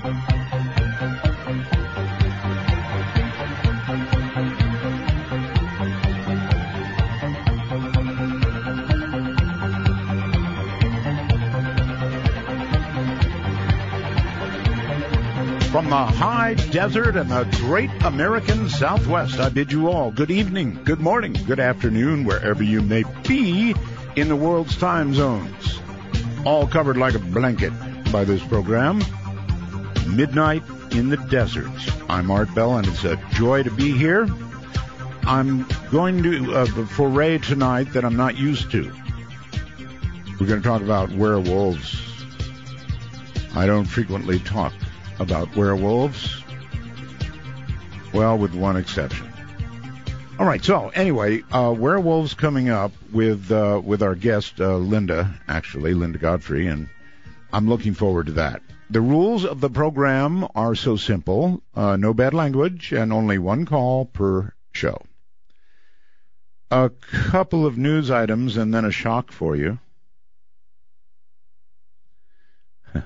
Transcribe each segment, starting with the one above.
From the high desert and the great American Southwest, I bid you all good evening, good morning, good afternoon, wherever you may be in the world's time zones. All covered like a blanket by this program. Midnight in the Desert. I'm Art Bell, and it's a joy to be here. I'm going to uh, foray tonight that I'm not used to. We're going to talk about werewolves. I don't frequently talk about werewolves. Well, with one exception. All right. So anyway, uh, werewolves coming up with uh, with our guest uh, Linda, actually Linda Godfrey, and I'm looking forward to that. The rules of the program are so simple: uh, no bad language, and only one call per show. A couple of news items, and then a shock for you.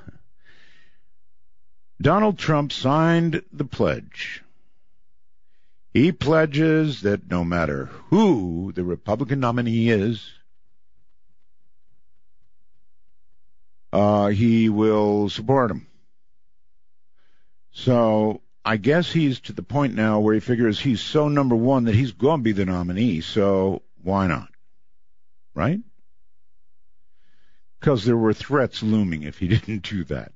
Donald Trump signed the pledge. He pledges that no matter who the Republican nominee is, uh, he will support him. So I guess he's to the point now where he figures he's so number one that he's going to be the nominee. So why not? Right? Because there were threats looming if he didn't do that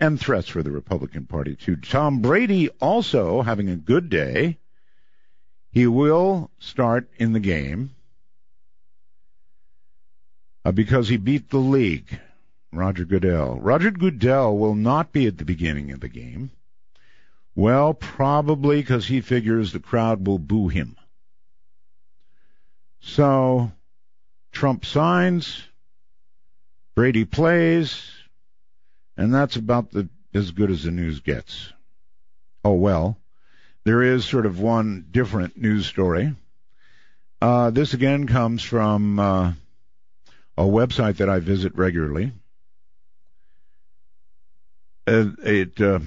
and threats for the Republican Party too. Tom Brady also having a good day. He will start in the game uh, because he beat the league. Roger Goodell. Roger Goodell will not be at the beginning of the game. Well, probably because he figures the crowd will boo him. So, Trump signs, Brady plays, and that's about the, as good as the news gets. Oh well, there is sort of one different news story. Uh, this again comes from uh, a website that I visit regularly. Uh, it, uh,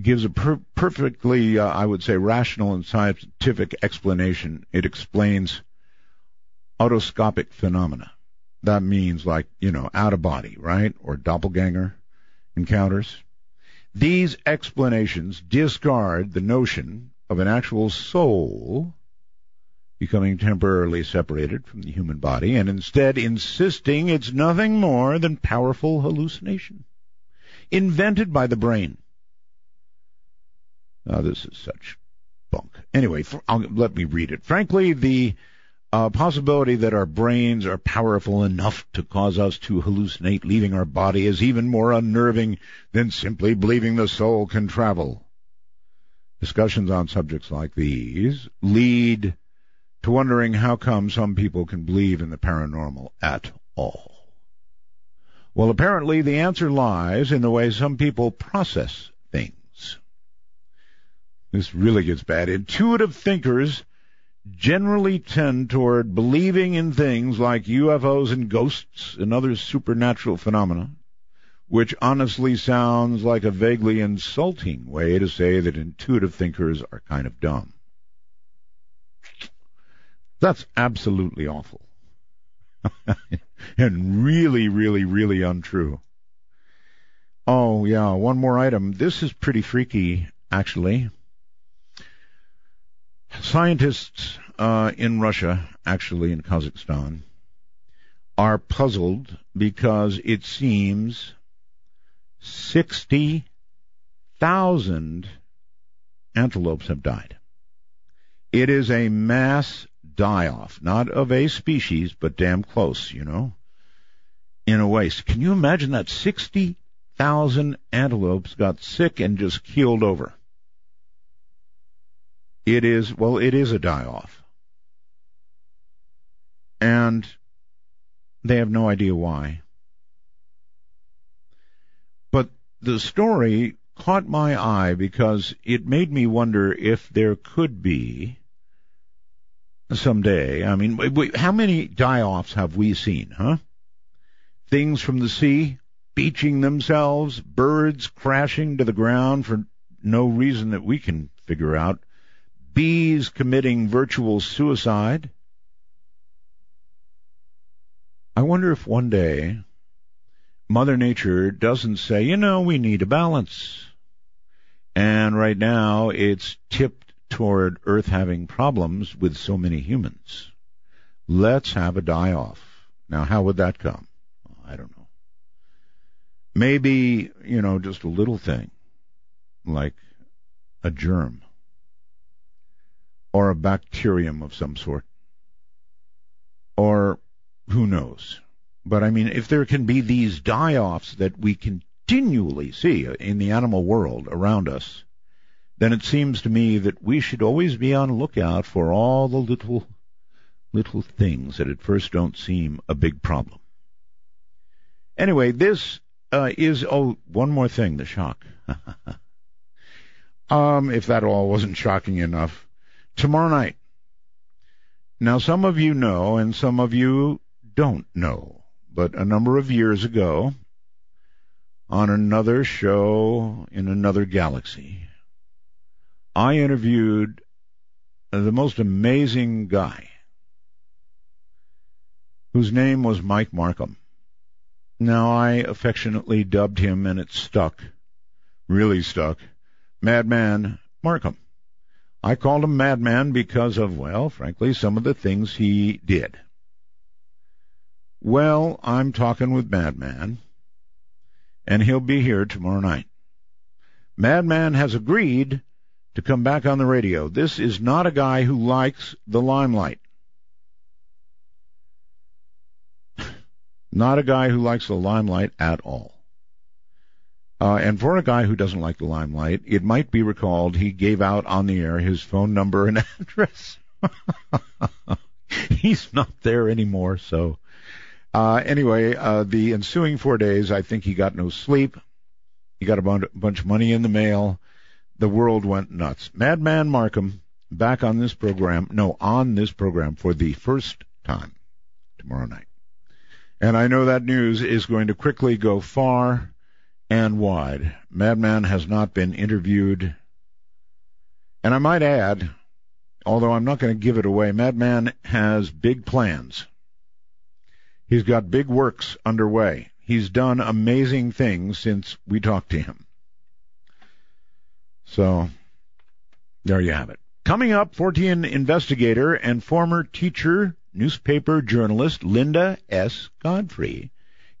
gives a per- perfectly, uh, I would say, rational and scientific explanation. It explains autoscopic phenomena that means like, you know, out of body, right? Or doppelganger encounters. These explanations discard the notion of an actual soul becoming temporarily separated from the human body and instead insisting it's nothing more than powerful hallucination invented by the brain. Now, this is such bunk. Anyway, let me read it. Frankly, the a possibility that our brains are powerful enough to cause us to hallucinate leaving our body is even more unnerving than simply believing the soul can travel. Discussions on subjects like these lead to wondering how come some people can believe in the paranormal at all. Well, apparently the answer lies in the way some people process things. This really gets bad. Intuitive thinkers generally tend toward believing in things like UFOs and ghosts and other supernatural phenomena, which honestly sounds like a vaguely insulting way to say that intuitive thinkers are kind of dumb. That's absolutely awful. and really, really, really untrue. Oh, yeah, one more item. This is pretty freaky, actually. Scientists uh, in Russia, actually in Kazakhstan, are puzzled because it seems 60,000 antelopes have died. It is a mass die off, not of a species, but damn close, you know, in a way. Can you imagine that 60,000 antelopes got sick and just keeled over? It is, well, it is a die off. And they have no idea why. But the story caught my eye because it made me wonder if there could be someday. I mean, how many die offs have we seen, huh? Things from the sea beaching themselves, birds crashing to the ground for no reason that we can figure out, bees committing virtual suicide. I wonder if one day Mother Nature doesn't say, you know, we need a balance. And right now it's tipped toward Earth having problems with so many humans. Let's have a die off. Now, how would that come? I don't know. Maybe, you know, just a little thing like a germ or a bacterium of some sort or who knows. But I mean, if there can be these die offs that we continually see in the animal world around us, then it seems to me that we should always be on lookout for all the little little things that at first don't seem a big problem. Anyway, this uh, is oh one more thing, the shock. um, if that all wasn't shocking enough, tomorrow night. Now, some of you know, and some of you don't know, but a number of years ago, on another show in another galaxy, I interviewed the most amazing guy whose name was Mike Markham. Now, I affectionately dubbed him, and it stuck, really stuck, Madman Markham. I called him Madman because of, well, frankly, some of the things he did. Well, I'm talking with Madman, and he'll be here tomorrow night. Madman has agreed to come back on the radio. This is not a guy who likes the limelight. not a guy who likes the limelight at all. Uh, and for a guy who doesn't like the limelight, it might be recalled he gave out on the air his phone number and address. He's not there anymore, so. Uh, anyway, uh, the ensuing four days, I think he got no sleep. He got a bunch of money in the mail the world went nuts. Madman Markham back on this program, no, on this program for the first time tomorrow night. And I know that news is going to quickly go far and wide. Madman has not been interviewed. And I might add, although I'm not going to give it away, Madman has big plans. He's got big works underway. He's done amazing things since we talked to him. So there you have it. Coming up, Fortean investigator and former teacher, newspaper journalist Linda S. Godfrey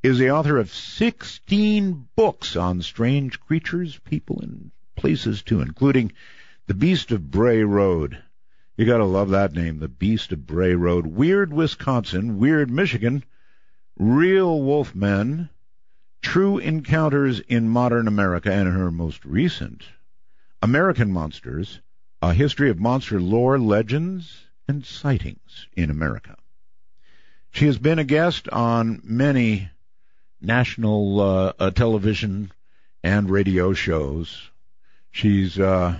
is the author of 16 books on strange creatures, people, and places too, including The Beast of Bray Road. You gotta love that name, The Beast of Bray Road. Weird Wisconsin, Weird Michigan, Real Wolfmen, True Encounters in Modern America, and her most recent American Monsters, a history of monster lore, legends, and sightings in America. She has been a guest on many national uh, uh, television and radio shows. She's uh,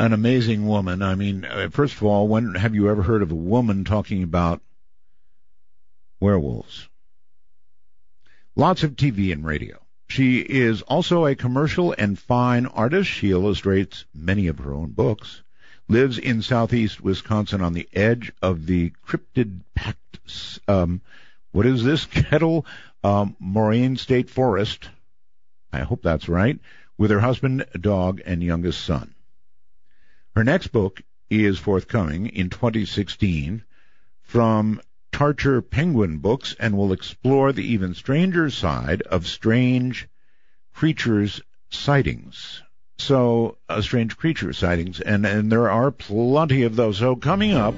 an amazing woman. I mean, uh, first of all, when have you ever heard of a woman talking about werewolves? Lots of TV and radio. She is also a commercial and fine artist. She illustrates many of her own books. Lives in southeast Wisconsin on the edge of the cryptid packed, um, what is this? Kettle um, Moraine State Forest. I hope that's right. With her husband, dog, and youngest son. Her next book is forthcoming in 2016 from Tarcher Penguin Books and will explore the even stranger side of strange creatures sightings. So, uh, strange creature sightings, and, and there are plenty of those. So, coming up,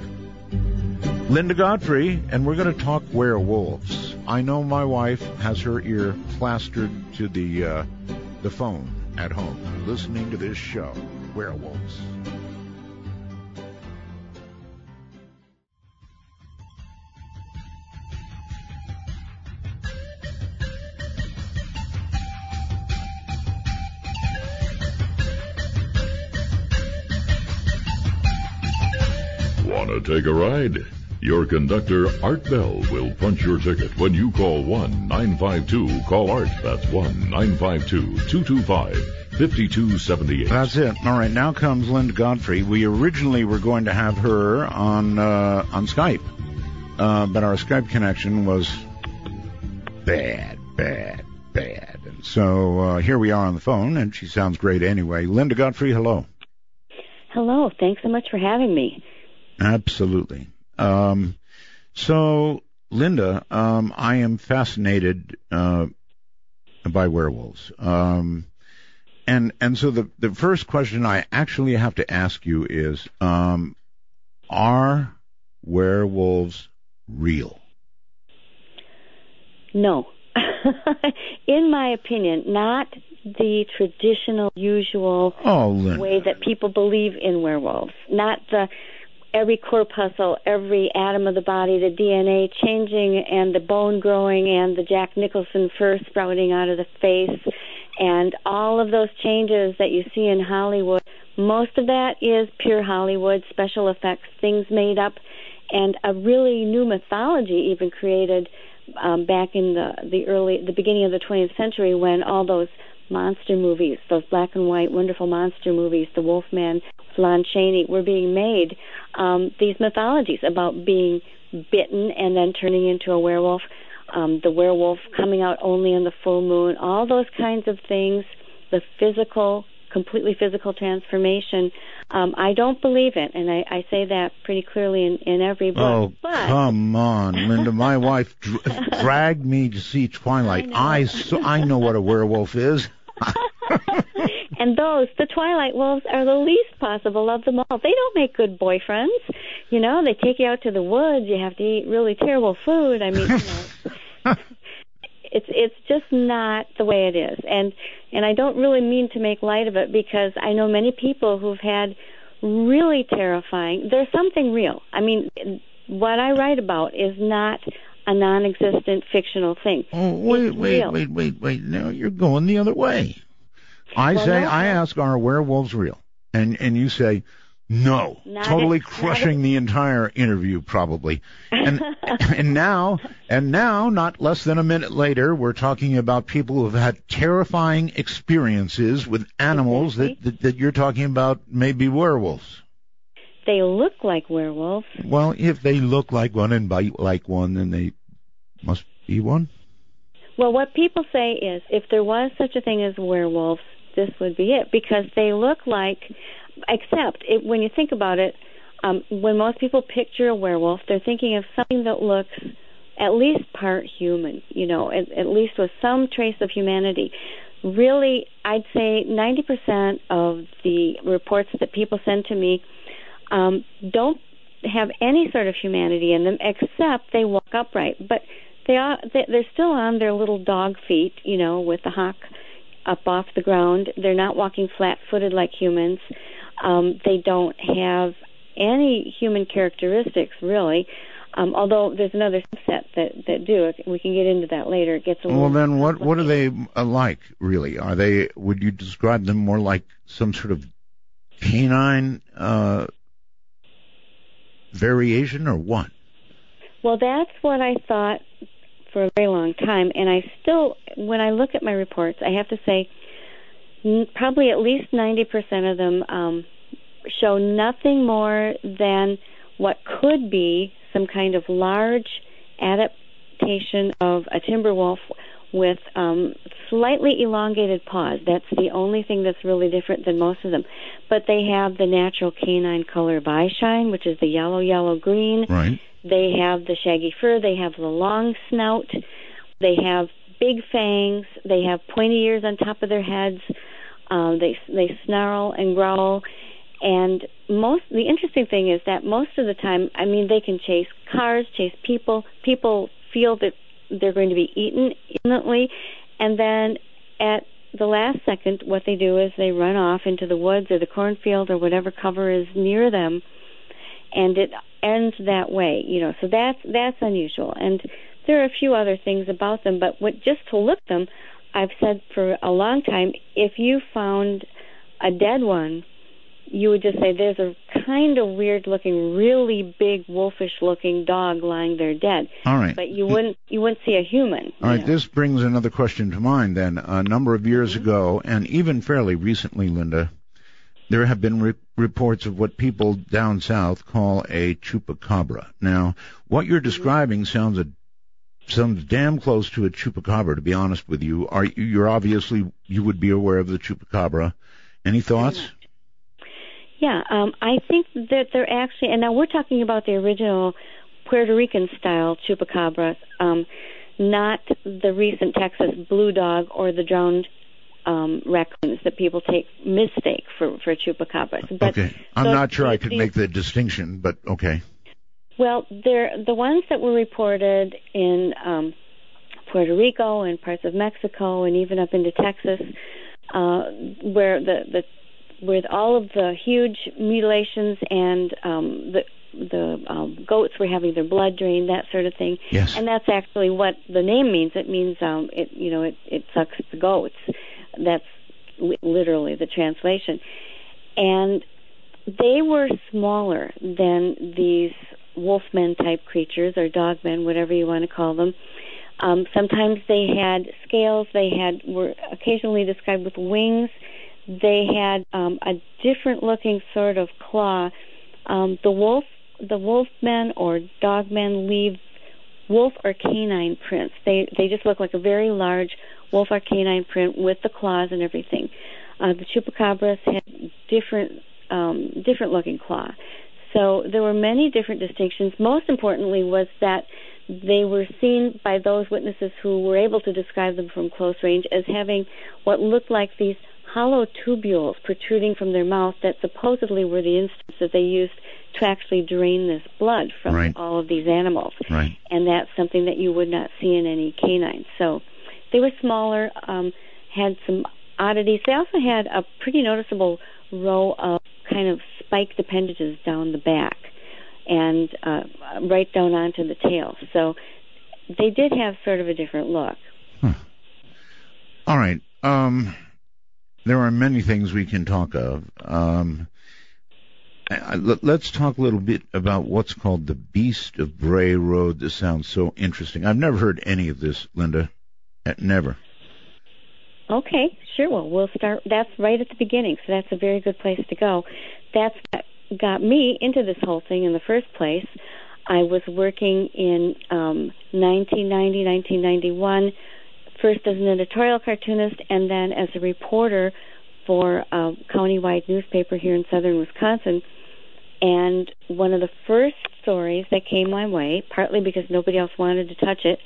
Linda Godfrey, and we're going to talk werewolves. I know my wife has her ear plastered to the uh, the phone at home, listening to this show, werewolves. Want to take a ride? Your conductor, Art Bell, will punch your ticket when you call 1-952-CALL-ART. That's 1-952-225-5278. That's it. All right, now comes Linda Godfrey. We originally were going to have her on uh, on Skype, uh, but our Skype connection was bad, bad, bad. And so uh, here we are on the phone, and she sounds great anyway. Linda Godfrey, hello. Hello. Thanks so much for having me. Absolutely. Um, so, Linda, um, I am fascinated uh, by werewolves. Um, and and so the the first question I actually have to ask you is, um, are werewolves real? No. In my opinion, not the traditional, usual oh, way that people believe in werewolves. Not the every corpuscle, every atom of the body, the DNA changing, and the bone growing, and the Jack Nicholson fur sprouting out of the face, and all of those changes that you see in Hollywood. Most of that is pure Hollywood special effects, things made up, and a really new mythology even created um, back in the the early the beginning of the 20th century when all those monster movies, those black and white wonderful monster movies, The Wolfman, Lon Chaney, were being made. Um, these mythologies about being bitten and then turning into a werewolf, um, the werewolf coming out only in the full moon, all those kinds of things, the physical, completely physical transformation. Um, I don't believe it, and I, I say that pretty clearly in, in every book. Oh, but, come on, Linda. My wife dr- dragged me to see Twilight. I, I, so, I know what a werewolf is. and those, the Twilight Wolves, are the least possible of them all. They don't make good boyfriends. You know, they take you out to the woods. You have to eat really terrible food. I mean, you know, it's it's just not the way it is. And and I don't really mean to make light of it because I know many people who've had really terrifying. There's something real. I mean, what I write about is not a non-existent fictional thing. Oh, wait, it's wait, real. wait, wait, wait. Now you're going the other way. I Well, say, no, I ask, are werewolves real? And and you say, no. Not totally not crushing the entire interview, probably. And and now and now, not less than a minute later, we're talking about people who've had terrifying experiences with animals that, that that you're talking about maybe werewolves. They look like werewolves. Well, if they look like one and bite like one, then they must be one. Well, what people say is if there was such a thing as werewolves, this would be it because they look like, except it, when you think about it, um, when most people picture a werewolf, they're thinking of something that looks at least part human, you know, at, at least with some trace of humanity. Really, I'd say 90% of the reports that people send to me um, don't have any sort of humanity in them, except they walk upright. But they are they- they're still on their little dog feet, you know, with the hock up off the ground. They're not walking flat-footed like humans. Um, they don't have any human characteristics really. Um, although there's another set that that do. We can get into that later. It gets a little. Well, then, what what are they uh, like? Really, are they? Would you describe them more like some sort of canine uh, variation, or what? Well, that's what I thought for a very long time, and I still, when I look at my reports, I have to say, probably at least ninety percent of them um, show nothing more than what could be some kind of large adaptation of a timber wolf with um, slightly elongated paws. That's the only thing that's really different than most of them. But they have the natural canine color of eye shine, which is the yellow, yellow, green. Right. They have the shaggy fur. They have the long snout. They have big fangs. They have pointy ears on top of their heads. Um, they they snarl and growl. And most the interesting thing is that most of the time, I mean, they can chase cars, chase people. People feel that they're going to be eaten imminently, and then at the last second, what they do is they run off into the woods or the cornfield or whatever cover is near them, and it ends that way. You know, so that's that's unusual. And there are a few other things about them, but what just to look them, I've said for a long time, if you found a dead one, you would just say there's a kind of weird looking, really big wolfish looking dog lying there dead. All right. But you wouldn't you wouldn't see a human. All right, know. this brings another question to mind then. A number of years Mm-hmm. ago, and even fairly recently, Linda, there have been re- reports of what people down south call a chupacabra. Now, what you're describing sounds a sounds damn close to a chupacabra. To be honest with you, are you, you're obviously you would be aware of the chupacabra. Any thoughts? Yeah, um, I think that they're actually, and now we're talking about the original Puerto Rican style chupacabra, um, not the recent Texas blue dog or the drowned um, raccoons that people take mistake for for chupacabras. But okay, I'm not sure I these- could make the distinction, but okay. Well, they're the ones that were reported in um, Puerto Rico and parts of Mexico and even up into Texas, uh, where the the with all of the huge mutilations and um, the the um, goats were having their blood drained, that sort of thing. Yes. And that's actually what the name means. It means um, it you know it it sucks the goats. That's li- literally the translation. And they were smaller than these wolfmen type creatures or dogmen, whatever you want to call them. Um, sometimes they had scales. They had were occasionally described with wings. They had um, a different looking sort of claw. Um, the wolf, the wolfmen or dogmen leave wolf or canine prints. They they just look like a very large wolf or canine print with the claws and everything. Uh, the chupacabras had different um, different looking claw. So there were many different distinctions. Most importantly was that they were seen by those witnesses who were able to describe them from close range as having what looked like these hollow tubules protruding from their mouth that supposedly were the instruments that they used to actually drain this blood from Right. all of these animals. Right. And that's something that you would not see in any canines. So they were smaller, um, had some oddities. They also had a pretty noticeable row of kind of spiked appendages down the back and uh, right down onto the tail. So they did have sort of a different look. All right. Um, there are many things we can talk of. Um, let's talk a little bit about what's called the Beast of Bray Road. This sounds so interesting. I've never heard any of this, Linda. Uh, Never. Okay, sure. Well, we'll start. That's right at the beginning, so that's a very good place to go. That's got me into this whole thing in the first place. I was working in um, 1990, 1991, first as an editorial cartoonist and then as a reporter for a countywide newspaper here in southern Wisconsin. And one of the first stories that came my way, partly because nobody else wanted to touch it,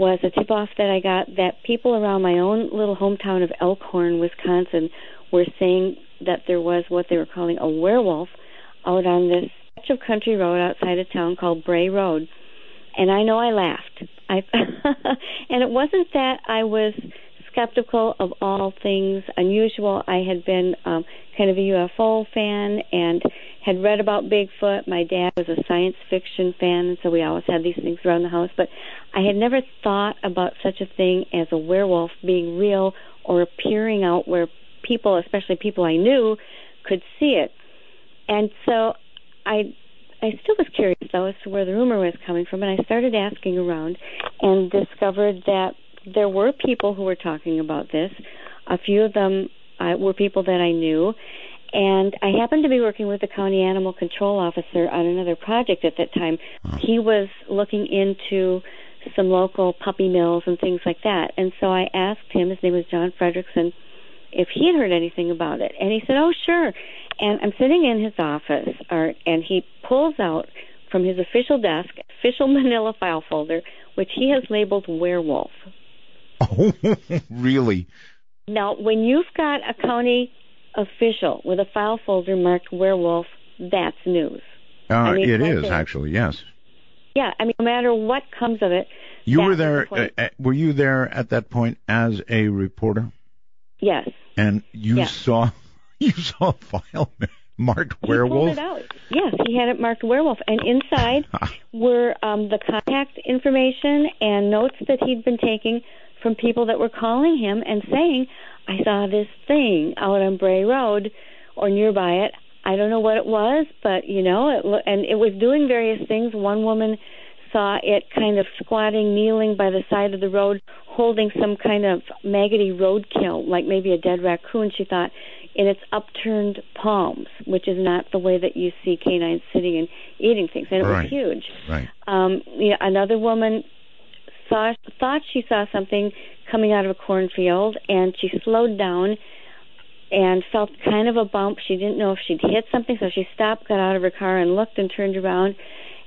was a tip off that I got that people around my own little hometown of Elkhorn, Wisconsin, were saying that there was what they were calling a werewolf out on this stretch of country road outside of town called Bray Road. And I know I laughed. I and it wasn't that I was skeptical of all things unusual. I had been um, kind of a UFO fan and had read about Bigfoot. My dad was a science fiction fan, and so we always had these things around the house. But I had never thought about such a thing as a werewolf being real or appearing out where people, especially people I knew, could see it. And so I I still was curious though as to where the rumor was coming from, and I started asking around and discovered that there were people who were talking about this. A few of them uh, were people that I knew, and I happened to be working with the county animal control officer on another project at that time. He was looking into some local puppy mills and things like that, and so I asked him. His name was John Fredrickson if he had heard anything about it. And he said, "Oh, sure." And I'm sitting in his office, Art, and he pulls out from his official desk official Manila file folder, which he has labeled werewolf. Oh, really? Now, when you've got a county official with a file folder marked werewolf, that's news. Uh, mean, it is there. actually. Yes. Yeah, I mean, no matter what comes of it, You were was the there. Uh, uh, were you there at that point as a reporter? Yes. And you Yeah. saw you saw a file marked He werewolf. pulled it out. Yes, he had it marked werewolf, and inside were um, the contact information and notes that he'd been taking from people that were calling him and saying, "I saw this thing out on Bray Road or nearby it. I don't know what it was, but you know, it and it was doing various things. One woman saw it kind of squatting, kneeling by the side of the road, holding some kind of maggoty roadkill, like maybe a dead raccoon. She thought in its upturned palms, which is not the way that you see canines sitting and eating things. And it Right. was huge. Right. Um, you know, another woman saw thought she saw something coming out of a cornfield, and she slowed down and felt kind of a bump. She didn't know if she'd hit something, so she stopped, got out of her car, and looked and turned around.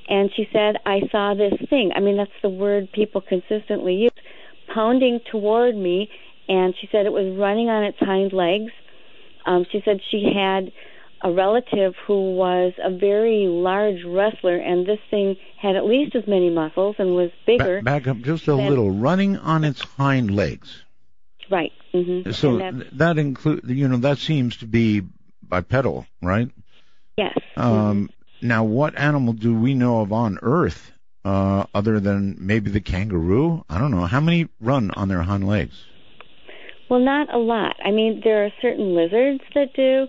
And she said, "I saw this thing." I mean, that's the word people consistently use, pounding toward me. And she said it was running on its hind legs. Um, she said she had a relative who was a very large wrestler, and this thing had at least as many muscles and was bigger. Ba- back up just a Then- little. Running on its hind legs. Right. hmm So and that's, th- that include you know that seems to be bipedal, right? yes. Um, Now, what animal do we know of on Earth uh, other than maybe the kangaroo? I don't know. How many run on their hind legs? Well, not a lot. I mean, there are certain lizards that do.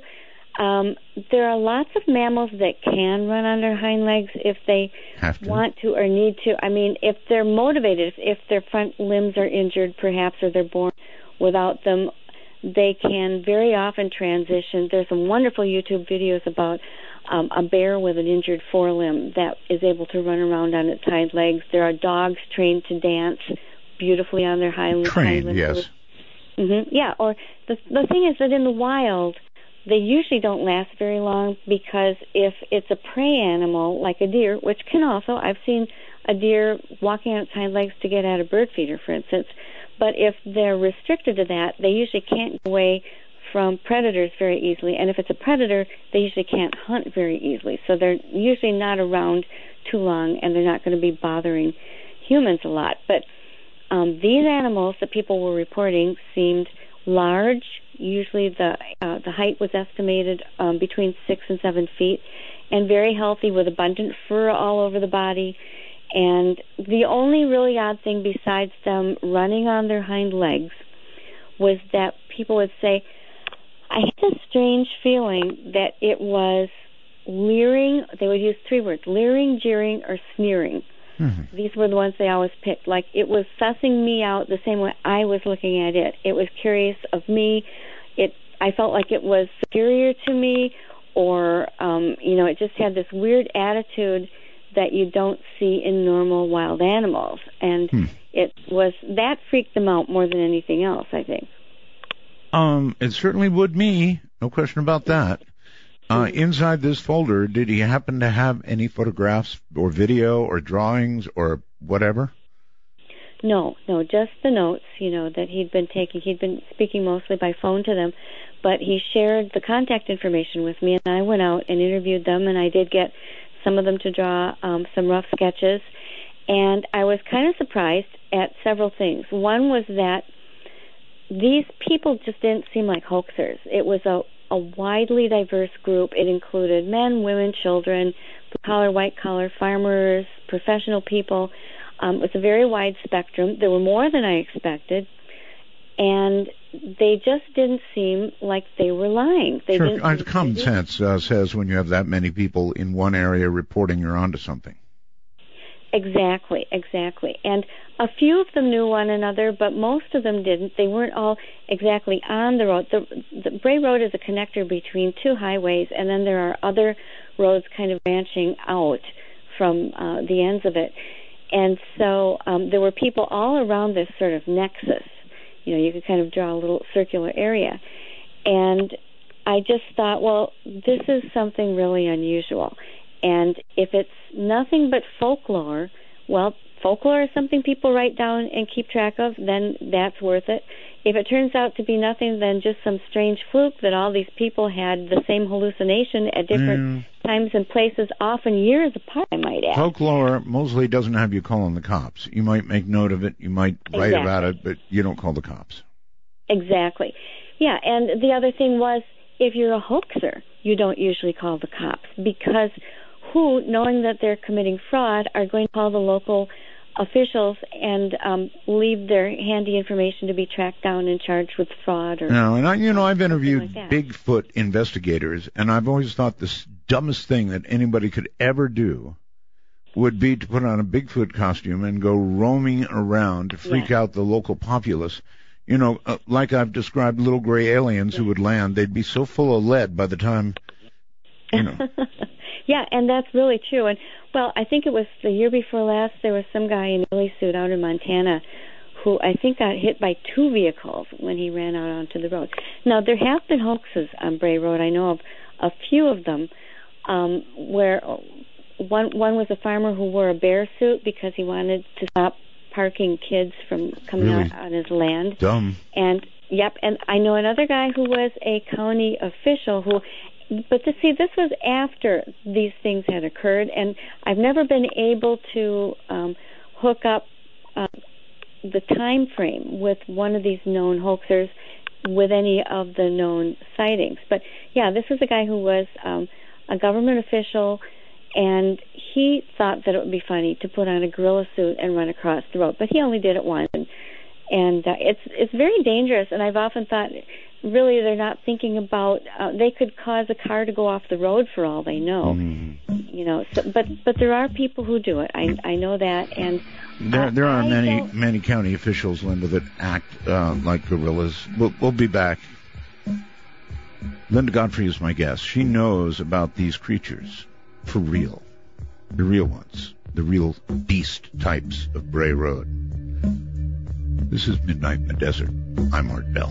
Um, there are lots of mammals that can run on their hind legs if they Have to. want to or need to. I mean, if they're motivated, if their front limbs are injured, perhaps, or they're born without them, they can very often transition. There's some wonderful YouTube videos about um, a bear with an injured forelimb that is able to run around on its hind legs. There are dogs trained to dance beautifully on their hind, hind Trained, limbs. yes. hmm Yeah, or the the thing is that in the wild, they usually don't last very long because if it's a prey animal like a deer, which can also I've seen a deer walking on its hind legs to get at a bird feeder, for instance. But if they're restricted to that, they usually can't get away from predators very easily. And if it's a predator, they usually can't hunt very easily. So they're usually not around too long, and they're not going to be bothering humans a lot. But um, these animals that people were reporting seemed large. Usually, the uh, the height was estimated um, between six and seven feet, and very healthy with abundant fur all over the body. And the only really odd thing besides them running on their hind legs was that people would say, I had a strange feeling that it was leering. They would use three words leering, jeering, or sneering. Mhm. These were the ones they always picked. Like it was sussing me out the same way I was looking at it. It was curious of me. It I felt like it was superior to me, or um, you know, it just had this weird attitude that you don't see in normal wild animals, and Hmm. it was that freaked them out more than anything else. I think. Um, it certainly would me. No question about that. Uh, inside this folder, did he happen to have any photographs or video or drawings or whatever? No, no, just the notes, you know, that he'd been taking. He'd been speaking mostly by phone to them, but he shared the contact information with me, and I went out and interviewed them, and I did get some of them to draw um, some rough sketches. And I was kind of surprised at several things. One was that these people just didn't seem like hoaxers. It was a, a widely diverse group. It included men, women, children, blue collar, white collar, farmers, professional people. Um, it was a very wide spectrum. There were more than I expected, and they just didn't seem like they were lying. They sure. Uh, common sense uh, says when you have that many people in one area reporting you're onto something. Exactly, exactly. And a few of them knew one another, but most of them didn't. They weren't all exactly on the road. The, the Bray Road is a connector between two highways, and then there are other roads kind of branching out from uh, the ends of it. And so um, there were people all around this sort of nexus. You know, you could kind of draw a little circular area. And I just thought, well, this is something really unusual. And if it's nothing but folklore, well, folklore is something people write down and keep track of, then that's worth it. If it turns out to be nothing than just some strange fluke that all these people had the same hallucination at different mm. times and places, often years apart, I might add. Folklore mostly doesn't have you calling the cops. You might make note of it, you might write Exactly. about it, but you don't call the cops. Exactly. Yeah, and the other thing was if you're a hoaxer, you don't usually call the cops because who, knowing that they're committing fraud, are going to call the local officials and um, leave their handy information to be tracked down and charged with fraud or. No, and I, you know, I've interviewed like Bigfoot investigators, and I've always thought the dumbest thing that anybody could ever do would be to put on a Bigfoot costume and go roaming around to freak Yeah. out the local populace. You know, uh, like I've described little gray aliens who would land, they'd be so full of lead by the time, you know. yeah, and that's really true. And well, I think it was the year before last. There was some guy in a suit out in Montana who I think got hit by two vehicles when he ran out onto the road. Now there have been hoaxes on Bray Road. I know of a few of them um, where one one was a farmer who wore a bear suit because he wanted to stop parking kids from coming Really? out on his land. Dumb. And yep, and I know another guy who was a county official who but to see this was after these things had occurred and I've never been able to um hook up uh, the time frame with one of these known hoaxers with any of the known sightings. But yeah, this is a guy who was um a government official and he thought that it would be funny to put on a gorilla suit and run across the road, but he only did it once. And, and uh, it's it's very dangerous. And I've often thought, really, they're not thinking about uh, they could cause a car to go off the road for all they know. Mm. You know, so, but but there are people who do it. I I know that, and There, uh, there are I many, many county officials, Linda, that act uh, like gorillas. We'll, we'll be back. Linda Godfrey is my guest. She knows about these creatures for real, the real ones, the real beast types of Bray Road. This is Midnight in the Desert. I'm Art Bell.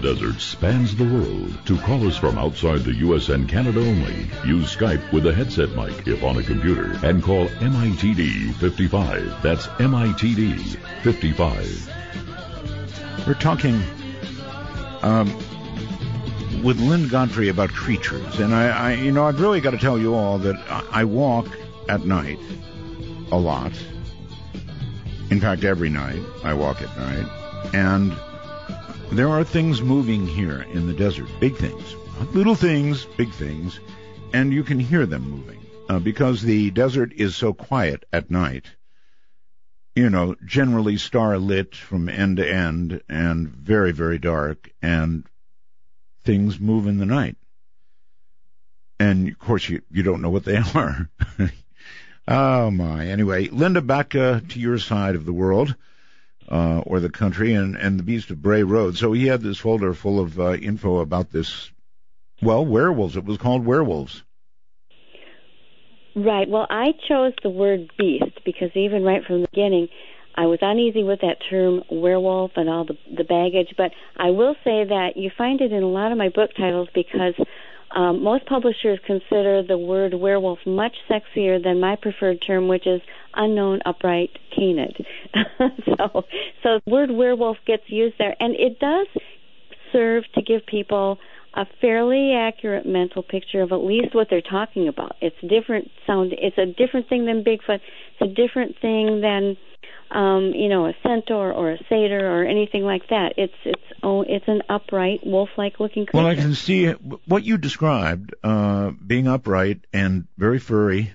Desert spans the world. To call us from outside the U.S. and Canada only, use Skype with a headset mic if on a computer and call MITD 55. That's MITD 55. We're talking um, with Lynn Godfrey about creatures, and I, I, you know, I've really got to tell you all that I, I walk at night a lot. In fact, every night I walk at night, and there are things moving here in the desert, big things, little things, big things, and you can hear them moving uh, because the desert is so quiet at night you know, generally star lit from end to end and very, very dark, and things move in the night. And of course, you, you don't know what they are. oh my. Anyway, Linda, back uh, to your side of the world. Uh, or the country and, and the Beast of Bray Road. So he had this folder full of uh, info about this, well, werewolves. It was called werewolves. Right. Well, I chose the word beast because even right from the beginning, I was uneasy with that term werewolf and all the the baggage. But I will say that you find it in a lot of my book titles because um, most publishers consider the word werewolf much sexier than my preferred term, which is unknown upright canid. so, so the word werewolf gets used there, and it does serve to give people a fairly accurate mental picture of at least what they're talking about. It's different sound. It's a different thing than Bigfoot. It's a different thing than, um, you know, a centaur or a satyr or anything like that. It's it's oh, it's an upright wolf-like looking creature. Well, I can see what you described, uh, being upright and very furry,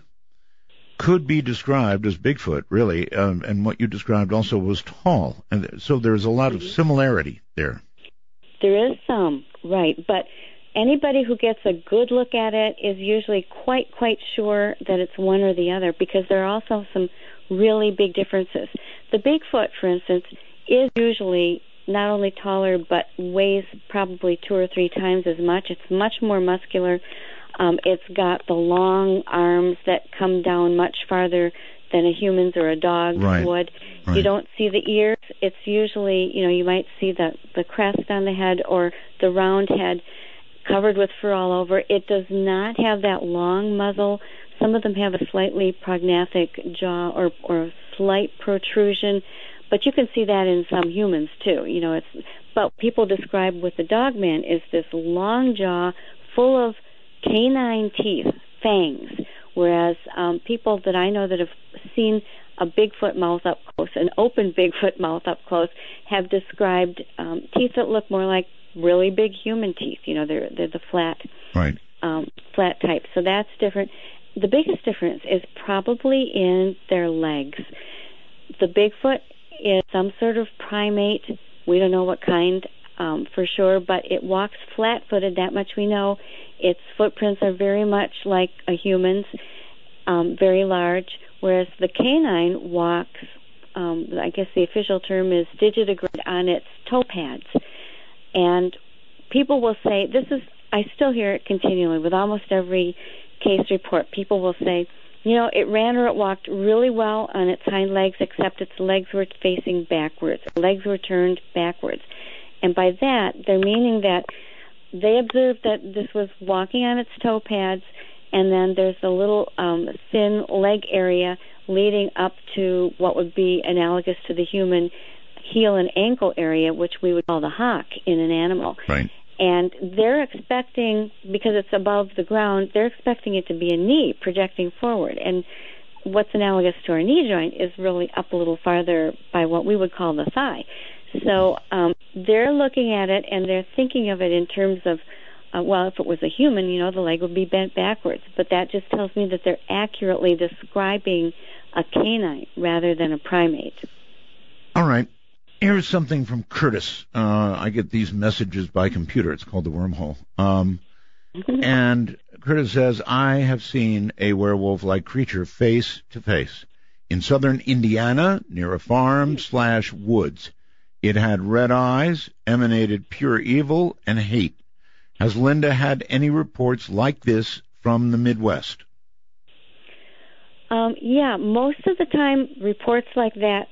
could be described as Bigfoot, really. Um, and what you described also was tall, and so there's a lot of similarity there. There is some, right, but anybody who gets a good look at it is usually quite quite sure that it's one or the other because there are also some really big differences. The Bigfoot, for instance, is usually not only taller but weighs probably two or three times as much. It's much more muscular. Um, it's got the long arms that come down much farther than a human's or a dog's Right. would. Right. You don't see the ears. It's usually, you know, you might see the the crest on the head or the round head covered with fur all over. It does not have that long muzzle. Some of them have a slightly prognathic jaw or or a slight protrusion, but you can see that in some humans too. You know, it's but people describe with the dog man is this long jaw full of canine teeth, fangs, whereas um, people that I know that have seen a Bigfoot mouth up close, an open Bigfoot mouth up close, have described um, teeth that look more like really big human teeth. You know, they're they're the flat, right, um, flat type. So that's different. The biggest difference is probably in their legs. The Bigfoot is some sort of primate. We don't know what kind um, for sure, but it walks flat-footed. That much we know. Its footprints are very much like a human's, um, very large. Whereas the canine walks, um, I guess the official term is digitigrade on its toe pads. And people will say, this is, I still hear it continually with almost every case report. People will say, you know, it ran or it walked really well on its hind legs, except its legs were facing backwards. Legs were turned backwards. And by that, they're meaning that they observed that this was walking on its toe pads, and then there's a little um, thin leg area leading up to what would be analogous to the human heel and ankle area, which we would call the hock in an animal. Right. And they're expecting, because it's above the ground, they're expecting it to be a knee projecting forward. And what's analogous to our knee joint is really up a little farther by what we would call the thigh. So um, they're looking at it and they're thinking of it in terms of, uh, well, if it was a human, you know, the leg would be bent backwards. But that just tells me that they're accurately describing a canine rather than a primate. All right. Here's something from Curtis. Uh, I get these messages by computer. It's called the wormhole. Um, and Curtis says, I have seen a werewolf like creature face to face in southern Indiana near a farm slash woods. It had red eyes, emanated pure evil and hate. Has Linda had any reports like this from the Midwest? Um, yeah, most of the time, reports like that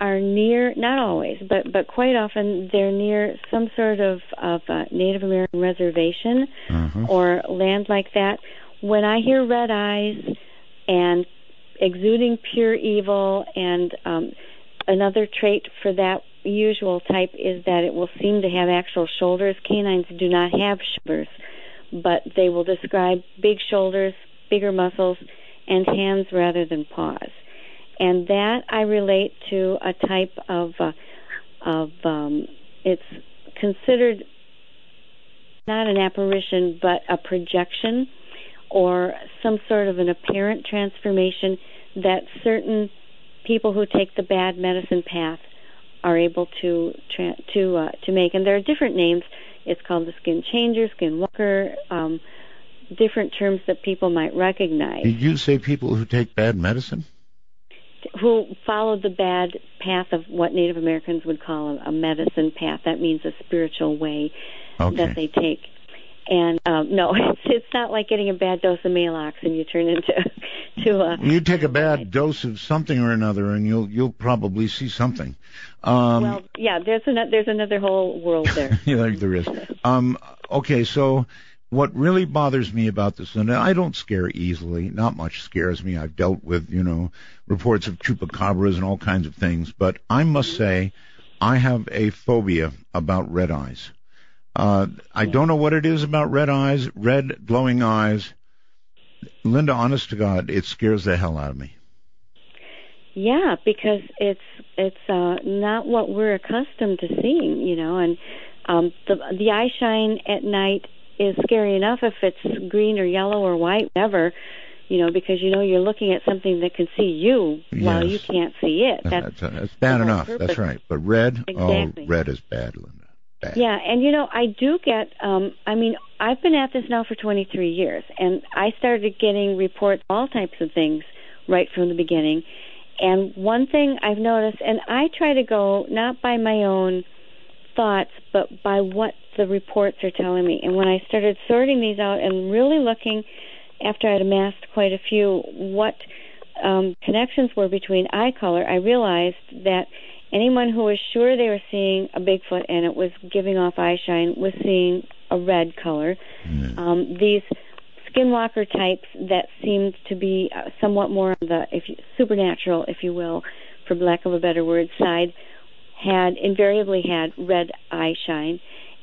are near, not always, but but quite often they're near some sort of of uh, Native American reservation uh-huh. or land like that. When I hear red eyes and exuding pure evil, and um, another trait for that usual type is that it will seem to have actual shoulders. Canines do not have shoulders, but they will describe big shoulders, bigger muscles, and hands rather than paws and that I relate to a type of uh, of um, it's considered not an apparition but a projection or some sort of an apparent transformation that certain people who take the bad medicine path are able to tra- to uh, to make and there are different names it's called the skin changer skin walker um, different terms that people might recognize did you say people who take bad medicine who followed the bad path of what Native Americans would call a, a medicine path. That means a spiritual way okay. that they take. And um, no, it's it's not like getting a bad dose of Maalox and you turn into to a. You take a bad dose of something or another, and you'll you'll probably see something. Um, well, yeah, there's another there's another whole world there. yeah, there is. Um, okay, so what really bothers me about this, and I don't scare easily, not much scares me. I've dealt with, you know, reports of chupacabras and all kinds of things, but I must say, I have a phobia about red eyes. Uh, I don't know what it is about red eyes, red glowing eyes. Linda, honest to God, it scares the hell out of me. Yeah, because it's it's uh, not what we're accustomed to seeing, you know, and um, the the eye shine at night is scary enough if it's green or yellow or white, whatever, you know, because you know you're looking at something that can see you yes. while you can't see it. That's, that's, that's bad enough. Purpose. That's right. But red, oh, exactly. oh, red is bad, Linda. Yeah, and you know, I do get um I mean, I've been at this now for 23 years and I started getting reports all types of things right from the beginning. And one thing I've noticed and I try to go not by my own thoughts, but by what the reports are telling me. And when I started sorting these out and really looking, after I'd amassed quite a few, what um, connections were between eye color, I realized that anyone who was sure they were seeing a Bigfoot and it was giving off eye shine was seeing a red color. Mm. Um, these skinwalker types that seemed to be uh, somewhat more of the if you, supernatural, if you will, for lack of a better word, side had invariably had red eye shine,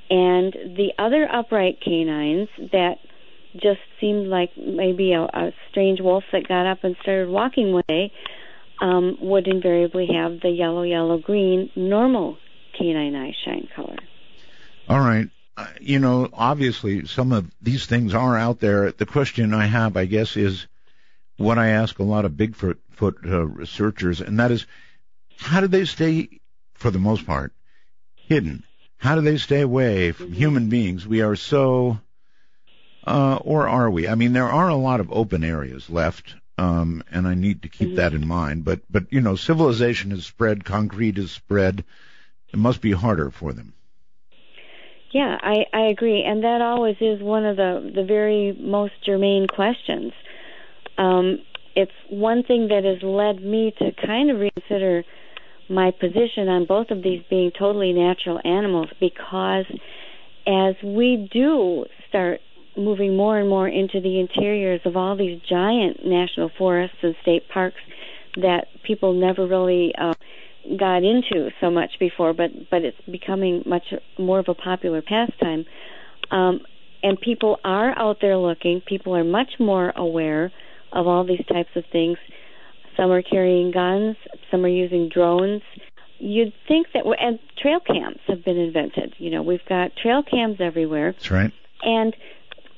and the other upright canines that just seemed like maybe a, a strange wolf that got up and started walking one day um, would invariably have the yellow, yellow, green normal canine eye shine color. All right. Uh, you know, obviously, some of these things are out there. The question I have, I guess, is what I ask a lot of Bigfoot foot, uh, researchers, and that is, how do they stay, for the most part, hidden? How do they stay away from mm-hmm. human beings? We are so, uh, or are we? I mean, there are a lot of open areas left, um, and I need to keep that in mind. But, but you know, civilization has spread, concrete has spread. It must be harder for them. Yeah, I, I agree, and that always is one of the the very most germane questions. Um, it's one thing that has led me to kind of reconsider my position on both of these being totally natural animals because as we do start moving more and more into the interiors of all these giant national forests and state parks that people never really uh, got into so much before, but but it's becoming much more of a popular pastime. Um, and people are out there looking. People are much more aware of all these types of things. Some are carrying guns. Some are using drones. You'd think that, and trail cams have been invented. You know, we've got trail cams everywhere. That's right. And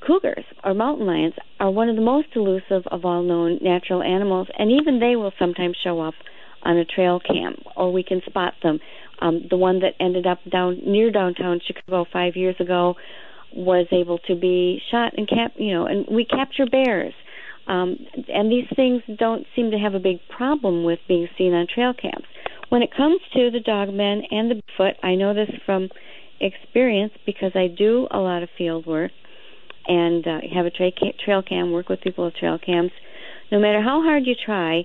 cougars or mountain lions are one of the most elusive of all known natural animals, and even they will sometimes show up on a trail cam, or we can spot them. Um, the one that ended up down near downtown Chicago five years ago was able to be shot and cap, you know, and we capture bears. Um, and these things don't seem to have a big problem with being seen on trail cams. When it comes to the dogmen and the Bigfoot, I know this from experience because I do a lot of field work and uh, have a tra- trail cam, work with people with trail cams. No matter how hard you try,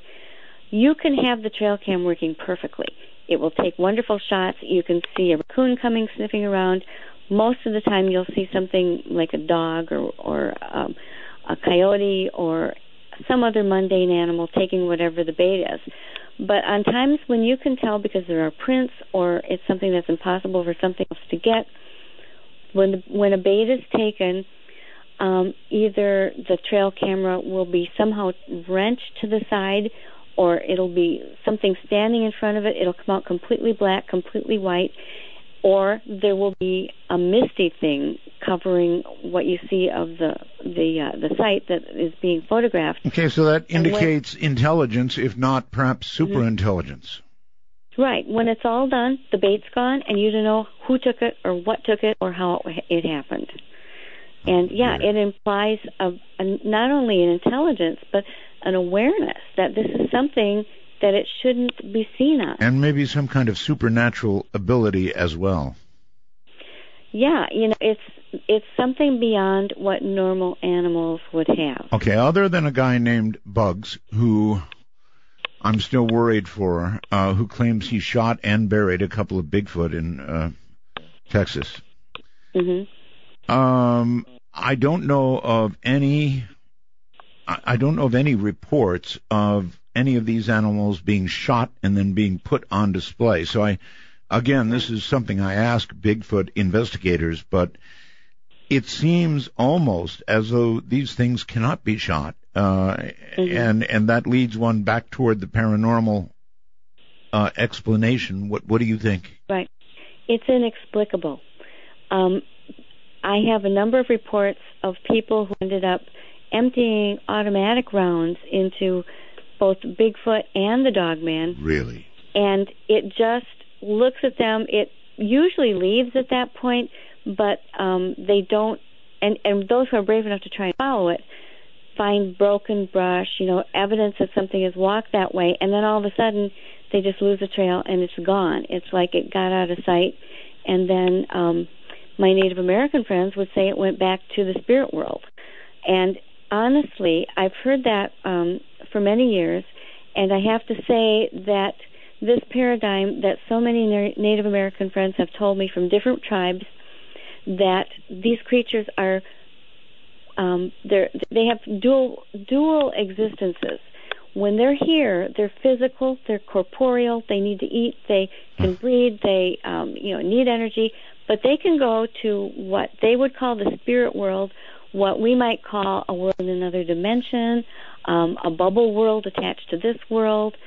you can have the trail cam working perfectly. It will take wonderful shots. You can see a raccoon coming sniffing around. Most of the time, you'll see something like a dog or, or um, a coyote or some other mundane animal taking whatever the bait is. But on times when you can tell because there are prints or it's something that's impossible for something else to get, when the, when a bait is taken, um, either the trail camera will be somehow wrenched to the side or it'll be something standing in front of it. It'll come out completely black, completely white, or there will be a misty thing covering what you see of the the uh, the site that is being photographed. Okay, so that indicates when, intelligence, if not perhaps super mm-hmm. intelligence. Right. When it's all done, the bait's gone, and you don't know who took it or what took it or how it happened. And yeah, it implies a, a, not only an intelligence, but an awareness that this is something that it shouldn't be seen on. And maybe some kind of supernatural ability as well. Yeah, you know, it's it's something beyond what normal animals would have. Okay, other than a guy named Bugs who I'm still worried for, uh, who claims he shot and buried a couple of Bigfoot in uh, Texas. Mm-hmm. Um, I don't know of any I don't know of any reports of any of these animals being shot and then being put on display. So I, again, this is something I ask Bigfoot investigators, but it seems almost as though these things cannot be shot, uh, mm-hmm. and and that leads one back toward the paranormal uh, explanation. What what do you think? Right, it's inexplicable. Um, I have a number of reports of people who ended up emptying automatic rounds into both Bigfoot and the Dogman. Really? And it just looks at them. It usually leaves at that point, but um, they don't. And and those who are brave enough to try and follow it find broken brush, you know, evidence that something has walked that way, and then all of a sudden they just lose the trail and it's gone. It's like it got out of sight, and then um, my Native American friends would say it went back to the spirit world, and honestly, I've heard that um, for many years, and I have to say that this paradigm that so many Native American friends have told me from different tribes that these creatures are um, they have dual dual existences. when they're here, they're physical, they're corporeal, they need to eat, they can breathe, they um, you know need energy, but they can go to what they would call the spirit world, what we might call a world in another dimension, um, a bubble world attached to this world.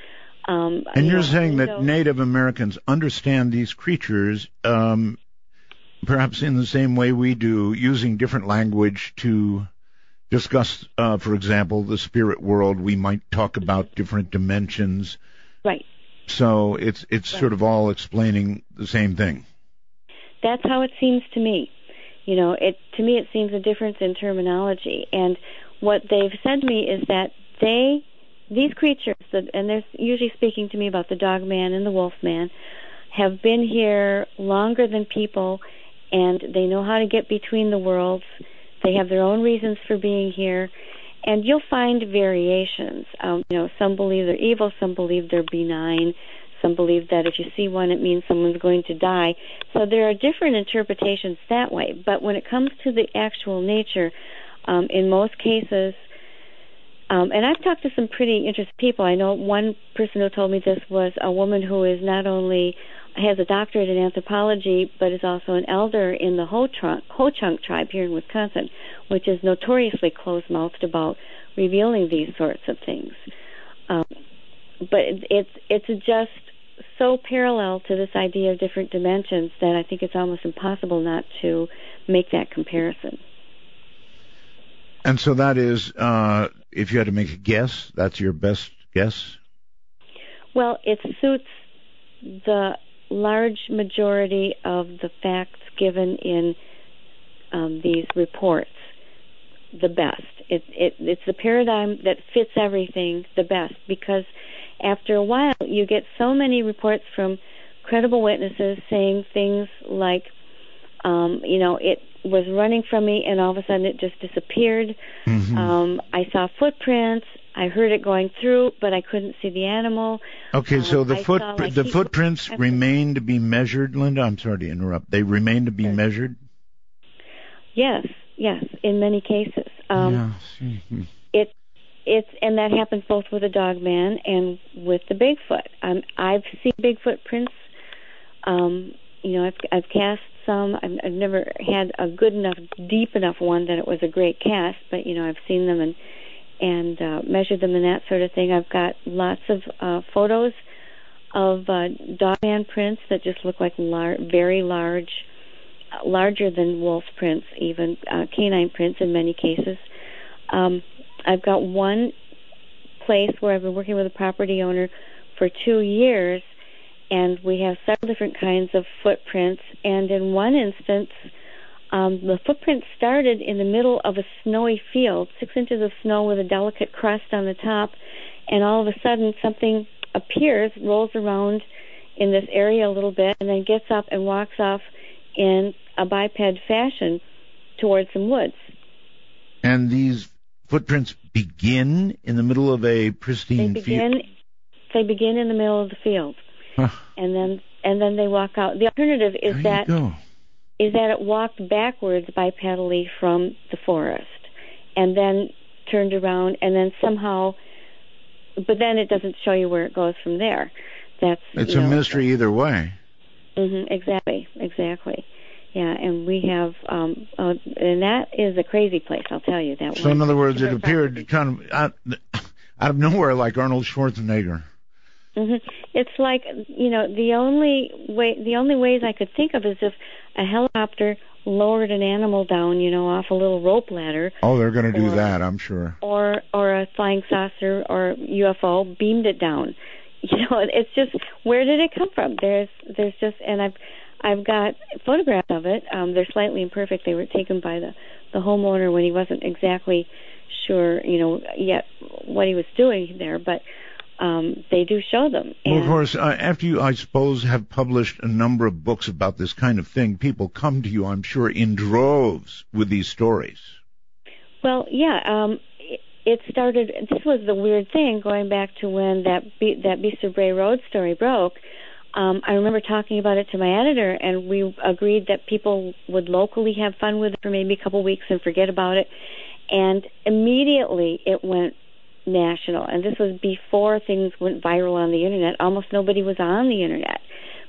Um, and you you're know, saying that Native Americans understand these creatures, um, perhaps in the same way we do, using different language to discuss, uh, for example, the spirit world. We might talk about different dimensions. right. So it's it's sort of all explaining the same thing. That's how it seems to me. You know, it to me it seems a difference in terminology. And what they've said to me is that they, these creatures, and they're usually speaking to me about the dog man and the wolf man, have been here longer than people, and they know how to get between the worlds. They have their own reasons for being here, and you'll find variations. Um, you know, some believe they're evil, some believe they're benign, some believe that if you see one, it means someone's going to die. So there are different interpretations that way. But when it comes to the actual nature, um, in most cases, um, and I've talked to some pretty interesting people. I know one person who told me this was a woman who is not only has a doctorate in anthropology, but is also an elder in the Ho Chunk, tribe here in Wisconsin, which is notoriously closed-mouthed about revealing these sorts of things. Um, but it, it's it's just so parallel to this idea of different dimensions that I think it's almost impossible not to make that comparison. And so that is, uh, if you had to make a guess, that's your best guess. Well, it suits the large majority of the facts given in um, these reports the best. It, it, it's the paradigm that fits everything the best because after a while you get so many reports from credible witnesses saying things like, um, you know, it was running from me and all of a sudden it just disappeared. Mhm. Um, I saw footprints. I heard it going through, but I couldn't see the animal. Okay, so Um, the I foot saw, like, the he- footprints remain to be measured, Linda. I'm sorry to interrupt. They remain to be Sure. measured. Yes, yes, in many cases. Um, yeah. Mhm. it it's and that happens both with the dog man and with the bigfoot. Um i've seen bigfoot prints um you know i've i've cast some. I've, I've never had a good enough deep enough one that it was a great cast but you know i've seen them and and uh measured them and that sort of thing. I've got lots of uh photos of uh dog man prints that just look like lar- very large larger than wolf prints even uh canine prints in many cases. Um I've got one place where I've been working with a property owner for two years, and we have several different kinds of footprints. And in one instance, um, the footprint started in the middle of a snowy field, six inches of snow with a delicate crust on the top, and all of a sudden something appears, rolls around in this area a little bit, and then gets up and walks off in a biped fashion towards some woods. And these footprints begin in the middle of a They pristine begin field. they begin in the middle of the field Huh. and then and then they walk out. The alternative is There that is that it walked backwards bipedally from the forest and then turned around and then somehow but then it doesn't show you where it goes from there. That's It's a know, mystery either way. hmm exactly, exactly. Yeah, and we have, um, uh, and that is a crazy place. I'll tell you that So one. in other words, it appeared kind of out, out of nowhere, like Arnold Schwarzenegger. hmm It's like you know the only way the only ways I could think of is if a helicopter lowered an animal down, you know, off a little rope ladder, Oh, they're going to do that, I'm sure. or or a flying saucer or UFO beamed it down. You know, it's just where did it come from? There's there's just and I've I've got photographs of it. Um, they're slightly imperfect. They were taken by the the homeowner when he wasn't exactly sure, you know, yet what he was doing there, but um, they do show them. Well, of course, uh, after you, I suppose, have published a number of books about this kind of thing, people come to you, I'm sure, in droves with these stories. Well, yeah. Um, it, it started. This was the weird thing going back to when that Be- that Beast of Bray Road story broke. Um, I remember talking about it to my editor, and we agreed that people would locally have fun with it for maybe a couple weeks and forget about it. And immediately it went national, and this was before things went viral on the internet. Almost nobody was on the internet.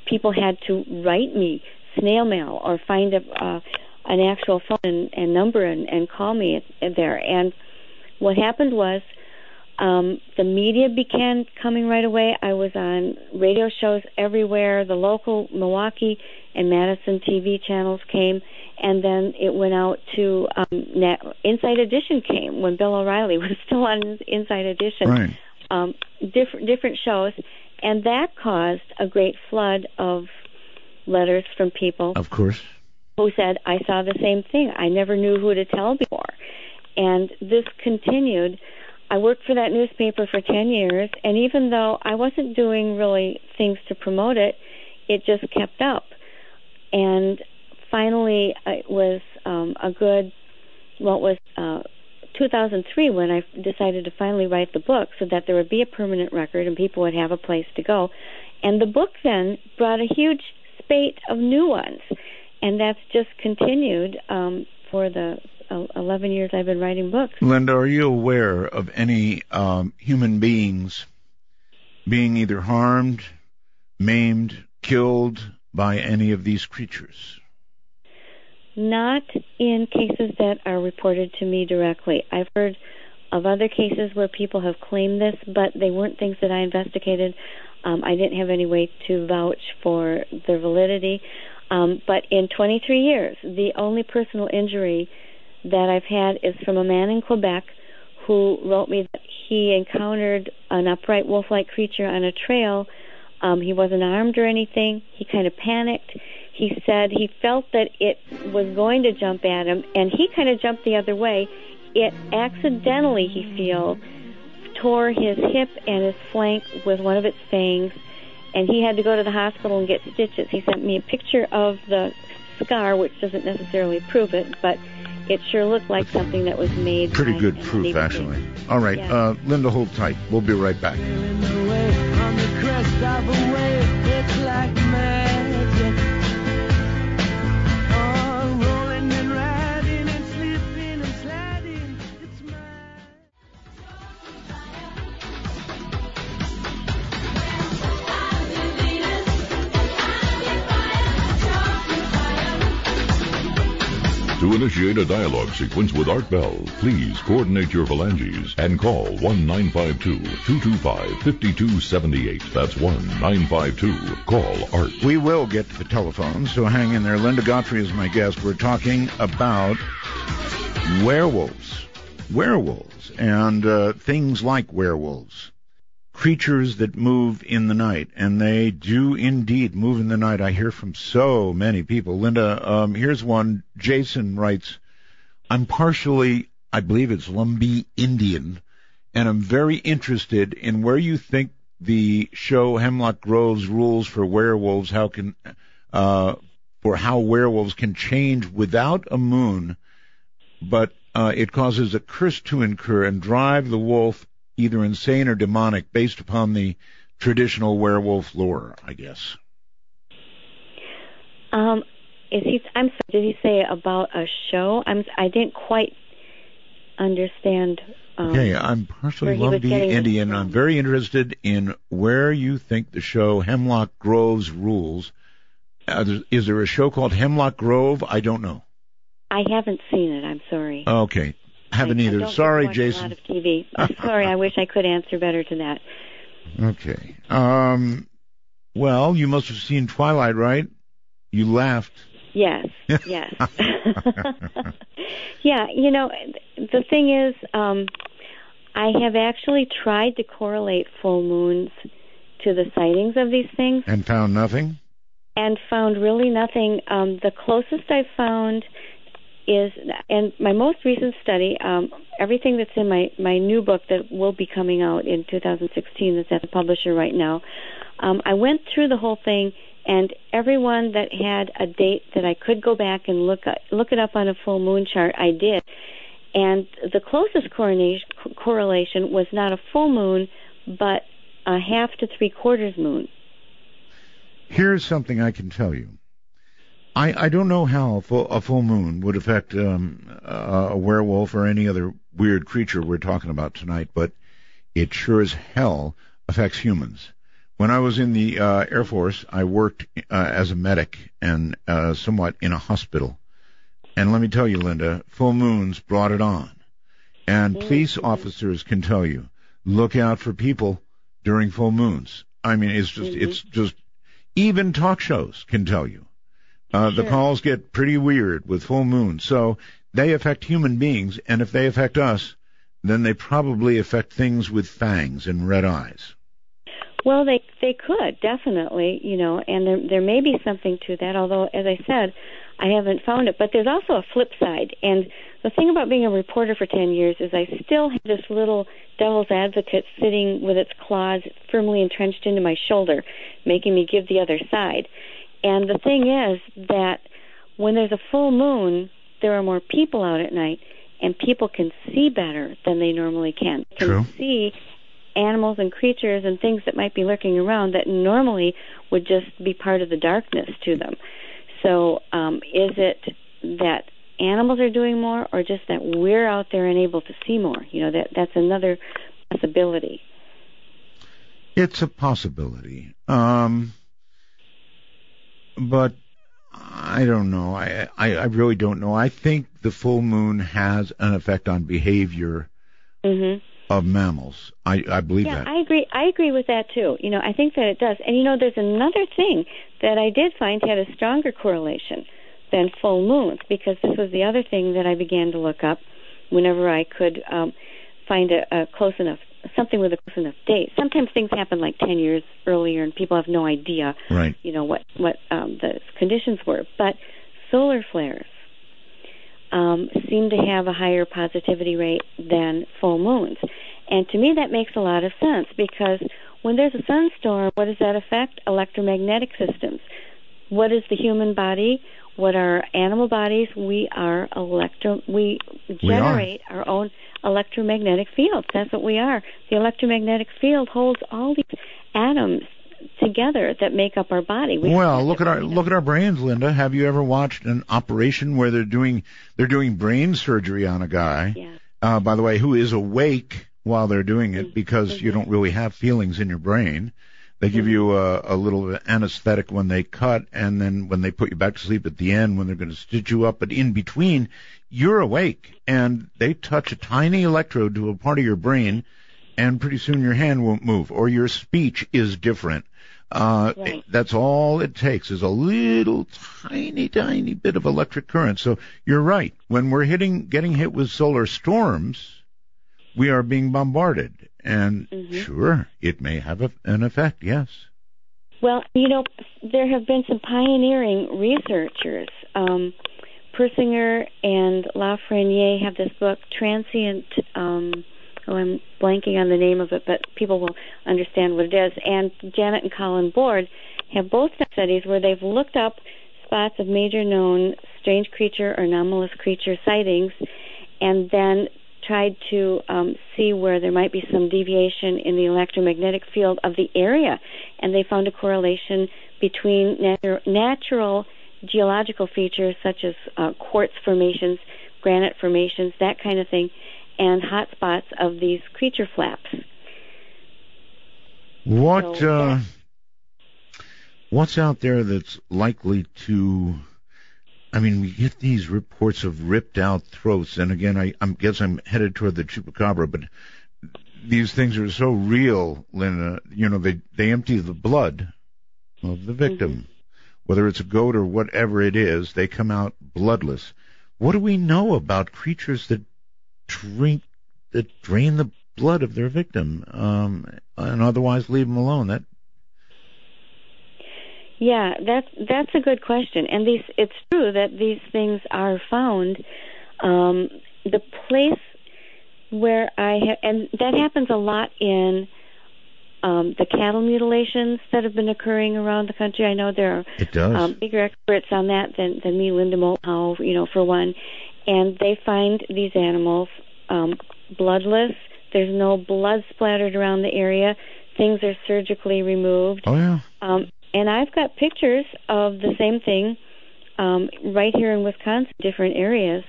People had to write me snail mail or find a uh, an actual phone and, and number and, and call me there. And what happened was um, the media began coming right away. I was on radio shows everywhere. The local Milwaukee and Madison TV channels came, and then it went out to um, Inside Edition came when Bill O'Reilly was still on Inside Edition. Right. Um, different different shows, and that caused a great flood of letters from people. Of course. Who said, "I saw the same thing. I never knew who to tell before," and this continued I worked for that newspaper for 10 years, and even though I wasn't doing really things to promote it, it just kept up. And finally, it was um, a good, well, was uh, 2003 when I decided to finally write the book so that there would be a permanent record and people would have a place to go. And the book then brought a huge spate of new ones, and that's just continued um, for the 11 years I've been writing books. Linda, are you aware of any um, human beings being either harmed, maimed, killed by any of these creatures? Not in cases that are reported to me directly. I've heard of other cases where people have claimed this, but they weren't things that I investigated. Um, I didn't have any way to vouch for their validity. Um, but in 23 years, the only personal injury that I've had is from a man in Quebec who wrote me that he encountered an upright wolf like creature on a trail. Um, he wasn't armed or anything. He kind of panicked. He said he felt that it was going to jump at him, and he kind of jumped the other way. It accidentally, he feels, tore his hip and his flank with one of its fangs, and he had to go to the hospital and get stitches. He sent me a picture of the scar, which doesn't necessarily prove it, but it sure looked like something that was made. Pretty good proof, actually. All right, yeah. uh, Linda, hold tight. We'll be right back. Initiate a dialogue sequence with Art Bell, please coordinate your phalanges and call 1-952-225-5278. That's 1-952. Call Art. We will get to the telephone, so hang in there. Linda Godfrey is my guest. We're talking about werewolves. Werewolves and uh, things like werewolves creatures that move in the night, and they do indeed move in the night. I hear from so many people. Linda, um, here's one. Jason writes, I'm partially, I believe it's Lumbee Indian, and I'm very interested in where you think the show Hemlock Grove's rules for werewolves, how can, uh, for how werewolves can change without a moon, but uh, it causes a curse to incur and drive the wolf either insane or demonic based upon the traditional werewolf lore, I guess. Um, is he? I'm sorry. Did he say about a show? I'm. I didn't quite understand. Um, okay, I'm partially Lumbee Indian. I'm very interested in where you think the show Hemlock Grove's rules. Uh, is there a show called Hemlock Grove? I don't know. I haven't seen it. I'm sorry. Okay, haven't either. Sorry, Jason. A lot of TV. sorry, I wish I could answer better to that. Okay. Um. Well, you must have seen Twilight, right? You laughed. Yes. Yes. yeah. You know, the thing is, um, I have actually tried to correlate full moons to the sightings of these things. And found nothing. And found really nothing. Um, the closest I found is, and my most recent study, um, everything that's in my, my new book that will be coming out in 2016 that's at the publisher right now, um, I went through the whole thing and everyone that had a date that I could go back and look look it up on a full moon chart, I did. And the closest correlation was not a full moon, but a half to three quarters moon. Here's something I can tell you. I, I don't know how a full, a full moon would affect um, a, a werewolf or any other weird creature we're talking about tonight, but it sure as hell affects humans. When I was in the uh, Air Force, I worked uh, as a medic and uh, somewhat in a hospital. And let me tell you, Linda, full moons brought it on. And Mm-hmm. police officers can tell you, look out for people during full moons. I mean, it's just, Mm-hmm. it's just, even talk shows can tell you. Uh, The calls get pretty weird with full moons. So they affect human beings, and if they affect us, then they probably affect things with fangs and red eyes. Well, they they could definitely, you know, and there there may be something to that. Although, as I said, I haven't found it. But there's also a flip side. And the thing about being a reporter for ten years is I still have this little devil's advocate sitting with its claws firmly entrenched into my shoulder, making me give the other side. And the thing is that when there's a full moon, there are more people out at night, and people can see better than they normally can. Can True. see animals and creatures and things that might be lurking around that normally would just be part of the darkness to them. So, um, is it that animals are doing more, or just that we're out there and able to see more? You know, that that's another possibility. It's a possibility. Um, but I don't know. I, I, I really don't know. I think the full moon has an effect on behavior hmm of mammals. I, I believe Yeah, that. I agree. I agree with that too. You know, I think that it does. And you know, there's another thing that I did find had a stronger correlation than full moons because this was the other thing that I began to look up whenever I could um, find a, a close enough something with a close enough date. Sometimes things happen like 10 years earlier and people have no idea, right. you know, what what um, the conditions were. But solar flares um, seem to have a higher positivity rate than full moons. And to me, that makes a lot of sense because when there's a sunstorm, what does that affect? Electromagnetic systems. What is the human body? What are animal bodies? We are electro. We generate our own electromagnetic fields. That's what we are. The electromagnetic field holds all these atoms together that make up our body. We Well, look at our look at our brains, Linda. Have you ever watched an operation where they're doing they're doing brain surgery on a guy? Yeah. Uh, by the way, who is awake while they're doing it because you don't really have feelings in your brain. They give you a, a little anesthetic when they cut, and then when they put you back to sleep at the end, when they're going to stitch you up. But in between, you're awake, and they touch a tiny electrode to a part of your brain, and pretty soon your hand won't move, or your speech is different. Uh, Right. That's all it takes is a little tiny, tiny bit of electric current. So you're right. When we're hitting, getting hit with solar storms, we are being bombarded. And Mhm. sure, it may have a, an effect, yes. Well, you know, there have been some pioneering researchers. Um, Persinger and Lafreniere have this book, Transient. Um, oh, I'm blanking on the name of it, but people will understand what it is. And Janet and Colin Bord have both done studies where they've looked up spots of major known strange creature or anomalous creature sightings, and then tried to um, see where there might be some deviation in the electromagnetic field of the area, and they found a correlation between natu- natural geological features such as uh, quartz formations, granite formations, that kind of thing, and hot spots of these creature flaps. What So, uh, what's out there that's likely to? I mean, we get these reports of ripped out throats, and again, I, I guess I'm headed toward the chupacabra, but these things are so real, Linda. You know, they they empty the blood of the victim, whether it's a goat or whatever it is. They come out bloodless. What do we know about creatures that drink that drain the blood of their victim um, and otherwise leave them alone? That Yeah, that's that's a good question, and these it's true that these things are found. Um, the place where I ha- and that happens a lot in um, the cattle mutilations that have been occurring around the country. I know there are um, bigger experts on that than, than me, Linda Mohow, you know, for one. And they find these animals um, bloodless. There's no blood splattered around the area. Things are surgically removed. oh yeah. Um, and I've got pictures of the same thing um, right here in Wisconsin, different areas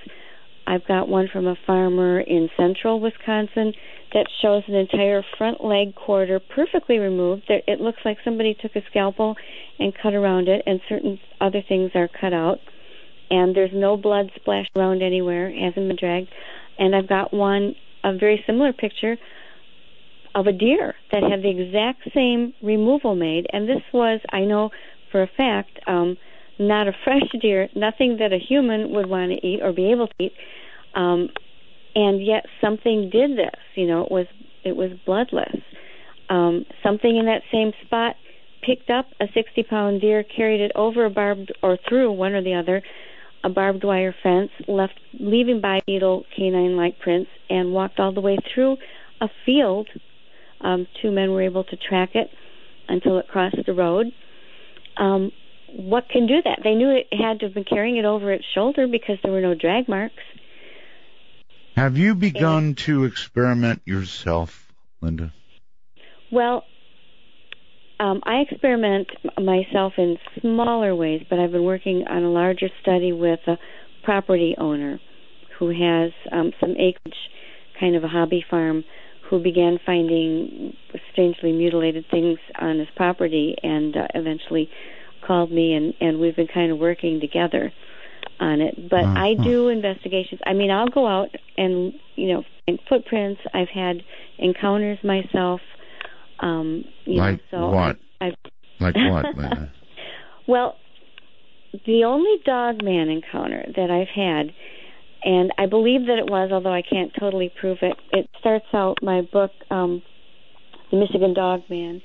I've got one from a farmer in central Wisconsin that shows an entire front leg quarter perfectly removed. It looks like somebody took a scalpel and cut around it, and certain other things are cut out. And there's no blood splashed around anywhere, hasn't been dragged. And I've got one, a very similar picture of a deer that had the exact same removal made. And this was, I know for a fact, um, not a fresh deer, nothing that a human would want to eat or be able to eat. Um, and yet something did this. You know, it was it was bloodless. Um, something in that same spot picked up a 60 pound deer, carried it over a barbed or through one or the other, a barbed wire fence, left leaving bipedal canine like prints, and walked all the way through a field. Um, two men were able to track it until it crossed the road. Um, what can do that? They knew it had to have been carrying it over its shoulder because there were no drag marks. Have you begun and, to experiment yourself, Linda? Well, um, I experiment myself in smaller ways, but I've been working on a larger study with a property owner who has um, some acreage, kind of a hobby farm, who began finding strangely mutilated things on his property and uh, eventually called me, and, and we've been kind of working together on it. But uh-huh. I do investigations. I mean, I'll go out and you know find footprints. I've had encounters myself. Um, you like know, so what? I, like what? well, the only dog man encounter that I've had, and I believe that it was, although I can't totally prove it. It starts out my book, um, The Michigan Dog Man,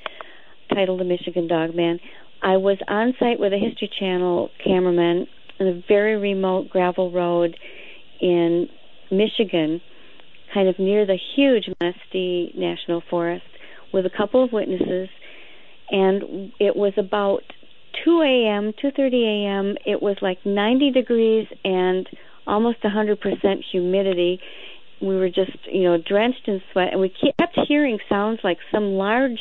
titled The Michigan Dog Man. I was on site with a History Channel cameraman on a very remote gravel road in Michigan, kind of near the huge Manistee National Forest, with a couple of witnesses, and it was about 2 a.m., 2:30 a.m. It was like 90 degrees and almost 100% humidity. We were just, you know, drenched in sweat, and we kept hearing sounds like some large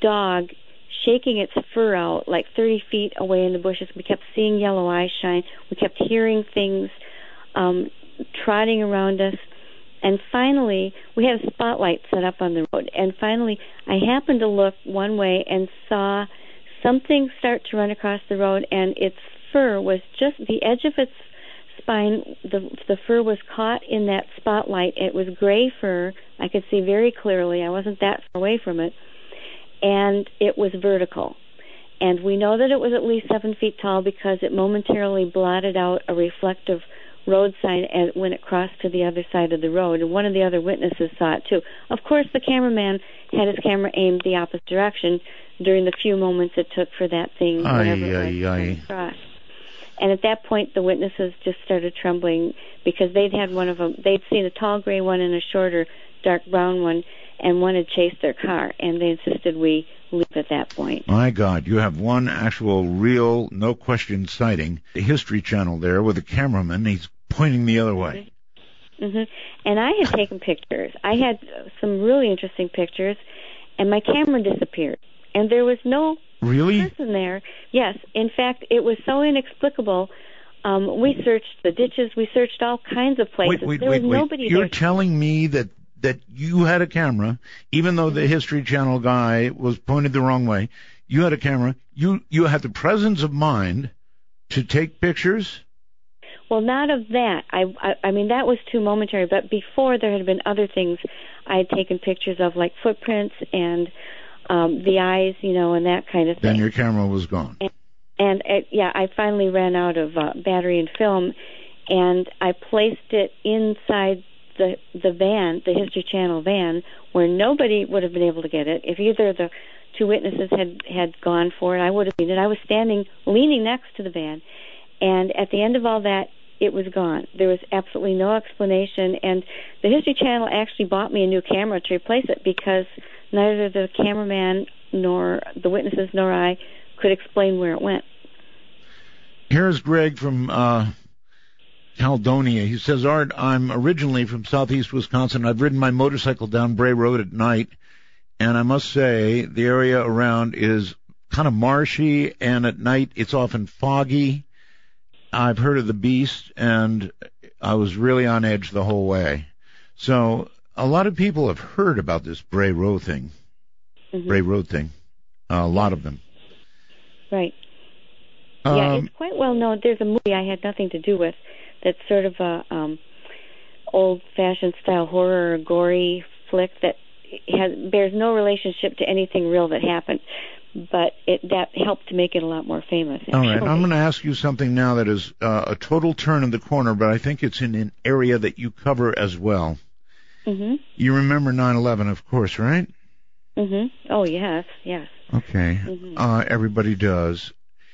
dog shaking its fur out like 30 feet away in the bushes. We kept seeing yellow eyes shine. We kept hearing things um, trotting around us. And finally, we had a spotlight set up on the road. And finally, I happened to look one way and saw something start to run across the road, and its fur was just the edge of its spine. The the fur was caught in that spotlight. It was gray fur. I could see very clearly. I wasn't that far away from it and it was vertical. And we know that it was at least seven feet tall because it momentarily blotted out a reflective road sign when it crossed to the other side of the road. And one of the other witnesses saw it too. Of course, the cameraman had his camera aimed the opposite direction during the few moments it took for that thing, whatever aye, it was, aye. to cross. And at that point, the witnesses just started trembling because they'd had one of them. They'd seen a tall gray one and a shorter dark brown one, and one had chased their car, and they insisted we leave at that point. My God, you have one actual, real, no question sighting. The History Channel there with a cameraman. He's pointing the other way. Mm-hmm. And I had taken pictures. I had some really interesting pictures, and my camera disappeared, and there was no really person there. Yes, in fact, it was so inexplicable. Um, we searched the ditches. We searched all kinds of places. Wait, wait, there wait, was nobody You're there. telling me that that you had a camera, even though the History Channel guy was pointed the wrong way. You had a camera. You you had the presence of mind to take pictures. Well, not of that. I, I I mean that was too momentary. But before there had been other things I had taken pictures of, like footprints and um, the eyes, you know, and that kind of thing. Then your camera was gone. And, and it, yeah, I finally ran out of uh, battery and film, and I placed it inside the the van, the History Channel van, where nobody would have been able to get it. If either the two witnesses had had gone for it, I would have seen it. I was standing, leaning next to the van, and at the end of all that, it was gone. There was absolutely no explanation, and the History Channel actually bought me a new camera to replace it because neither the cameraman nor the witnesses nor I could explain where it went. Here's Greg from uh, Caledonia. He says, Art, I'm originally from southeast Wisconsin. I've ridden my motorcycle down Bray Road at night, and I must say the area around is kind of marshy, and at night it's often foggy. I've heard of the beast, and I was really on edge the whole way. So a lot of people have heard about this Bray Road thing. Mhm. Bray Road thing. a lot of them. Right. yeah, Um, it's quite well known. There's a movie I had nothing to do with that's sort of a um, old-fashioned style horror, gory flick that has bears no relationship to anything real that happened, but it that helped to make it a lot more famous. all right. actually. I'm going to ask you something now that is uh, a total turn of the corner, but I think it's in an area that you cover as well. Mhm. You remember 9/11, of course, right? Mhm. Oh yes, yes. Okay. Mhm. Uh, everybody does.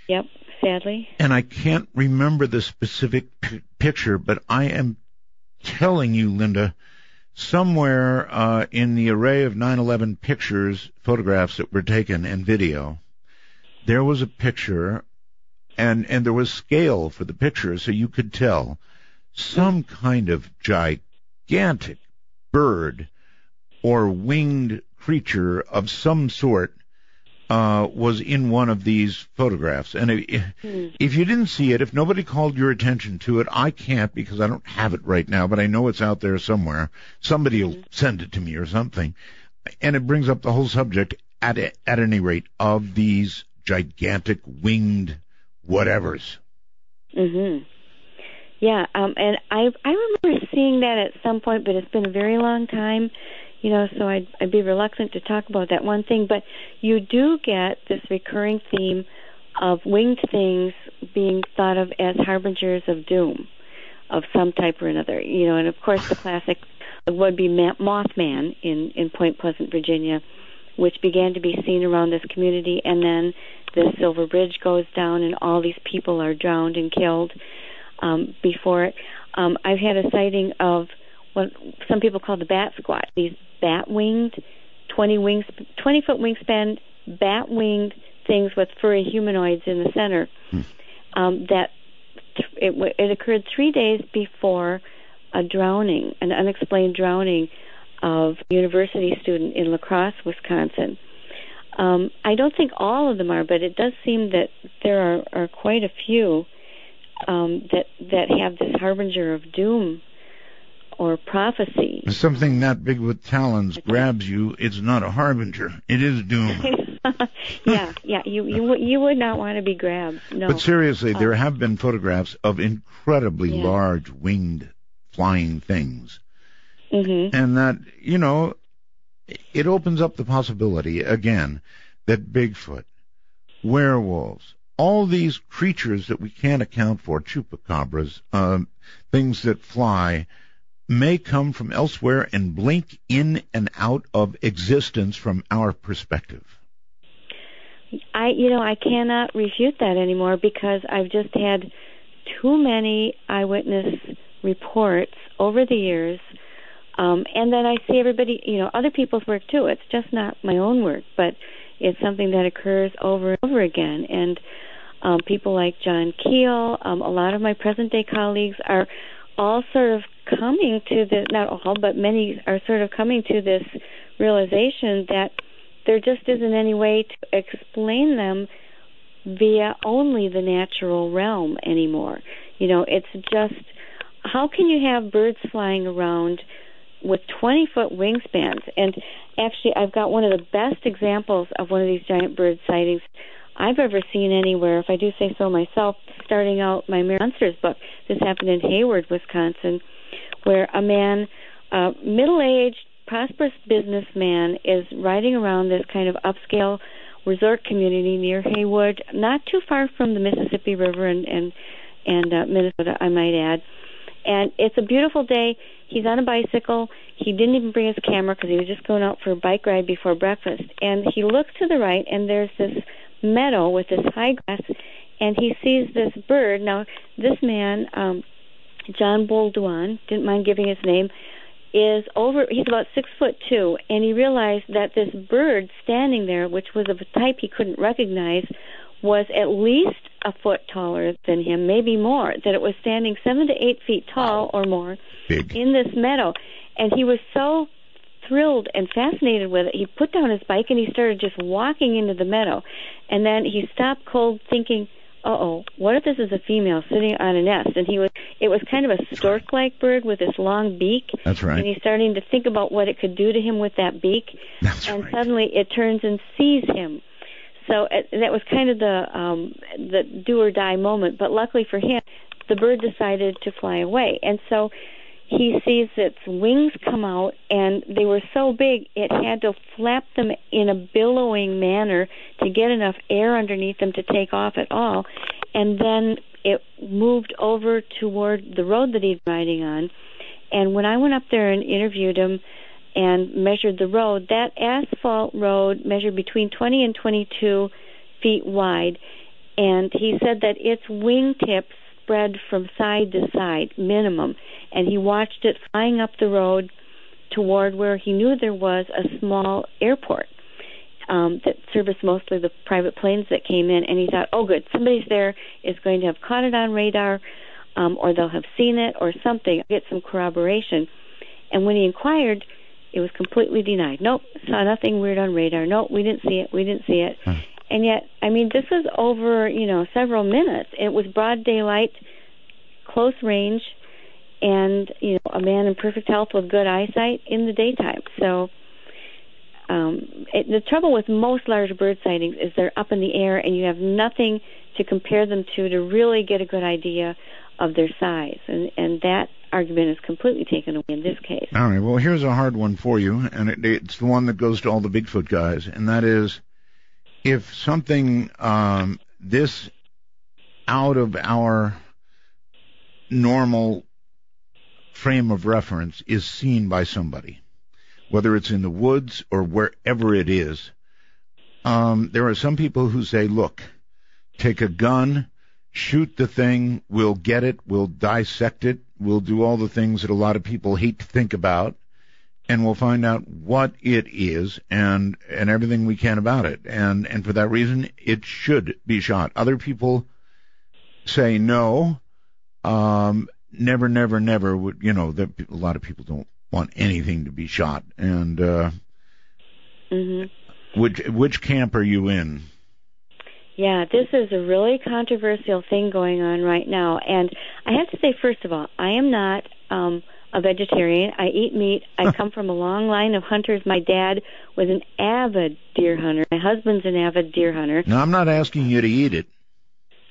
Yep. Sadly. and I can't remember the specific p- picture, but I am telling you, Linda, somewhere uh, in the array of 9/11 pictures, photographs that were taken and video, there was a picture, and and there was scale for the picture, so you could tell some kind of gigantic bird or winged creature of some sort uh, was in one of these photographs. And if, Hmm. if you didn't see it, if nobody called your attention to it, I can't because I don't have it right now, but I know it's out there somewhere. Somebody will send it to me or something. And it brings up the whole subject at at any rate of these gigantic winged whatevers. Mhm. Yeah, um and I I remember seeing that at some point, but it's been a very long time, you know, so I'd I'd be reluctant to talk about that one thing, but you do get this recurring theme of winged things being thought of as harbingers of doom of some type or another, you know, and of course the classic would be Mothman in in Point Pleasant, Virginia, which began to be seen around this community. And then the Silver Bridge goes down and all these people are drowned and killed um, before it. Um, I've had a sighting of what some people call the batsquatch. These bat winged, twenty wings, twenty foot wingspan, bat winged things with furry humanoids in the center. Um, that th- it, it occurred three days before a drowning, an unexplained drowning of a university student in La Crosse, Wisconsin. Um, I don't think all of them are, but it does seem that there are, are quite a few um, that that have this harbinger of doom or prophecy. Something that big with talons grabs you, it's not a harbinger. It is doom. yeah, yeah. You you would you would not want to be grabbed. No. But seriously, there Uh, have been photographs of incredibly Yeah. large winged flying things. hmm And that, you know, it opens up the possibility again that Bigfoot, werewolves, all these creatures that we can't account for, chupacabras, um, things that fly, may come from elsewhere and blink in and out of existence from our perspective. I you know I cannot refute that anymore because I've just had too many eyewitness reports over the years, um, and then I see everybody you know other people's work too. It's just not my own work, but it's something that occurs over and over again. And um, people like John Keel, um, a lot of my present day colleagues are all sort of coming to the not all but many are sort of coming to this realization that there just isn't any way to explain them via only the natural realm anymore. You know, it's just how can you have birds flying around with 20 foot wingspans? And actually, I've got one of the best examples of one of these giant bird sightings I've ever seen anywhere, if I do say so myself, starting out my Monsters book. This happened in Hayward, Wisconsin, where a man, uh, middle aged, prosperous businessman, is riding around this kind of upscale resort community near Hayward, not too far from the Mississippi River and and and uh, Minnesota, I might add. And it's a beautiful day. He's on a bicycle. He didn't even bring his camera because he was just going out for a bike ride before breakfast. And he looks to the right, and there's this meadow with this high grass, and he sees this bird. Now, this man, um, John Bolduan, didn't mind giving his name, is over. He's about six foot two, and he realized that this bird standing there, which was of a type he couldn't recognize, was at least a foot taller than him, maybe more. That it was standing seven to eight feet tall or more Big. in this meadow, and he was so thrilled and fascinated with it. He put down his bike and he started just walking into the meadow, and then he stopped cold, thinking, "Uh oh, what if this is a female sitting on a nest? And he was, it was kind of a stork-like bird with this long beak. That's right. And he's starting to think about what it could do to him with that beak. That's and right. suddenly it turns and sees him. So it, that was kind of the um, the do or die moment. But luckily for him, the bird decided to fly away, and so he sees its wings come out, and they were so big it had to flap them in a billowing manner to get enough air underneath them to take off at all. And then it moved over toward the road that he'd riding on. And when I went up there and interviewed him and measured the road, that asphalt road measured between 20 and 22 feet wide. And he said that its wingtips spread from side to side, minimum. And he watched it flying up the road toward where he knew there was a small airport um, that serviced mostly the private planes that came in. And he thought, oh, good, somebody's there is going to have caught it on radar, um, or they'll have seen it, or something, get some corroboration. And when he inquired, it was completely denied. Nope, saw nothing weird on radar. Nope, we didn't see it. We didn't see it. Hmm. And yet, I mean, this was over, you know, several minutes. It was broad daylight, close range, and you know, a man in perfect health with good eyesight in the daytime. So, um, it, the trouble with most large bird sightings is they're up in the air, and you have nothing to compare them to to really get a good idea of their size, and and that argument is completely taken away in this case. All right. Well, here's a hard one for you, and it, it's the one that goes to all the Bigfoot guys, and that is if something um, this out of our normal frame of reference is seen by somebody, whether it's in the woods or wherever it is. Um, there are some people who say, look, take a gun, shoot the thing, we'll get it, we'll dissect it, we'll do all the things that a lot of people hate to think about, and we'll find out what it is and and everything we can about it. And and for that reason, it should be shot. Other people say no, um, never, never, never would. You know, that a lot of people don't want anything to be shot. And uh, hmm which which camp are you in? Yeah, this is a really controversial thing going on right now. And I have to say, first of all, I am not um, a vegetarian. I eat meat. I come from a long line of hunters. My dad was an avid deer hunter. My husband's an avid deer hunter. Now, I'm not asking you to eat it.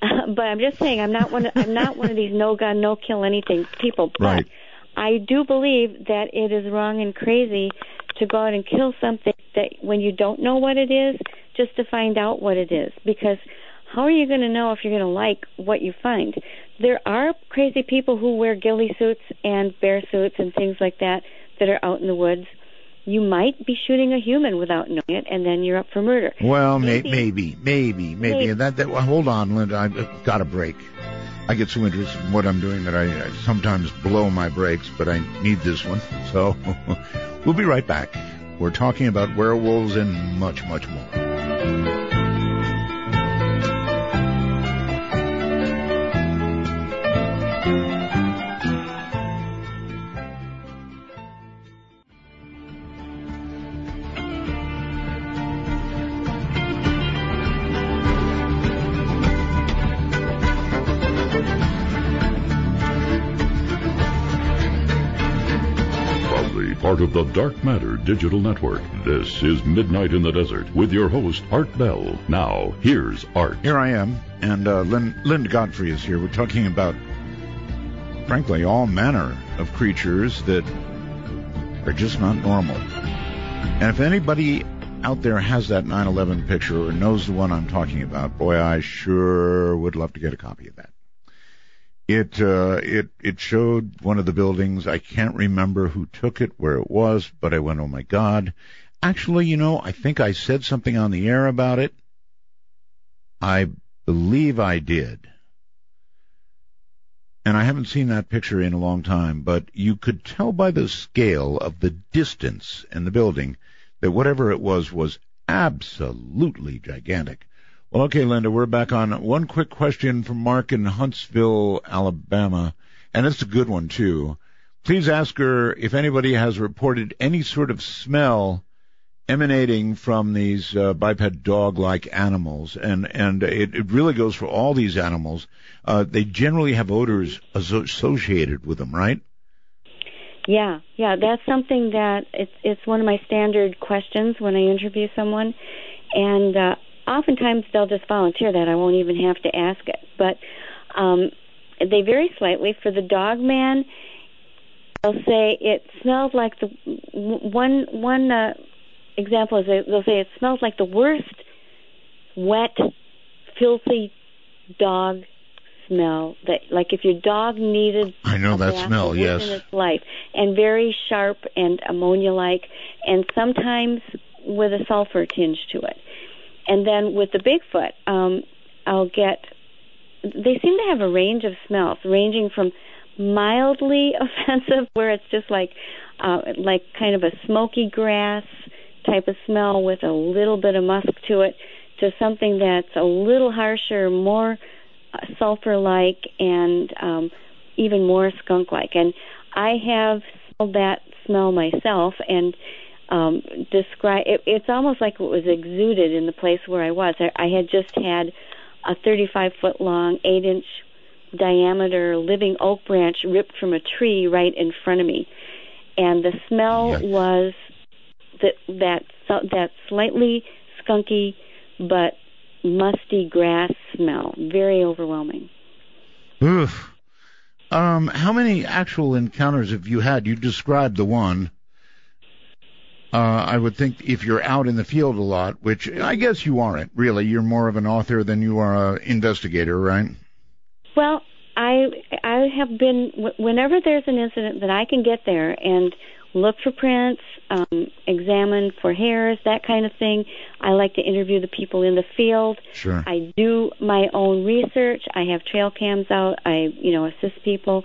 but I'm just saying, I'm not one. Of, I'm not one of these no gun, no kill anything people. But Right. I do believe that it is wrong and crazy to go out and kill something that when you don't know what it is, just to find out what it is. Because how are you going to know if you're going to like what you find? There are crazy people who wear ghillie suits and bear suits and things like that that are out in the woods. You might be shooting a human without knowing it, and then you're up for murder. Well, Maybe. maybe, maybe, maybe. Maybe. That, that. Well, hold on, Linda. I've got a break. I get so interested in what I'm doing that I, I sometimes blow my brakes, but I need this one. So we'll be right back. We're talking about werewolves and much, much more. Part of the Dark Matter Digital Network. This is Midnight in the Desert with your host, Art Bell. Now, here's Art. Here I am, and uh, Lynn, Linda Godfrey is here. We're talking about, frankly, all manner of creatures that are just not normal. And if anybody out there has that 9/11 picture or knows the one I'm talking about, boy, I sure would love to get a copy of that. It uh, it it showed one of the buildings. I can't remember who took it, where it was, but I went, oh my god. Actually, you know, I think I said something on the air about it. I believe I did. And I haven't seen that picture in a long time, but you could tell by the scale of the distance in the building that whatever it was was absolutely gigantic. Well, okay, Linda, we're back on. One quick question from Mark in Huntsville, Alabama, and it's a good one too. Please ask her if anybody has reported any sort of smell emanating from these uh, biped dog-like animals, and and it, it really goes for all these animals. Uh, they generally have odors associated with them, right? Yeah, yeah, that's something that it's it's one of my standard questions when I interview someone, and uh, oftentimes they'll just volunteer that. I won't even have to ask it, but um, they vary slightly. For the dog man, they'll say it smells like the one one uh, example is they'll say it smells like the worst wet, filthy dog smell that like if your dog needed I know that smell, yes. in its life and very sharp and ammonia like and sometimes with a sulfur tinge to it. And then with the Bigfoot, um I'll get they seem to have a range of smells ranging from mildly offensive where it's just like uh like kind of a smoky grass type of smell with a little bit of musk to it to something that's a little harsher, more uh, sulfur-like, and um, even more skunk-like. And I have smelled that smell myself, and um, describe. It, it's almost like it was exuded in the place where I was. I, I had just had a 35 foot long, 8 inch diameter living oak branch ripped from a tree right in front of me, and the smell was that that that slightly skunky but musty grass smell. Very overwhelming. Oof. Um, how many actual encounters have you had? You described the one. Uh, I would think if you're out in the field a lot, which I guess you aren't really. You're more of an author than you are an investigator, right? Well, I I have been whenever there's an incident that I can get there and look for prints, um, examine for hairs, that kind of thing. I like to interview the people in the field. Sure. I do my own research. I have trail cams out. I, you know, assist people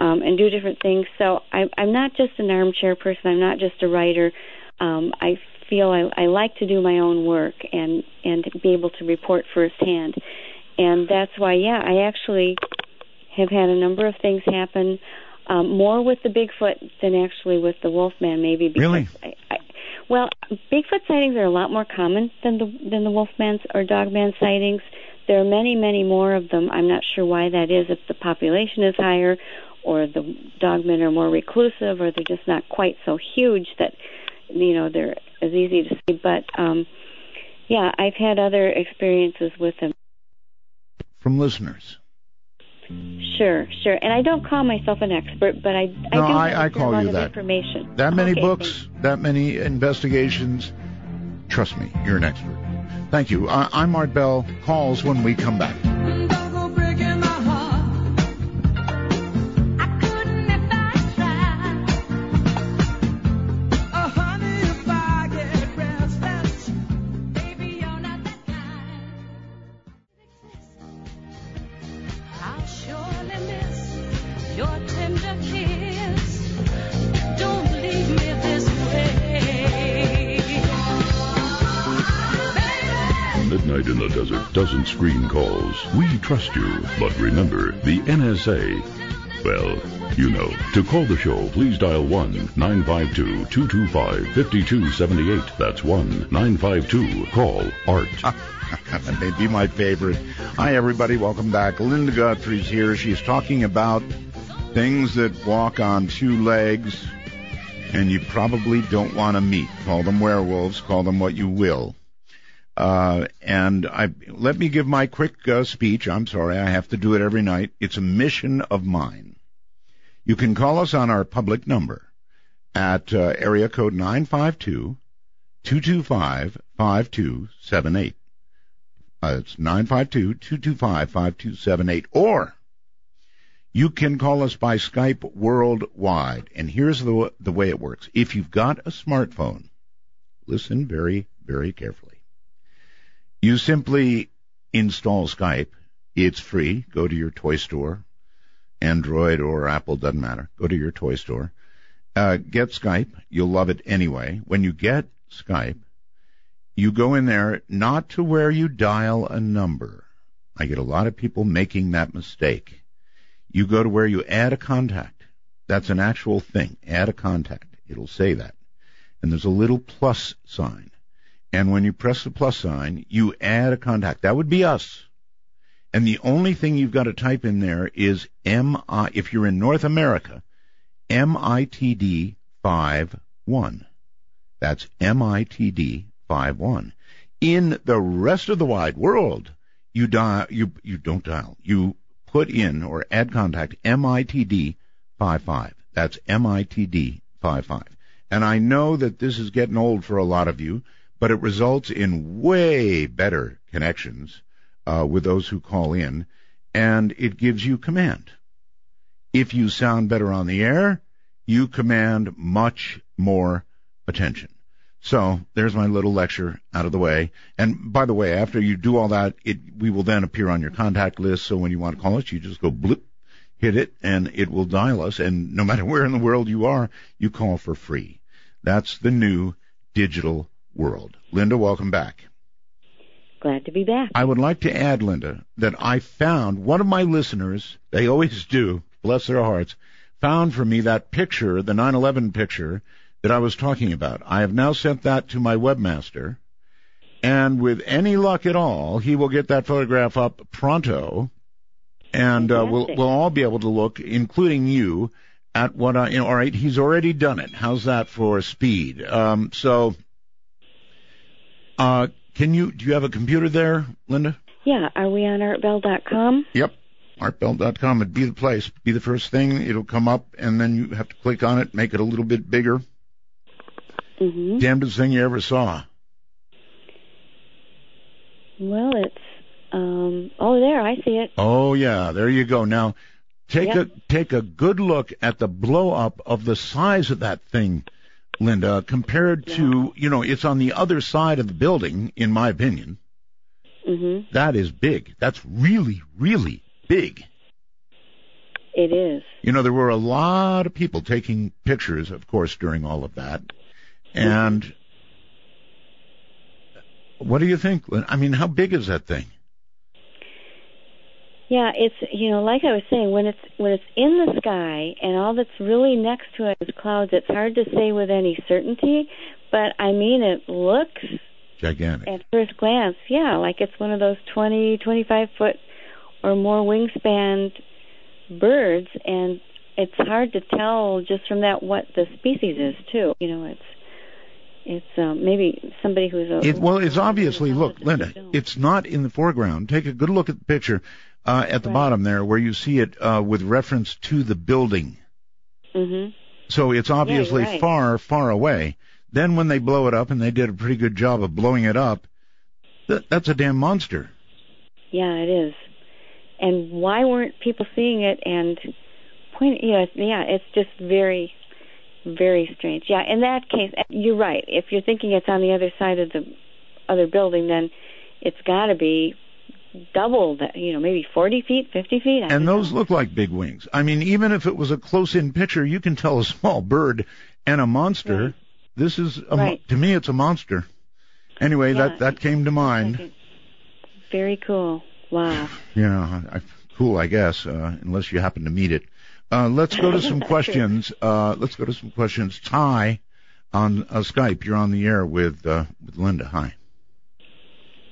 um, and do different things. So I, I'm not just an armchair person. I'm not just a writer. Um, I feel I, I like to do my own work and and be able to report firsthand. And that's why, yeah, I actually have had a number of things happen um, more with the Bigfoot than actually with the Wolfman, maybe. Because really? I, I, well, Bigfoot sightings are a lot more common than the than the Wolfman's or Dogman sightings. There are many, many more of them. I'm not sure why that is. If the population is higher, or the dogmen are more reclusive, or they're just not quite so huge that you know they're as easy to see. But um, yeah, I've had other experiences with them. From listeners. Sure, sure. And I don't call myself an expert, but I, no, I do I, I call you that. Information. That many okay, books, that many investigations. Trust me, you're an expert. Thank you. I, I'm Art Bell. Calls when we come back. In the desert doesn't screen calls. We trust you. But remember, the NSA, well, you know. To call the show, please dial 1-952-225-5278. That's 1-952-CALL ART. that may be my favorite. Hi, everybody. Welcome back. Linda Godfrey's here. She's talking about things that walk on two legs and you probably don't want to meet. Call them werewolves. Call them what you will. Uh, and I, let me give my quick uh, speech. I'm sorry, I have to do it every night. It's a mission of mine. You can call us on our public number at uh, area code 952 225 5278. Uh, it's 952 225 5278. Or you can call us by Skype worldwide. And here's the, the way it works. If you've got a smartphone, listen very, very carefully. You simply install Skype. It's free. Go to your toy store, Android or Apple, doesn't matter. Go to your toy store. Uh, get Skype. You'll love it anyway. When you get Skype, you go in there not to where you dial a number. I get a lot of people making that mistake. You go to where you add a contact. That's an actual thing. Add a contact. It'll say that. and there's a little plus sign. And when you press the plus sign, you add a contact. That would be us. And the only thing you've got to type in there is MI, if you're in North America, MITD 51. That's MITD 51. In the rest of the wide world, you dial, you, you don't dial, you put in or add contact MITD 55. That's MITD 55. And I know that this is getting old for a lot of you, but it results in way better connections uh, with those who call in, and it gives you command. If you sound better on the air, you command much more attention. So there's my little lecture out of the way. And by the way, after you do all that, it, we will then appear on your contact list. So when you want to call us, you just go blip, hit it, and it will dial us. And no matter where in the world you are, you call for free. That's the new digital world. Linda, welcome back. Glad to be back. I would like to add, Linda, that I found one of my listeners, they always do, bless their hearts, found for me that picture, the 9/11 picture that I was talking about. I have now sent that to my webmaster, and with any luck at all, he will get that photograph up pronto, and uh, we'll we'll all be able to look, including you, at what I. You know, all right, he's already done it. How's that for speed? Um, so, uh, can you do you have a computer there, Linda? Yeah. Are we on artbell.com? Yep artbell.com would be the place. Be the first thing. It'll come up, and then you have to click on it, make it a little bit bigger. Mm-hmm. Damnedest thing you ever saw. Well, it's um oh there, I see it. Oh yeah, there you go. Now take Yep. a take a good look at the blow up of the size of that thing, Linda, compared to you know, it's on the other side of the building, in my opinion. Mhm. That is big. That's really, really big. It is. You know, there were a lot of people taking pictures, of course, during all of that. And what do you think? I mean, how big is that thing? Yeah, it's you know, like I was saying, when it's when it's in the sky and all that's really next to it is clouds, it's hard to say with any certainty. But I mean, it looks Gigantic. at first glance, yeah, like it's one of those twenty, twenty-five foot or more wingspan birds, and it's hard to tell just from that what the species is too. You know, it's it's um, maybe somebody who's a It, well, it's obviously, look, Linda, that you don't. it's not in the foreground. Take a good look at the picture uh, at the Right. bottom there where you see it uh, with reference to the building. Mhm. So it's obviously right. far, far away. Then when they blow it up, and they did a pretty good job of blowing it up, that, that's a damn monster. Yeah, it is. And why weren't people seeing it and point? Yeah, it's- yeah, it's just very, very strange. Yeah, in that case, you're right. If you're thinking it's on the other side of the other building, then it's got to be double that. You know, maybe 40 feet, 50 feet. I And those know. look like big wings. I mean, even if it was a close-in picture, you can tell a small bird and a monster. Right. This is a, Right. to me, it's a monster. Anyway, Yeah, that that came to mind. Okay. Very cool. Wow. Know, I, cool, I guess, uh, unless you happen to meet it. Uh, let's go to some questions. Uh, let's go to some questions. Ty, on uh, Skype, you're on the air with uh, with Linda. Hi.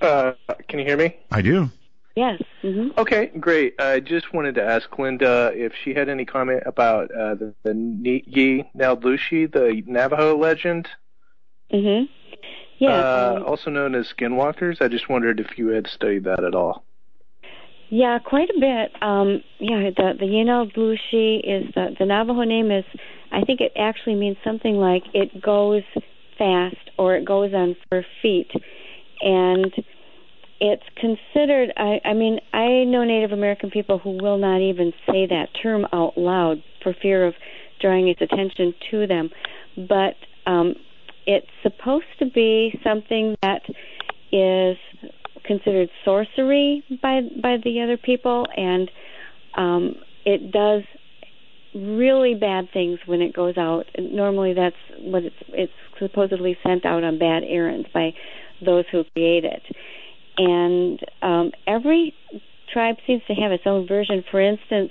Uh, can you hear me? I do. Yes. hmm Okay, great. I just wanted to ask Linda if she had any comment about uh, the, the yee naaldlooshii, the Navajo legend, hmm Yeah. uh, um, also known as skinwalkers. I just wondered if you had studied that at all. Yeah, quite a bit. Um, yeah, the the yee naaldlooshii is the the Navajo name is. I think it actually means something like it goes fast or it goes on four feet, and it's considered. I I mean I know Native American people who will not even say that term out loud for fear of drawing its attention to them, but um, it's supposed to be something that is considered sorcery by by the other people, and um, it does really bad things when it goes out. Normally, that's what it's it's supposedly sent out on bad errands by those who create it. And um, every tribe seems to have its own version. For instance,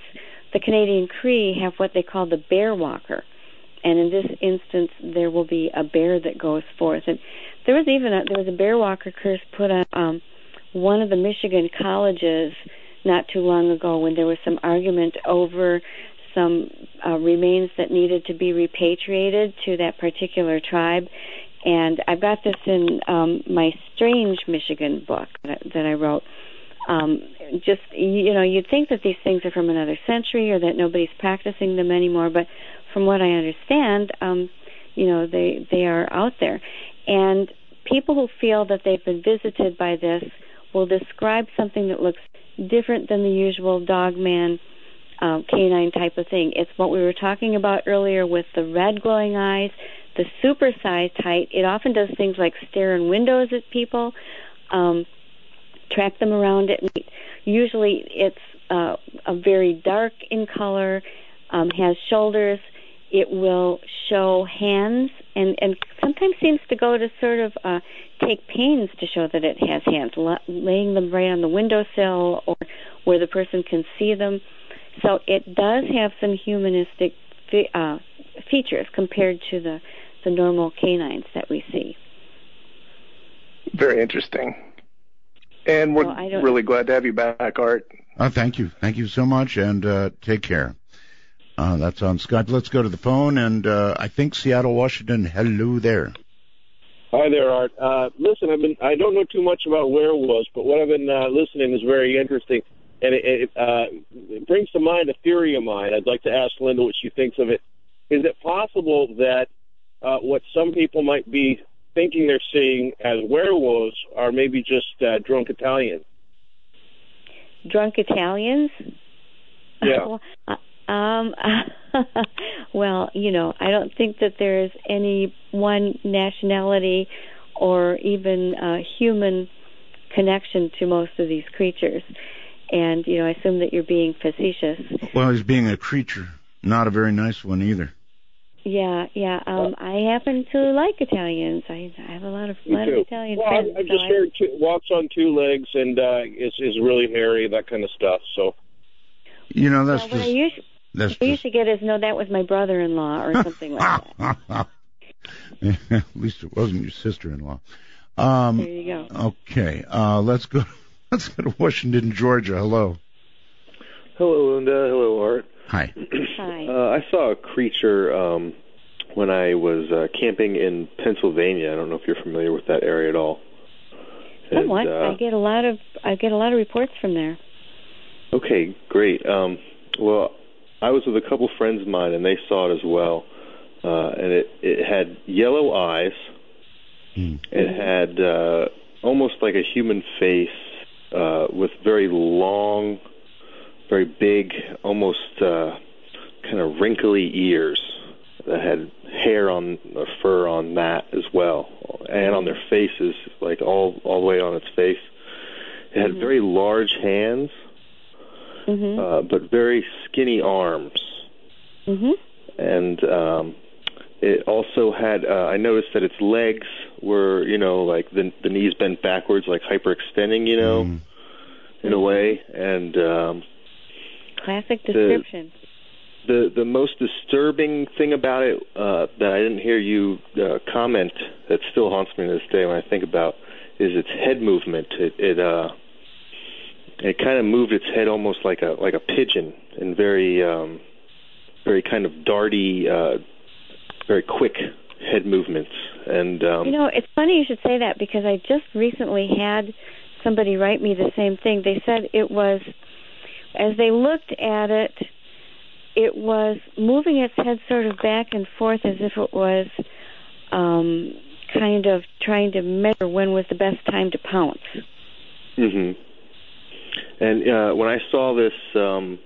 the Canadian Cree have what they call the bear walker, and in this instance, there will be a bear that goes forth. And there was even a, there was a bear walker curse put on um, one of the Michigan colleges not too long ago when there was some argument over some uh, remains that needed to be repatriated to that particular tribe. And I've got this in um, my Strange Michigan book that, that I wrote. Um, just you know, you'd think that these things are from another century or that nobody's practicing them anymore, but from what I understand, um, you know, they they are out there, and people who feel that they've been visited by this will describe something that looks different than the usual dog man uh, canine type of thing. It's what we were talking about earlier with the red glowing eyes, the supersized height. It often does things like stare in windows at people, um, track them around at night. Usually, it's uh, a very dark in color, um, has shoulders. It will show hands, and and sometimes seems to go to sort of uh, take pains to show that it has hands, laying them right on the windowsill or where the person can see them. So it does have some humanistic uh, features compared to the the normal canines that we see. Very interesting. And we're well, really glad to have you back, Art. Uh, thank you. Thank you so much, and uh, take care. Uh, that's on Skype. Let's go to the phone, and uh, I think Seattle, Washington. Hello there. Hi there, Art. Uh, listen, I've been I don't know too much about werewolves, but what I've been uh, listening is very interesting and it, it, uh, it brings to mind a theory of mine. I'd like to ask Linda what she thinks of it. Is it possible that uh, what some people might be thinking they're seeing as werewolves are maybe just uh, drunk Italians? Drunk Italians? Yeah. um, well, you know, I don't think that there's any one nationality or even uh, human connection to most of these creatures and you know, I assume that you're being facetious. Well, he's being a creature, not a very nice one either. Yeah, yeah. Um, I happen to like Italians. I, I have a lot of Me lot too. of Italian well, friends. I, I just so heard two, walks on two legs and uh, is is really hairy, that kind of stuff. So. You know, that's well, just. What I usually, that's what I usually get is no, that was my brother-in-law or something like that. At least it wasn't your sister-in-law. Um, there you go. Okay, uh, let's go. Let's go to Washington, Georgia. Hello. Hello, Linda. Hello, Art. Hi. Hi. Uh, I saw a creature um, when I was uh, camping in Pennsylvania. I don't know if you're familiar with that area at all. Somewhat. uh, I get a lot of I get a lot of reports from there. Okay, great. Um, well, I was with a couple friends of mine, and they saw it as well. Uh, and it it had yellow eyes. Mm. It had uh, almost like a human face uh, with very long, very big, almost uh, kind of wrinkly ears that had hair on or fur on that as well, and on their faces, like all all the way on its face. It had mm-hmm. very large hands, mm-hmm. uh, but very skinny arms. Mm-hmm. And um, it also had. Uh, I noticed that its legs were, you know, like the the knees bent backwards, like hyperextending, you know, Mm. in a way. And um, Classic description. the the most disturbing thing about it uh, that I didn't hear you uh, comment that still haunts me to this day when I think about is its head movement. It it uh, it kind of moved its head almost like a like a pigeon and very um, very kind of darty, uh, very quick head movements. And um, You know, it's funny you should say that because I just recently had somebody write me the same thing. They said it was, as they looked at it, it was moving its head sort of back and forth as if it was um, kind of trying to measure when was the best time to pounce. hmm And uh, when I saw this, um,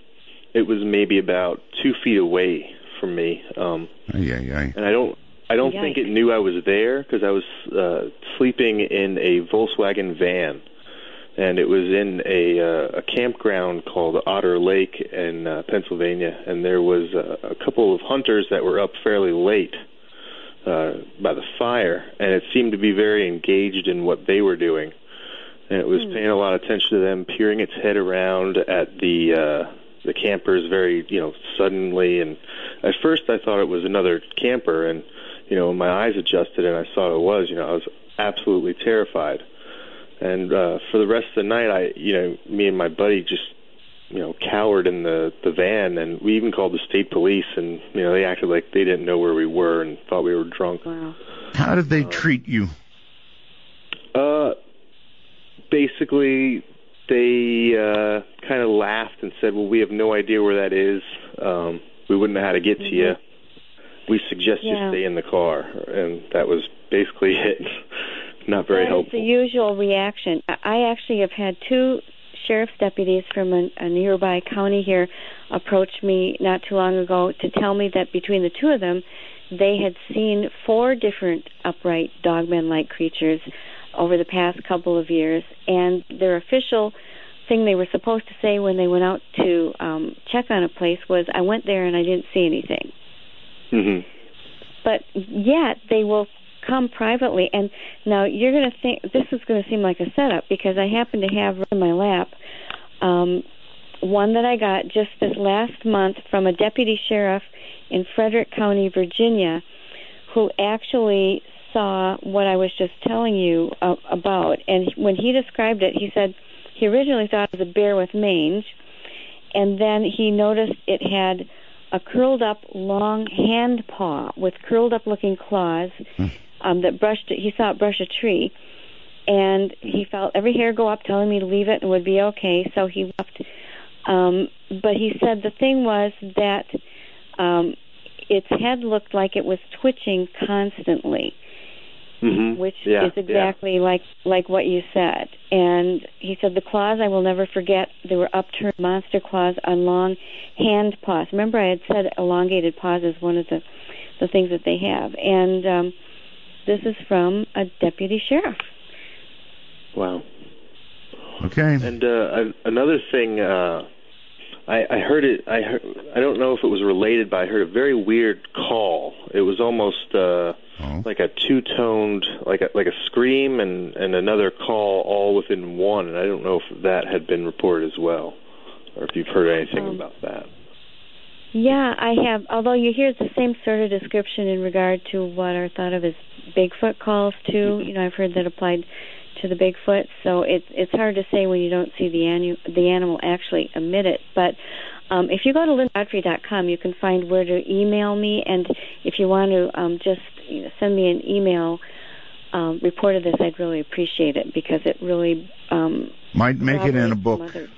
it was maybe about two feet away from me. Um, Yeah, yeah. and I don't I don't think it knew I was there because I was uh, sleeping in a Volkswagen van, and it was in a uh, a campground called Otter Lake in uh, Pennsylvania, and there was uh, a couple of hunters that were up fairly late uh, by the fire, and it seemed to be very engaged in what they were doing, and it was Hmm. paying a lot of attention to them, peering its head around at the uh, the campers very you know suddenly, and at first I thought it was another camper, and you know when my eyes adjusted and I saw it was, you know I was absolutely terrified. And uh, for the rest of the night, I you know me and my buddy just you know cowered in the the van, and we even called the state police, and you know they acted like they didn't know where we were and thought we were drunk. Wow. How did they treat you? Uh, basically, they uh, kind of laughed and said, "Well, we have no idea where that is. Um, we wouldn't know how to get to you. We suggest Mm-hmm. Yeah. you stay in the car." And that was basically it. Not very That helpful. the usual reaction. I- actually have had two sheriff's deputies from a, a nearby county here approach me not too long ago to tell me that between the two of them, they had seen four different upright dogman-like creatures over the past couple of years, and their official thing they were supposed to say when they went out to um, check on a place was, "I went there and I didn't see anything." hmm but yet they will come privately and now you're going to think this is going to seem like a setup because I happen to have in my lap um one that I got just this last month from a deputy sheriff in Frederick County, Virginia, who actually saw what I was just telling you uh, about. And when he described it, he said he originally thought it was a bear with mange, and then he noticed it had a curled up long hand paw with curled up looking claws um, that brushed he saw it brush a tree and he felt every hair go up telling me to leave it and would be okay so he left um, but he said the thing was that um, its head looked like it was twitching constantly hmm which yeah, is exactly like like what you said. And he said the claws I will never forget. They were upturned monster claws on long hand paws. Remember I had said elongated paws is one of the the things that they have. And um, this is from a deputy sheriff. Yeah. Wow. Okay. And uh, another thing, uh, I, I heard it. I heard, I don't know if it was related, but I heard a very weird call. It was almost uh, Oh. like a two-toned, like a like a scream and and another call all within one. And I don't know if that had been reported as well, or if you've heard anything Um, about that. Yeah, I have. Although you hear the same sort of description in regard to what are thought of as Bigfoot calls too. You know, I've heard that applied to the Bigfoot. So it's it's hard to say when you don't see the anu- the animal actually emit it. But um, if you go to lindagodfrey.com, you can find where to email me, and if you want to um, just you know, send me an email um, report of this, I'd really appreciate it because it really um, Might make it in a book. other-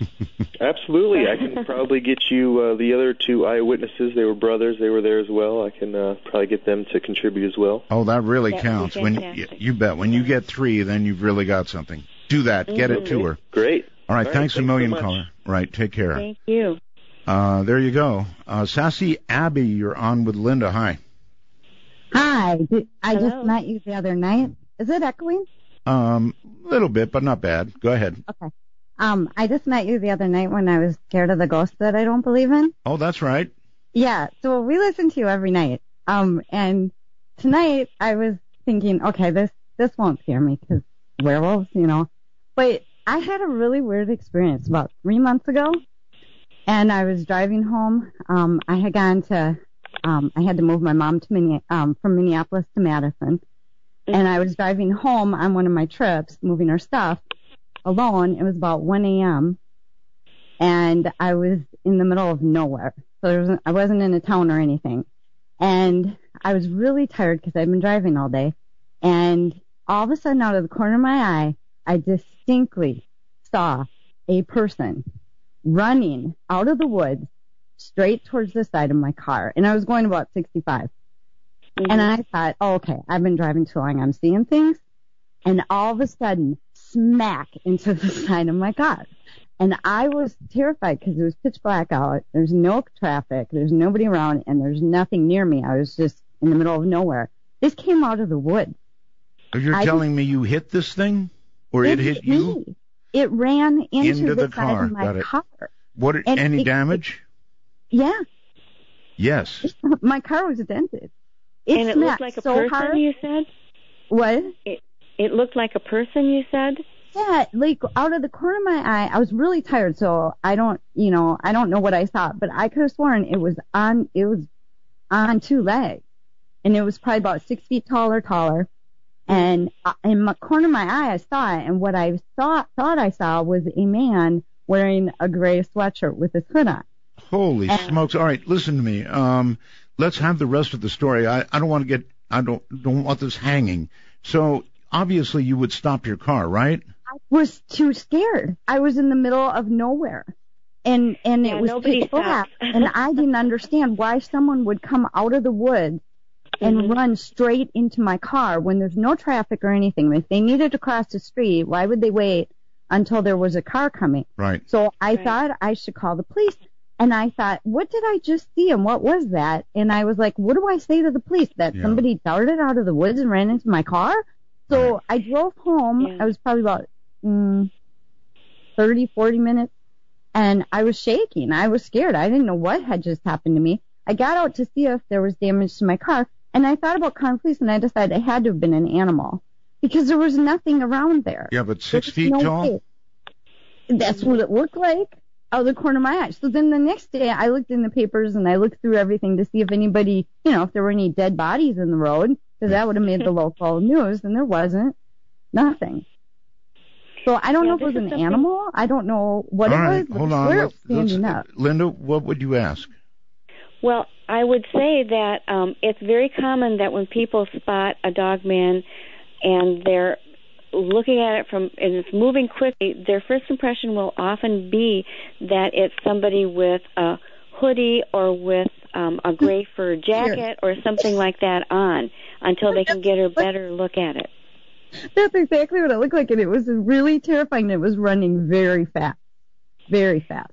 Absolutely, I can probably get you uh, the other two eyewitnesses. They were brothers. They were there as well. I can uh, probably get them to contribute as well. Oh, that really That counts. When you, you bet. When you get three, then you've really got something. Do that. Get it to her. Great. All right. All right, thanks a million, so much. caller. Right. Take care. Thank you. Uh, there you go. Uh, Sassy Abby, you're on with Linda. Hi. Hi, did, I Hello. just met you the other night. Is it echoing? Um, a little bit, but not bad. Go ahead. Okay. Um, I just met you the other night when I was scared of the ghost that I don't believe in. Oh, that's right. Yeah, so we listen to you every night. Um, and tonight I was thinking, okay, this this won't scare me because werewolves, you know. But I had a really weird experience about three months ago, and I was driving home. Um, I had gone to, um, I had to move my mom to Minne- um, from Minneapolis to Madison, and I was driving home on one of my trips, moving her stuff alone. It was about 1 a.m. and I was in the middle of nowhere. So there wasn't, I wasn't in a town or anything. And I was really tired because I'd been driving all day. And all of a sudden, out of the corner of my eye, I distinctly saw a person running out of the woods straight towards the side of my car. And I was going about 65. And mm-hmm. I thought, oh, okay, I've been driving too long. I'm seeing things. And all of a sudden, smack into the side of my car. And I was terrified because it was pitch black out. There's no traffic. There's nobody around and there's nothing near me. I was just in the middle of nowhere. This came out of the woods. You're I telling me you hit this thing, or it, hit you? me. It ran into, Into the side car. of my Got it. car. What? And any it- damage? Yeah, Yes. my car was dented. It and it looked like a so person, hard. you said? What? It looked like a person, you said? Yeah, like out of the corner of my eye, I was really tired, so I don't, you know, I don't know what I saw, but I could have sworn it was on, it was on two legs, and it was probably about six feet tall or taller. And uh, in the corner of my eye, I saw it, and what I saw, thought I saw was a man wearing a gray sweatshirt with his hood on. Holy And- smokes! All right, listen to me. Um, let's have the rest of the story. I, I don't want to get. I don't don't want this hanging. So obviously you would stop your car, right? I was too scared. I was in the middle of nowhere. And and Yeah, it was nobody pitch black, and I didn't understand why someone would come out of the woods and Mhm. run straight into my car when there's no traffic or anything. If they needed to cross the street, why would they wait until there was a car coming? Right. So I Right. thought I should call the police. And I thought, what did I just see and what was that? And I was like, what do I say to the police? That Yeah. somebody darted out of the woods and ran into my car? So I drove home. Yeah. I was probably about mm, 30, 40 minutes and I was shaking. I was scared. I didn't know what had just happened to me. I got out to see if there was damage to my car and I thought about calling police and I decided it had to have been an animal because there was nothing around there. Yeah, but There six feet no tall. way. That's what it looked like out of the corner of my eye. So then the next day I looked in the papers and I looked through everything to see if anybody, you know, if there were any dead bodies in the road, because that would have made the local news, and there wasn't. Nothing. So I don't Yeah, know if it was an something- animal. I don't know what All it right, was, but hold on. it Let's, was standing let's- up. Linda, what would you ask? Well, I would say that um, it's very common that when people spot a dog man and they're looking at it from and it's moving quickly, their first impression will often be that it's somebody with a hoodie or with um, a gray fur jacket or something like that on until they can get a better look at it. That's exactly what it looked like, and it was really terrifying. It was running very fast, very fast.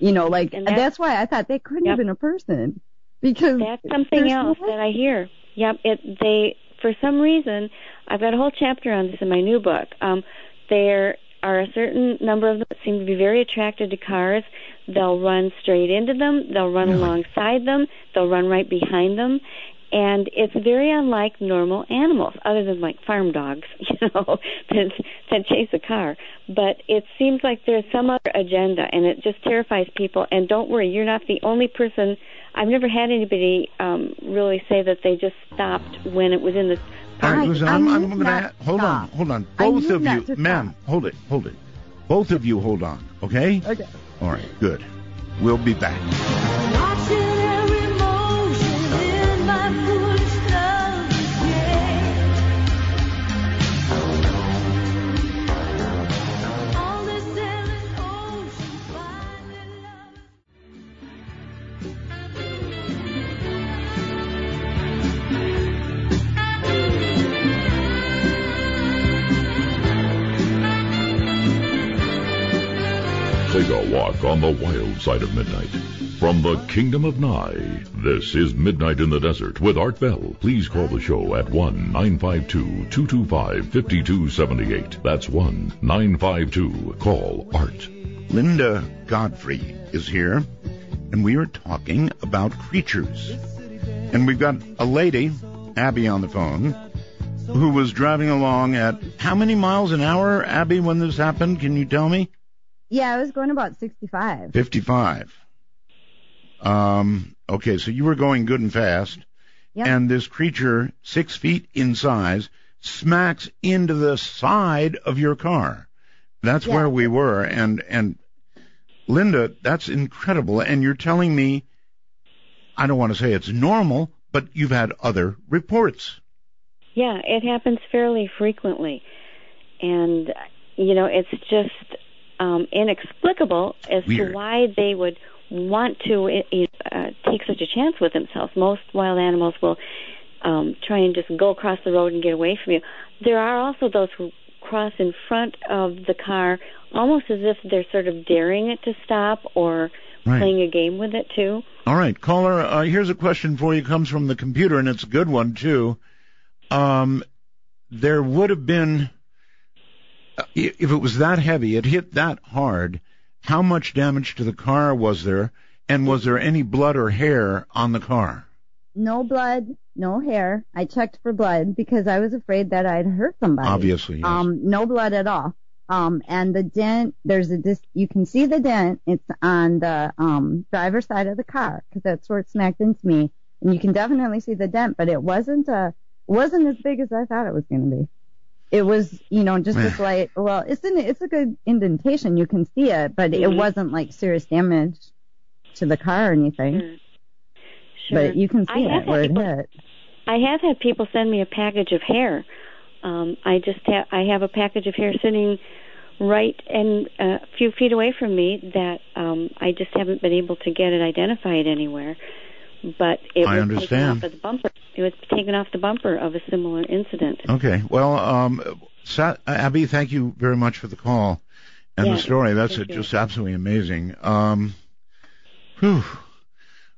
You know, like And that's, that's- why I thought they couldn't Yep. have been a person because That's something there's no else that I hear. Yep, it they for some reason I've got a whole chapter on this in my new book. Um there are a certain number of them that seem to be very attracted to cars. They'll run straight into them, they'll run Really? alongside them, they'll run right behind them. And it's very unlike normal animals, other than like farm dogs, you know, that that chase a car. But it seems like there's some other agenda, and it just terrifies people. And don't worry, you're not the only person. I've never had anybody um, really say that they just stopped when it was in the. All right, I- listen, I I'm, I'm going to not hold to on, hold on. Both of you, ma'am, stop. hold it, hold it. Both of you, hold on, okay? Okay. All right, good. We'll be back. Take a walk on the wild side of midnight. From the Kingdom of Nye, this is Midnight in the Desert with Art Bell. Please call the show at 1-952-225-5278. That's 1-952-CALL-ART. Linda Godfrey is here, and we are talking about creatures. And we've got a lady, Abby, on the phone, who was driving along at how many miles an hour, Abby, when this happened? Can you tell me? Yeah, I was going about 65. 55. Um, okay, so you were going good and fast, Yep. and this creature, six feet in size, smacks into the side of your car. That's Yeah. where we were, and and Linda, that's incredible. And you're telling me, I don't want to say it's normal, but you've had other reports. Yeah, it happens fairly frequently, and you know it's just um, inexplicable as Weird. to why they would want to uh, take such a chance with themselves. Most wild animals will um, try and just go across the road and get away from you. There are also those who cross in front of the car, almost as if they're sort of daring it to stop or Right. playing a game with it too. All right, caller. Uh, here's a question for you. It comes from the computer, and it's a good one too. Um, there would have been, if it was that heavy, it hit that hard. How much damage to the car was there, and was there any blood or hair on the car? No blood, no hair. I checked for blood because I was afraid that I'd hurt somebody. Obviously, yes. Um, no blood at all. Um, and the dent, there's a dis, you can see the dent. It's on the um driver's side of the car because that's where it smacked into me, and you can definitely see the dent. But it wasn't a, wasn't as big as I thought it was going to be. It was, you know, just a slight. Well, it's an, it's a good indentation. You can see it, but it Mhm. wasn't like serious damage to the car or anything. Mm. Sure. But you can see have it where had it hit. I have had people send me a package of hair. Um, I just have I have a package of hair sitting right and uh, a few feet away from me that um, I just haven't been able to get it identified anywhere. But it I was understand. taken off of the bumper. It was taken off the bumper of a similar incident. Okay. Well, um, Sa- Abby, thank you very much for the call and Yeah, the story. That's thank just absolutely amazing. Um, whew.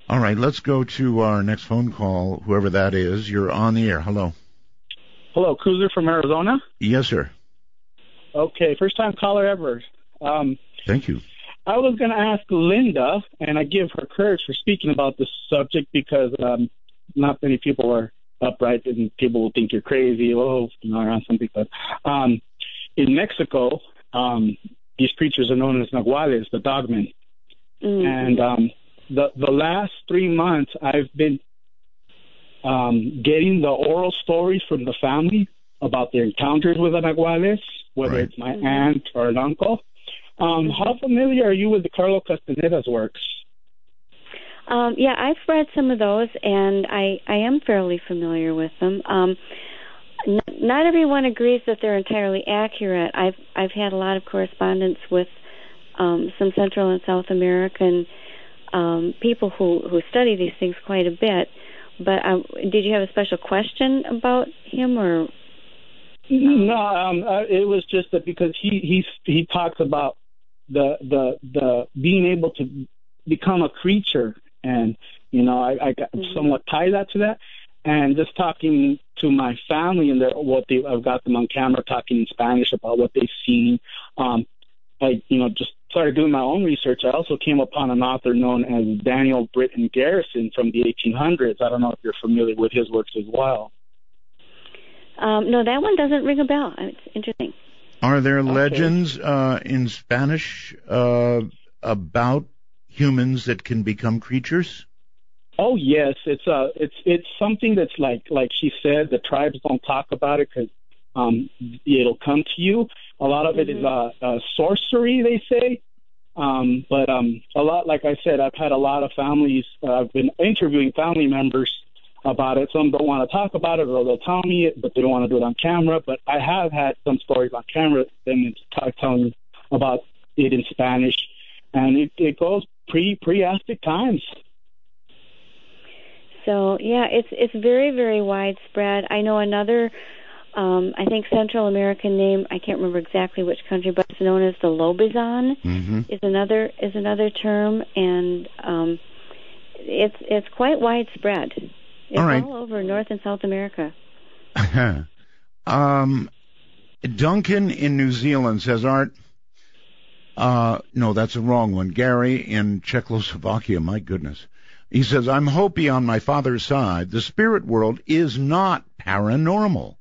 All right, let's go to our next phone call, whoever that is. You're on the air. Hello. Hello, Cruiser from Arizona. Yes, sir. Okay, first time caller ever. Um, Thank you. I was going to ask Linda, and I give her courage for speaking about this subject because um, not many people are upright, and people will think you're crazy, oh, you know, or something. But um, in Mexico, um, these creatures are known as nahuales, the dogmen. Mm. And um, the the last three months, I've been um, getting the oral stories from the family about their encounters with the nahuales, whether Right. it's my aunt or an uncle. Um, how familiar are you with the Carlo Castaneda's works? Um, yeah, I've read some of those, and I I am fairly familiar with them. Um, n- not everyone agrees that they're entirely accurate. I've I've had a lot of correspondence with um, some Central and South American um, people who who study these things quite a bit. But um, did you have a special question about him, or No, um, uh, it was just that because he he he talks about the the the being able to become a creature, and you know I, I got Mhm. somewhat tie that to that, and just talking to my family and their, what they I've got them on camera talking in Spanish about what they've seen. Um, I you know just started doing my own research. I also came upon an author known as Daniel Brinton Garrison from the 1800s. I don't know if you're familiar with his works as well. um, no? That one doesn't ring a bell. It's interesting. Are there legends uh, in Spanish uh, about humans that can become creatures? Oh yes, it's uh it's it's something that's like like she said, the tribes don't talk about it because um it'll come to you. A lot of it is uh, uh sorcery, they say. Um, but um a lot, like I said, I've had a lot of families. Uh, I've been interviewing family members about it. Some don't want to talk about it, or they'll tell me it, but they don't want to do it on camera. But I have had some stories on camera, them t- telling about it in Spanish, and it, it goes pre pre Aztec times. So yeah, it's it's very very widespread. I know another, um, I think Central American name. I can't remember exactly which country, but it's known as the Lobizon. Mm-hmm. Is another is another term, and um, it's it's quite widespread. It's All right. all over North and South America. um, Duncan in New Zealand says, Art, uh, no, that's the wrong one. Gary in Czechoslovakia, my goodness. He says, I'm Hopi on my father's side. The spirit world is not paranormal.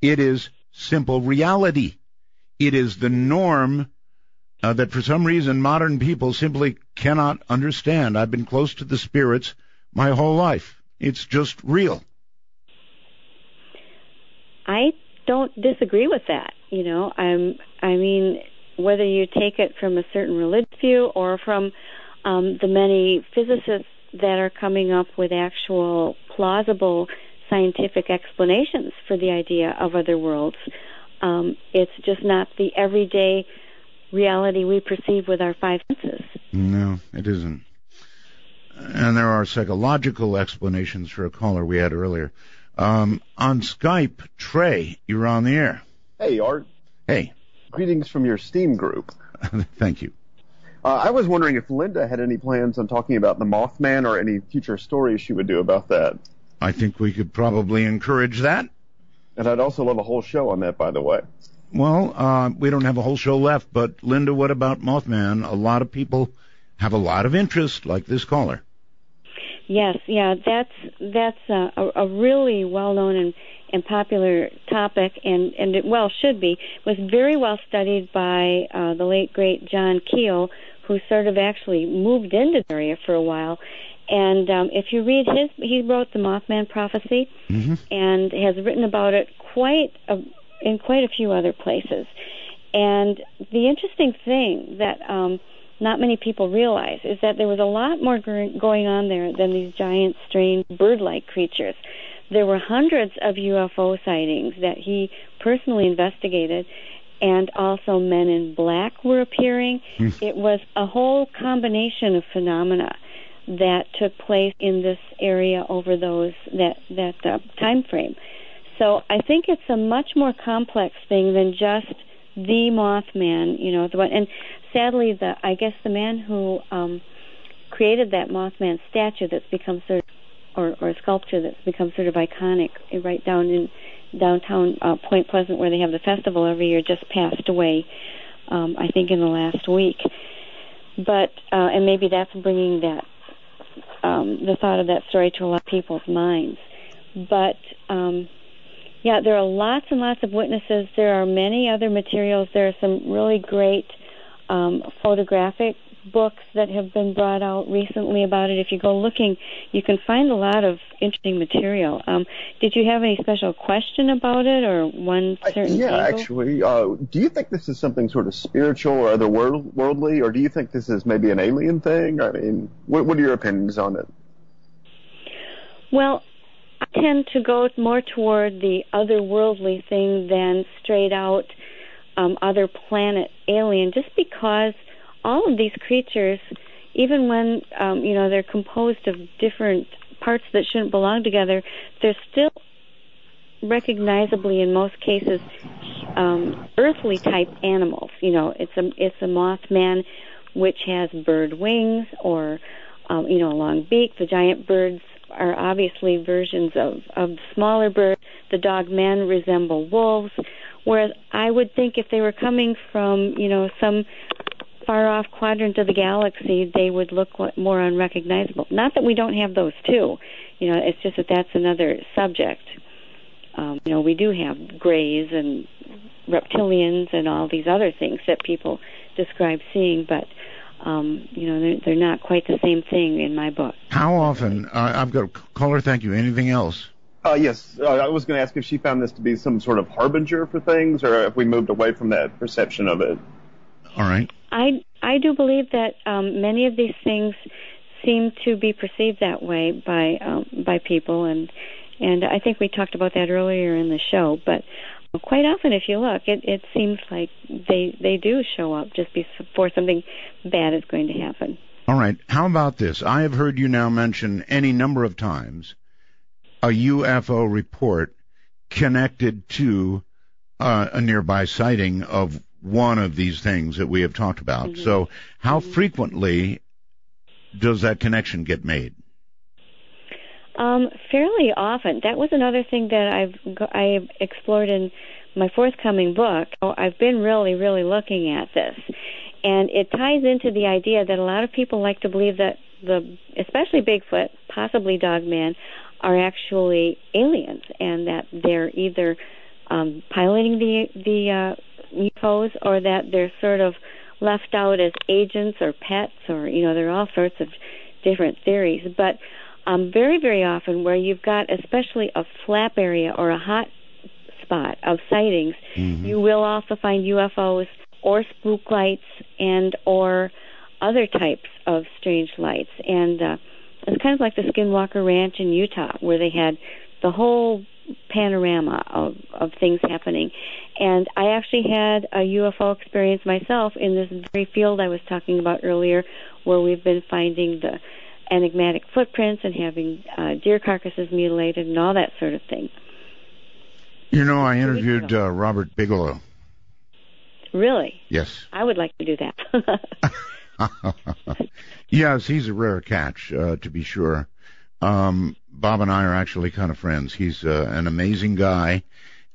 It is simple reality. It is the norm uh, that for some reason modern people simply cannot understand. I've been close to the spirits my whole life. It's just real. I don't disagree with that. You know, I'm. I mean, whether you take it from a certain religious view or from um, the many physicists that are coming up with actual plausible scientific explanations for the idea of other worlds, um, it's just not the everyday reality we perceive with our five senses. No, it isn't. And there are psychological explanations for a caller we had earlier. Um, on Skype, Trey, you're on the air. Hey, Art. Hey, Greetings from your Steam group. thank you. Uh, I was wondering if Linda had any plans on talking about the Mothman or any future stories she would do about that. I think we could probably encourage that. And I'd also love a whole show on that, by the way. Well, uh, we don't have a whole show left, but Linda, what about Mothman? A lot of people have a lot of interest, like this caller. Yes, yeah, that's that's a, a, a really well known and and popular topic, and and it well should be, was very well studied by uh, the late great John Keel, who sort of actually moved into the area for a while. And um, if you read his, he wrote the Mothman Prophecy, Mm-hmm. and has written about it quite a, in quite a few other places. And the interesting thing that um, not many people realize is that there was a lot more go- going on there than these giant, strange, bird-like creatures. There were hundreds of UFO sightings that he personally investigated, and also men in black were appearing. It was a whole combination of phenomena that took place in this area over those that that uh, time frame. So I think it's a much more complex thing than just the Mothman, you know, the one. And sadly, the I guess the man who um, created that Mothman statue that's become sort of, or or sculpture that's become sort of iconic right down in downtown uh, Point Pleasant, where they have the festival every year, just passed away. Um, I think in the last week. But uh, and maybe that's bringing that um, the thought of that story to a lot of people's minds. But um, yeah, there are lots and lots of witnesses. There are many other materials. There are some really great um, photographic books that have been brought out recently about it. If you go looking, you can find a lot of interesting material. Um, did you have any special question about it, or one certain Yeah, angle? actually, uh, do you think this is something sort of spiritual or otherworldly, or do you think this is maybe an alien thing? I mean, what, what are your opinions on it? Well, I tend to go more toward the otherworldly thing than straight out um, other planet alien, just because all of these creatures, even when um, you know they're composed of different parts that shouldn't belong together, they're still recognizably in most cases um, earthly type animals. You know, it's a it's a mothman which has bird wings or um, you know a long beak. The giant birds are obviously versions of of smaller birds. The dog men resemble wolves. Whereas I would think if they were coming from you know some far off quadrant of the galaxy, they would look more unrecognizable. Not that we don't have those too. You know, it's just that that's another subject. Um, you know, we do have grays and reptilians and all these other things that people describe seeing, but um, you know, they're, they're not quite the same thing in my book. How often? Uh, I've got a caller. Thank you. Anything else? Uh, yes, uh, I was going to ask if she found this to be some sort of harbinger for things, or if we moved away from that perception of it. All right. I I do believe that um, many of these things seem to be perceived that way by um, by people, and and I think we talked about that earlier in the show. But quite often, if you look, it it seems like they they do show up just before something bad is going to happen. All right. How about this? I have heard you now mention any number of times a UFO report connected to uh, a nearby sighting of one of these things that we have talked about. So, how frequently does that connection get made? Um, fairly often. That was another thing that I've I've explored in my forthcoming book. Oh, I've been really, really looking at this, and it ties into the idea that a lot of people like to believe that the, especially Bigfoot, possibly Dogman, are actually aliens, and that they're either um, piloting the the uh, UFOs or that they're sort of left out as agents or pets, or you know, there are all sorts of different theories, but um, very, very often where you've got especially a flap area or a hot spot of sightings, you will also find UFOs or spook lights and or other types of strange lights. And uh, it's kind of like the Skinwalker Ranch in Utah, where they had the whole panorama of, of things happening. And I actually had a UFO experience myself in this very field I was talking about earlier, where we've been finding the enigmatic footprints and having uh, deer carcasses mutilated and all that sort of thing. You know, I interviewed uh, Robert Bigelow. Really, Yes. I would like to do that. yes, he's a rare catch, uh, to be sure. Um, Bob and I are actually kind of friends. He's uh, an amazing guy,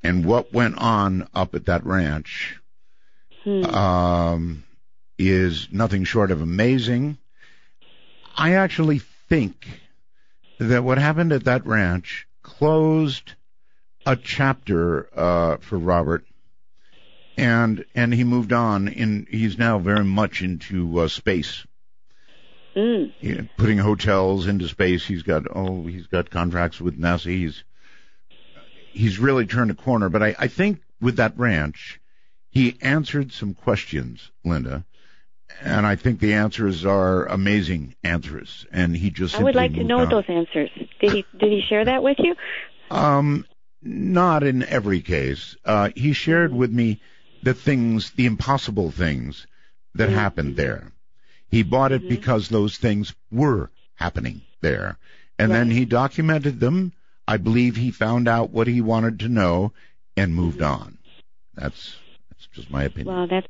and what went on up at that ranch Hmm. um, is nothing short of amazing. I actually think that what happened at that ranch closed a chapter uh, for Robert, and and he moved on. In he's now very much into uh, space, Mm. Yeah, putting hotels into space. He's got oh, he's got contracts with NASA. He's he's really turned a corner. But I, I think with that ranch, he answered some questions, Linda. And I think the answers are amazing answers, and he just I would like to know on. those answers. Did he did he share that with you? Um, not in every case. Uh, he shared with me the things, the impossible things that happened there. He bought it because those things were happening there. And then he documented them. I believe he found out what he wanted to know and moved on. That's, that's just my opinion. Well, that's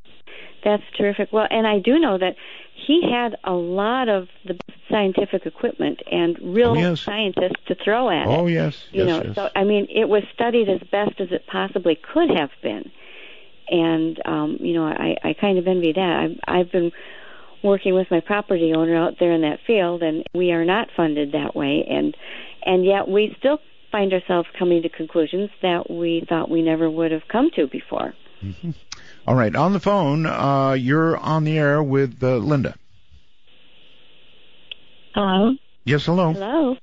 that's terrific. Well, and I do know that he had a lot of the scientific equipment and real Oh, yes. scientists to throw at it. Oh, yes. you yes, know yes. so i mean it was studied as best as it possibly could have been and um you know i i kind of envy that i've i've been working with my property owner out there in that field and we are not funded that way and and yet we still find ourselves coming to conclusions that we thought we never would have come to before All right. On the phone, uh, you're on the air with uh, Linda. Hello. Yes, hello. hello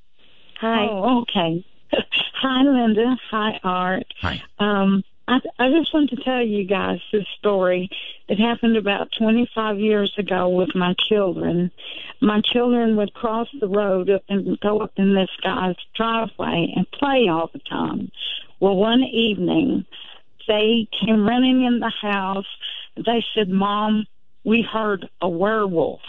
hi Oh, okay. Hi, Linda. Hi, Art. Hi. Um, I, I just want to tell you guys this story. It happened about 25 years ago with my children. My children would cross the road up and go up in this guy's driveway and play all the time. Well, one evening, they came running in the house. They said, Mom, we heard a werewolf.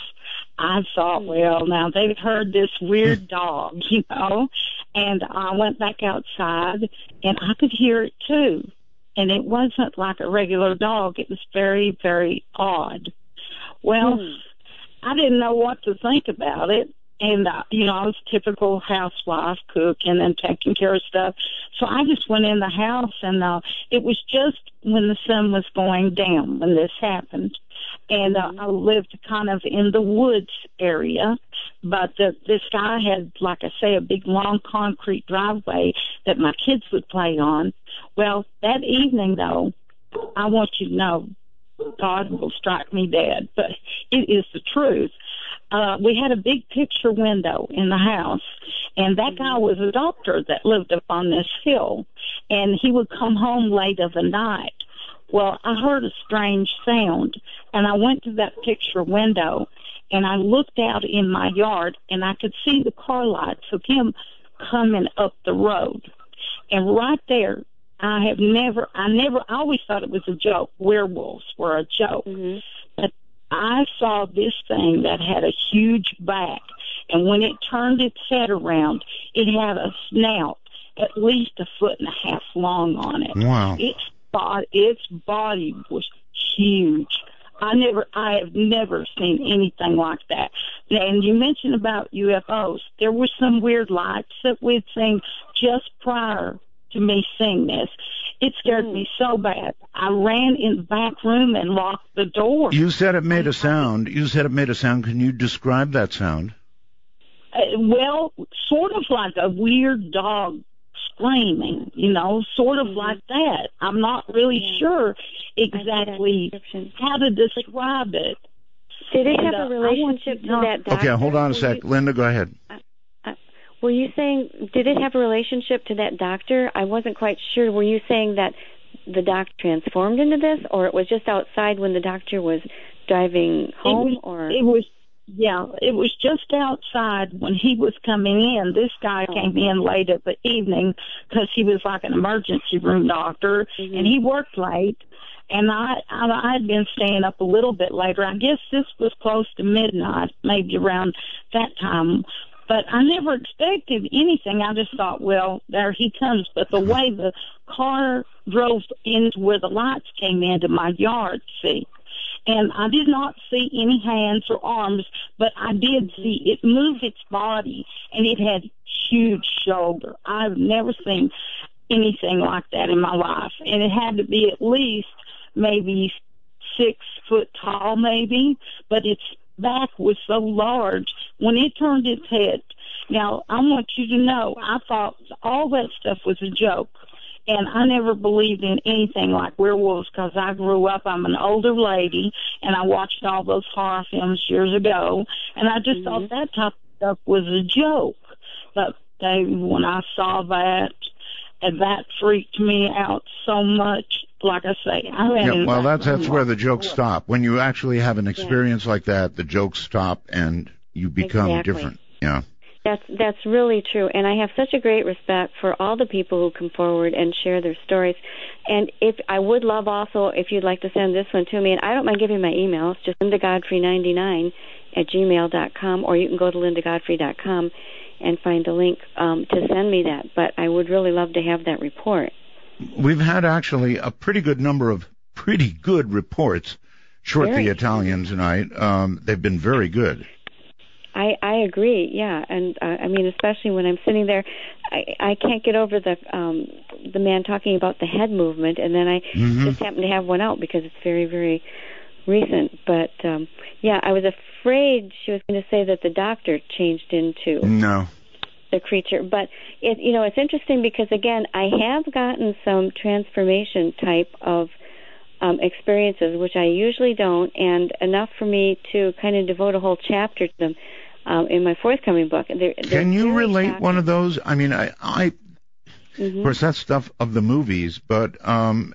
I thought, hmm. well, now they've heard this weird dog, you know, and I went back outside and I could hear it too. And it wasn't like a regular dog. It was very, very odd. Well, hmm. I didn't know what to think about it. And, uh, you know, I was typical housewife, cooking and then taking care of stuff. So I just went in the house and, uh, it was just when the sun was going down when this happened. And, uh, I lived kind of in the woods area, but the, this guy had, like I say, a big long concrete driveway that my kids would play on. Well, that evening though, I want you to know, God will strike me dead, but it is the truth. Uh, we had a big picture window in the house, and that guy was a doctor that lived up on this hill, and he would come home late of the night. Well, I heard a strange sound, and I went to that picture window, and I looked out in my yard, and I could see the car lights of him coming up the road. And right there, I have never, I never, I always thought it was a joke. Werewolves were a joke. Mm-hmm. But I saw this thing that had a huge back, and when it turned its head around, it had a snout at least a foot and a half long on it. Wow. Its body, its body was huge. I never, I have never seen anything like that. And you mentioned about UFOs. There were some weird lights that we'd seen just prior to me seeing this. It scared me so bad. I ran in the back room and locked the door. You said it made a sound. You said it made a sound. Can you describe that sound? Uh, well, sort of like a weird dog screaming, you know, sort of like that. I'm not really sure exactly how to describe it. Did it And, have uh, a I want relationship to that doctor? Okay, hold on a Were sec. you- Linda, go ahead. Were you saying did it have a relationship to that doctor? I wasn't quite sure. Were you saying that the doctor transformed into this, or it was just outside when the doctor was driving home, it was, or it was yeah, it was just outside when he was coming in. This guy oh. came in late at the evening because he was like an emergency room doctor, mm-hmm. and he worked late. And I, I I had been staying up a little bit later. I guess this was close to midnight, maybe around that time. But I never expected anything. I just thought, well, there he comes. But the way the car drove into where the lights came into my yard, see, and I did not see any hands or arms, but I did see it move its body, and it had huge shoulder. I've never seen anything like that in my life, and it had to be at least maybe six foot tall, maybe, but its back was so large when it turned its head. Now, I want you to know, I thought all that stuff was a joke. And I never believed in anything like werewolves because I grew up. I'm an older lady, and I watched all those horror films years ago, and I just thought mm-hmm. that type of stuff was a joke. But they, when I saw that, and that freaked me out so much. Like I say, I ran Yeah, well, that's that's where the jokes stop. When you actually have an experience like that, the jokes stop and you become Exactly. different. Yeah. That's that's really true, and I have such a great respect for all the people who come forward and share their stories. And if I would love also if you'd like to send this one to me, and I don't mind giving my email. It's just lindagodfrey99 at gmail dot com, or you can go to lindagodfrey.com and find a link um, to send me that. But I would really love to have that report. We've had actually a pretty good number of pretty good reports. Short Very. the Italian tonight. Um, they've been very good. I I agree. Yeah, and uh, I mean, especially when I'm sitting there, I I can't get over the um the man talking about the head movement, and then I Mhm. just happen to have one out because it's very very recent. But um yeah, I was afraid she was going to say that the doctor changed into No. the creature. But it you know it's interesting because again I have gotten some transformation type of um, experiences, which I usually don't, and enough for me to kind of devote a whole chapter to them um, in my forthcoming book. They're, they're Can you relate shocking. one of those? I mean, I, I Mhm. of course that's stuff of the movies, but um,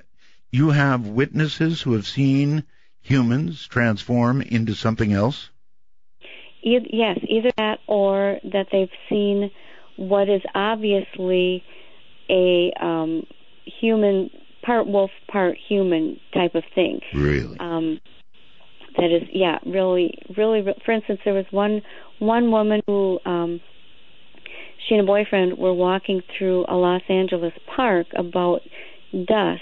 you have witnesses who have seen humans transform into something else. E- yes, either that or that they've seen what is obviously a um, human, part wolf, part human type of thing. Really? Um, that is, yeah, really, really. For instance, there was one one woman who um, she and a boyfriend were walking through a Los Angeles park about dusk,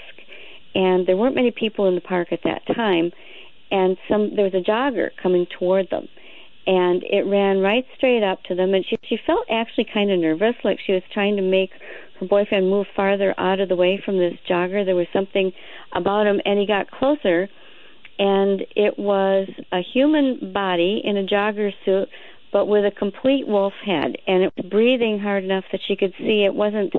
and there weren't many people in the park at that time, and some there was a jogger coming toward them, and it ran right straight up to them, and she she felt actually kind of nervous, like she was trying to make her boyfriend move farther out of the way from this jogger. There was something about him, and he got closer and it was a human body in a jogger suit but with a complete wolf head and it was breathing hard enough that she could see it wasn't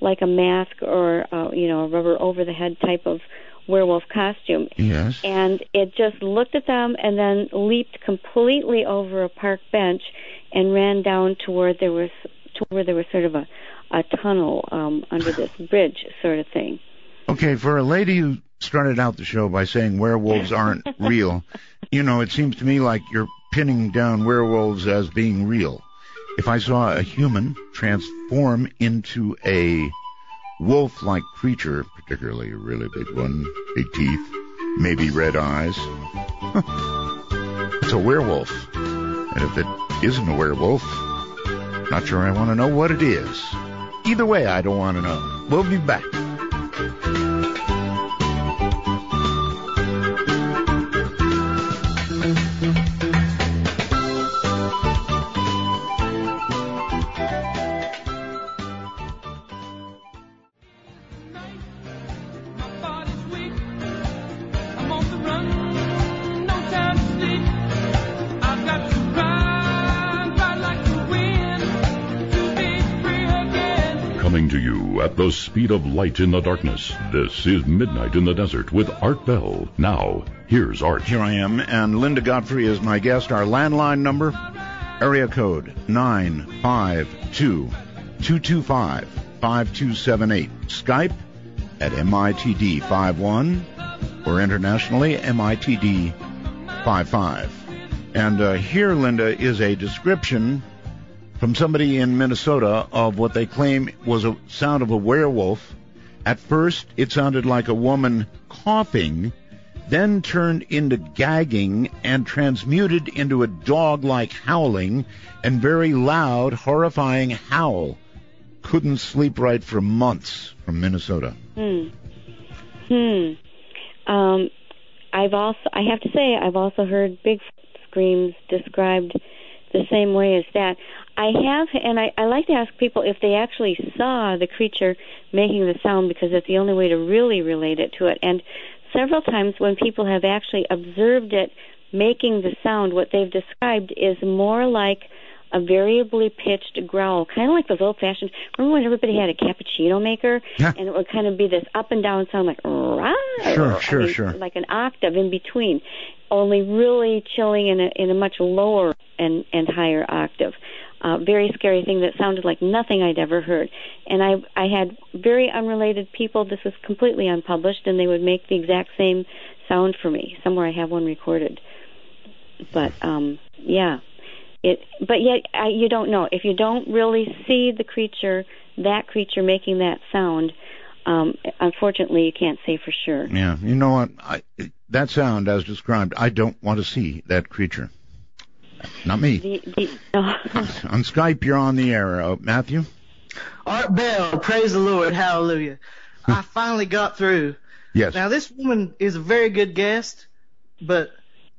like a mask or uh, you know a rubber over the head type of werewolf costume Yes. and it just looked at them and then leaped completely over a park bench and ran down to where there was to where there was sort of a a tunnel um under this bridge sort of thing Okay, for a lady who started out the show by saying werewolves aren't real, you know, it seems to me like you're pinning down werewolves as being real. If I saw a human transform into a wolf-like creature, particularly a really big one, big teeth, maybe red eyes, it's a werewolf. And if it isn't a werewolf, not sure I want to know what it is. Either way, I don't want to know. We'll be back. Coming to you at the speed of light in the darkness. This is Midnight in the Desert with Art Bell. Now, here's Art. Here I am, and Linda Godfrey is my guest. Our landline number, area code 952-225-5278. Skype at MITD51 or internationally MITD55. And uh, here, Linda, is a description from somebody in Minnesota of what they claim was a sound of a werewolf. At first, it sounded like a woman coughing, then turned into gagging and transmuted into a dog-like howling and very loud, horrifying howl. Couldn't sleep right for months from Minnesota. Hmm. Hmm. Um, I've also, I have to say, I've also heard big screams described the same way as that. I have, and I, I like to ask people if they actually saw the creature making the sound because it's the only way to really relate it to it. And several times when people have actually observed it making the sound, what they've described is more like a variably pitched growl, kind of like those old-fashioned. Remember when everybody had a cappuccino maker, Yeah. and it would kind of be this up and down sound, like rah, Sure, I sure, mean, sure. like an octave in between, only really chilling in a in a much lower and and higher octave. Uh, very scary thing that sounded like nothing I'd ever heard. And I I had very unrelated people. This was completely unpublished, and they would make the exact same sound for me. Somewhere I have one recorded. But um, yeah, it. But yet I, you don't know if you don't really see the creature, that creature making that sound. Um, unfortunately, you can't say for sure. Yeah, you know what? I, that sound, as described, I don't want to see that creature. Not me. The, the, oh. On Skype, you're on the air. Uh, Matthew? Art Bell, praise the Lord, hallelujah. I finally got through. Yes. Now this woman is a very good guest, but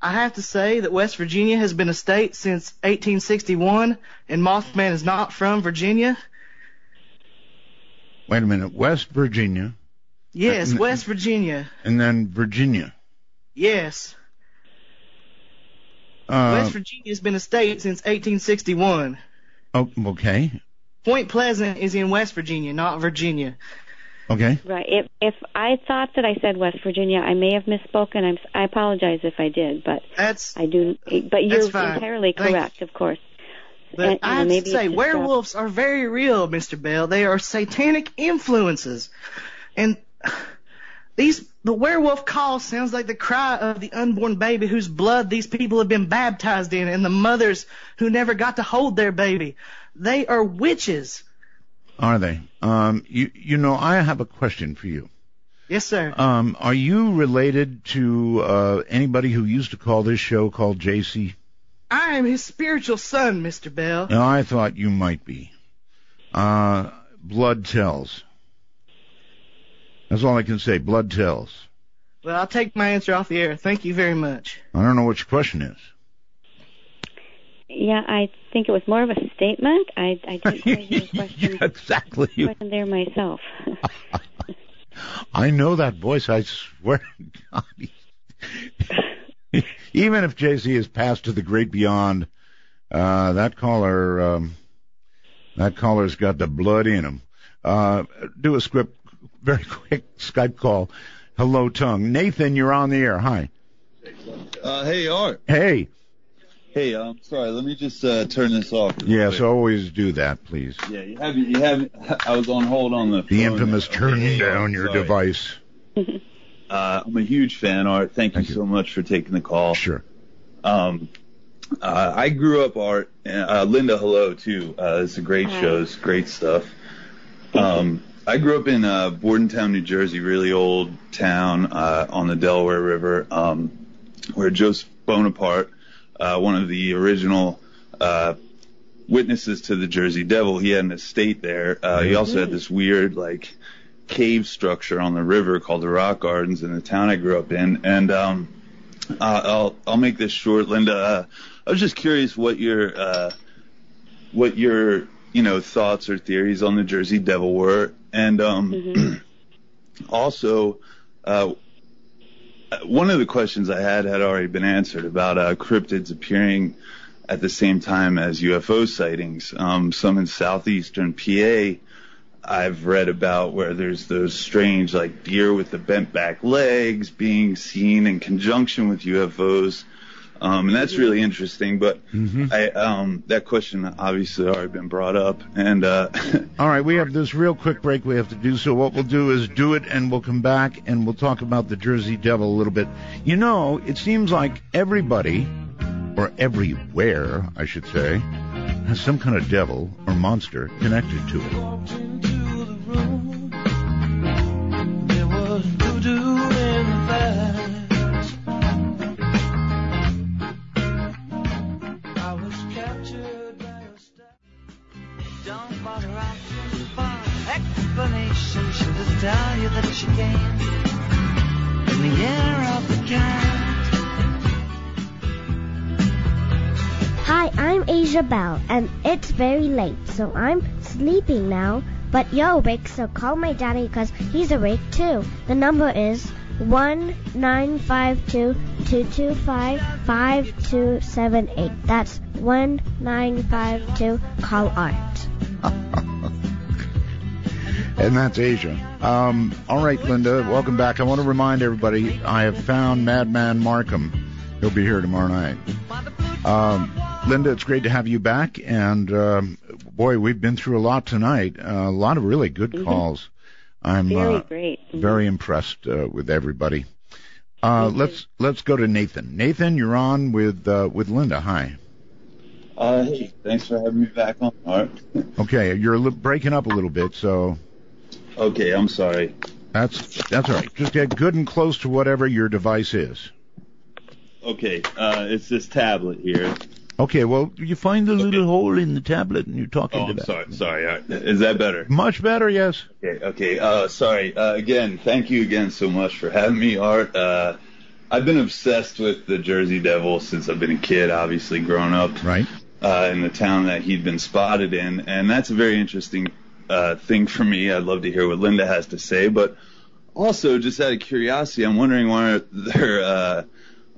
I have to say that West Virginia has been a state since 1861, and Mothman is not from Virginia. Wait a minute. West Virginia, Yes, Uh, West Virginia. and then Virginia. Yes, Uh, West Virginia has been a state since 1861. oh, okay. Point Pleasant is in West Virginia, not Virginia. Okay. Right. If if I thought that I said West Virginia, I may have misspoken. I'm I apologize if I did, but that's I do. But you're entirely Thank correct, of course. But And, I know, have maybe to say, it's just, uh, werewolves are very real, Mr. Bell. They are satanic influences. And these, the werewolf call sounds like the cry of the unborn baby whose blood these people have been baptized in and the mothers who never got to hold their baby. They are witches. Are they? Um, you, you know, I have a question for you. Yes, sir. Um, are you related to uh, anybody who used to call this show called JC? I am his spiritual son, Mr. Bell. No, I thought you might be. Uh, blood tells. That's all I can say. Blood tells. Well, I'll take my answer off the air. Thank you very much. I don't know what your question is. Yeah, I think it was more of a statement. I I didn't quite hear the question, exactly. question there myself. I know that voice. I swear to God. Even if JC has passed to the great beyond, uh, that caller, um, that caller's got the blood in him. Uh, do a script, very quick Skype call. Hello, tongue. Nathan, you're on the air. Hi. Uh, hey, Art. Hey. Hey, um, sorry. Let me just uh, turn this off. real Yes, quick. always do that, please. Yeah, you have you have. I was on hold on the. The phone. infamous Okay, turn hey, Art, down your sorry. device. Uh, I'm a huge fan, Art. Thank, you, so much for taking the call. Sure. Um, uh, I grew up, Art. and, Uh, Linda, hello too. Uh, it's a great Hi. show. It's great stuff. Um, I grew up in uh, Bordentown, New Jersey, really old town uh, on the Delaware River, um, where Joseph Bonaparte, uh, one of the original uh, witnesses to the Jersey Devil, he had an estate there. Uh, he also had this weird, like, cave structure on the river called the Rock Gardens in the town I grew up in. And um, uh, I'll I'll make this short, Linda. I was just curious what your uh, what your you know thoughts or theories on the Jersey Devil were, and um, also uh, one of the questions I had had already been answered about uh, cryptids appearing at the same time as UFO sightings. Um, some in southeastern PA. I've read about where there's those strange like deer with the bent back legs being seen in conjunction with UFOs. Um, and that's really interesting, but I, um, that question obviously already been brought up, and uh, All right, we have this real quick break we have to do. So what we'll do is do it, and we'll come back and we'll talk about the Jersey Devil a little bit. You know, it seems like everybody, or everywhere, I should say, has some kind of devil or monster connected to it. Explanation. She'll tell you that in the of the. Hi, I'm Asia Bell, and it's very late, so I'm sleeping now. But you're awake, so call my daddy because he's awake too. The number is one nine five two two two five five two seven eight. That's one nine five two. Call Art. And that's Asia. Um, all right, Linda, welcome back. I want to remind everybody I have found Madman Markham. He'll be here tomorrow night. Um, Linda, it's great to have you back. And um, boy, we've been through a lot tonight. Uh, a lot of really good Mhm. calls. I'm Very uh, great. Mhm. very impressed uh, with everybody. Uh, let's let's go to Nathan. Nathan, you're on with uh, with Linda. Hi. Uh, hey, thanks for having me back on, Art. Okay, you're li- breaking up a little bit, so Okay, I'm sorry. that's that's all right. Just get good and close to whatever your device is. Okay, uh, it's this tablet here. Okay, well, you find the little hole in the tablet and you're talking Oh, to I'm that. sorry. Sorry. Art. Is that better? Much better, yes. Okay. Okay. Uh, sorry. Uh, again, thank you again so much for having me, Art. Uh, I've been obsessed with the Jersey Devil since I've been a kid. Obviously, growing up right uh, in the town that he'd been spotted in, and that's a very interesting uh, thing for me. I'd love to hear what Linda has to say, but also just out of curiosity, I'm wondering why there uh,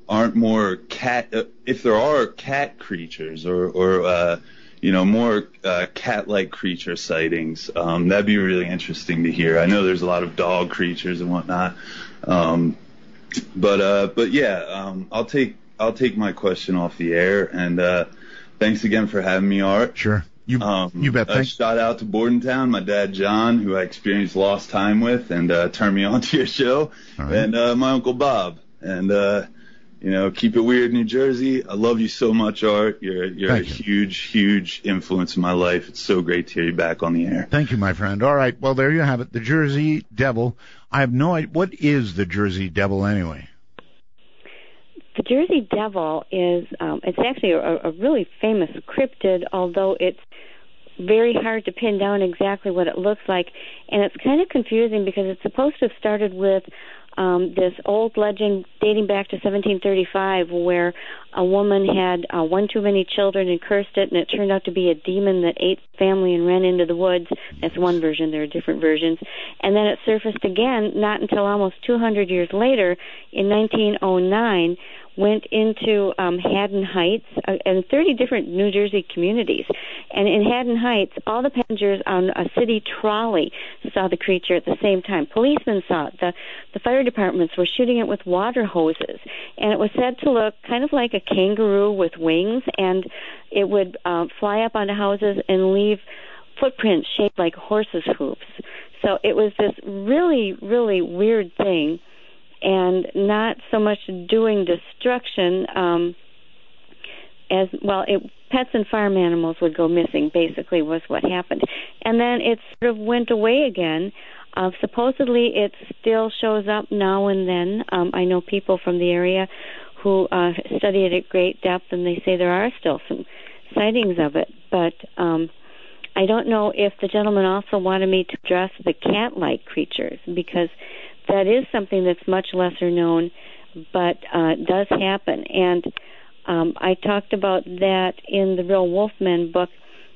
aren't more cat, if there are cat creatures or or uh, you know more uh, cat-like creature sightings. Um, that'd be really interesting to hear. I know there's a lot of dog creatures and whatnot. Um, but uh, but yeah, um, I'll take I'll take my question off the air, and uh, thanks again for having me, Art. Sure, you um, you bet. Shout out to Bordentown, my dad John, who I experienced lost time with, and uh, turned me on to your show, right. and uh, my uncle Bob, and uh, you know, keep it weird, New Jersey. I love you so much, Art. You're you're Thank a you. huge huge influence in my life. It's so great to hear you back on the air. Thank you, my friend. All right, well, there you have it. The Jersey Devil. I have no idea. What is the Jersey Devil anyway? The Jersey Devil is um, it's actually a, a really famous cryptid, although it's very hard to pin down exactly what it looks like, and it's kind of confusing because it's supposed to have started with um, this old legend dating back to 1735, where a woman had uh, one too many children and cursed it, and it turned out to be a demon that ate family and ran into the woods. That's one version. There are different versions, and then it surfaced again not until almost 200 years later, in 1909 went into um, Haddon Heights uh, and 30 different New Jersey communities. And in Haddon Heights, all the passengers on a city trolley saw the creature at the same time. Policemen saw it. The, the fire departments were shooting it with water hoses. And it was said to look kind of like a kangaroo with wings, and it would uh, fly up onto houses and leave footprints shaped like horses' hoofs. So it was this really, really weird thing and not so much doing destruction um as well it pets and farm animals would go missing basically was what happened. And then it sort of went away again. Uh, supposedly it still shows up now and then. Um i know people from the area who uh study it at great depth and they say there are still some sightings of it but um I don't know if the gentleman also wanted me to address the cat-like creatures because that is something that's much lesser known, but uh, does happen. And um, I talked about that in the Real Wolfman book.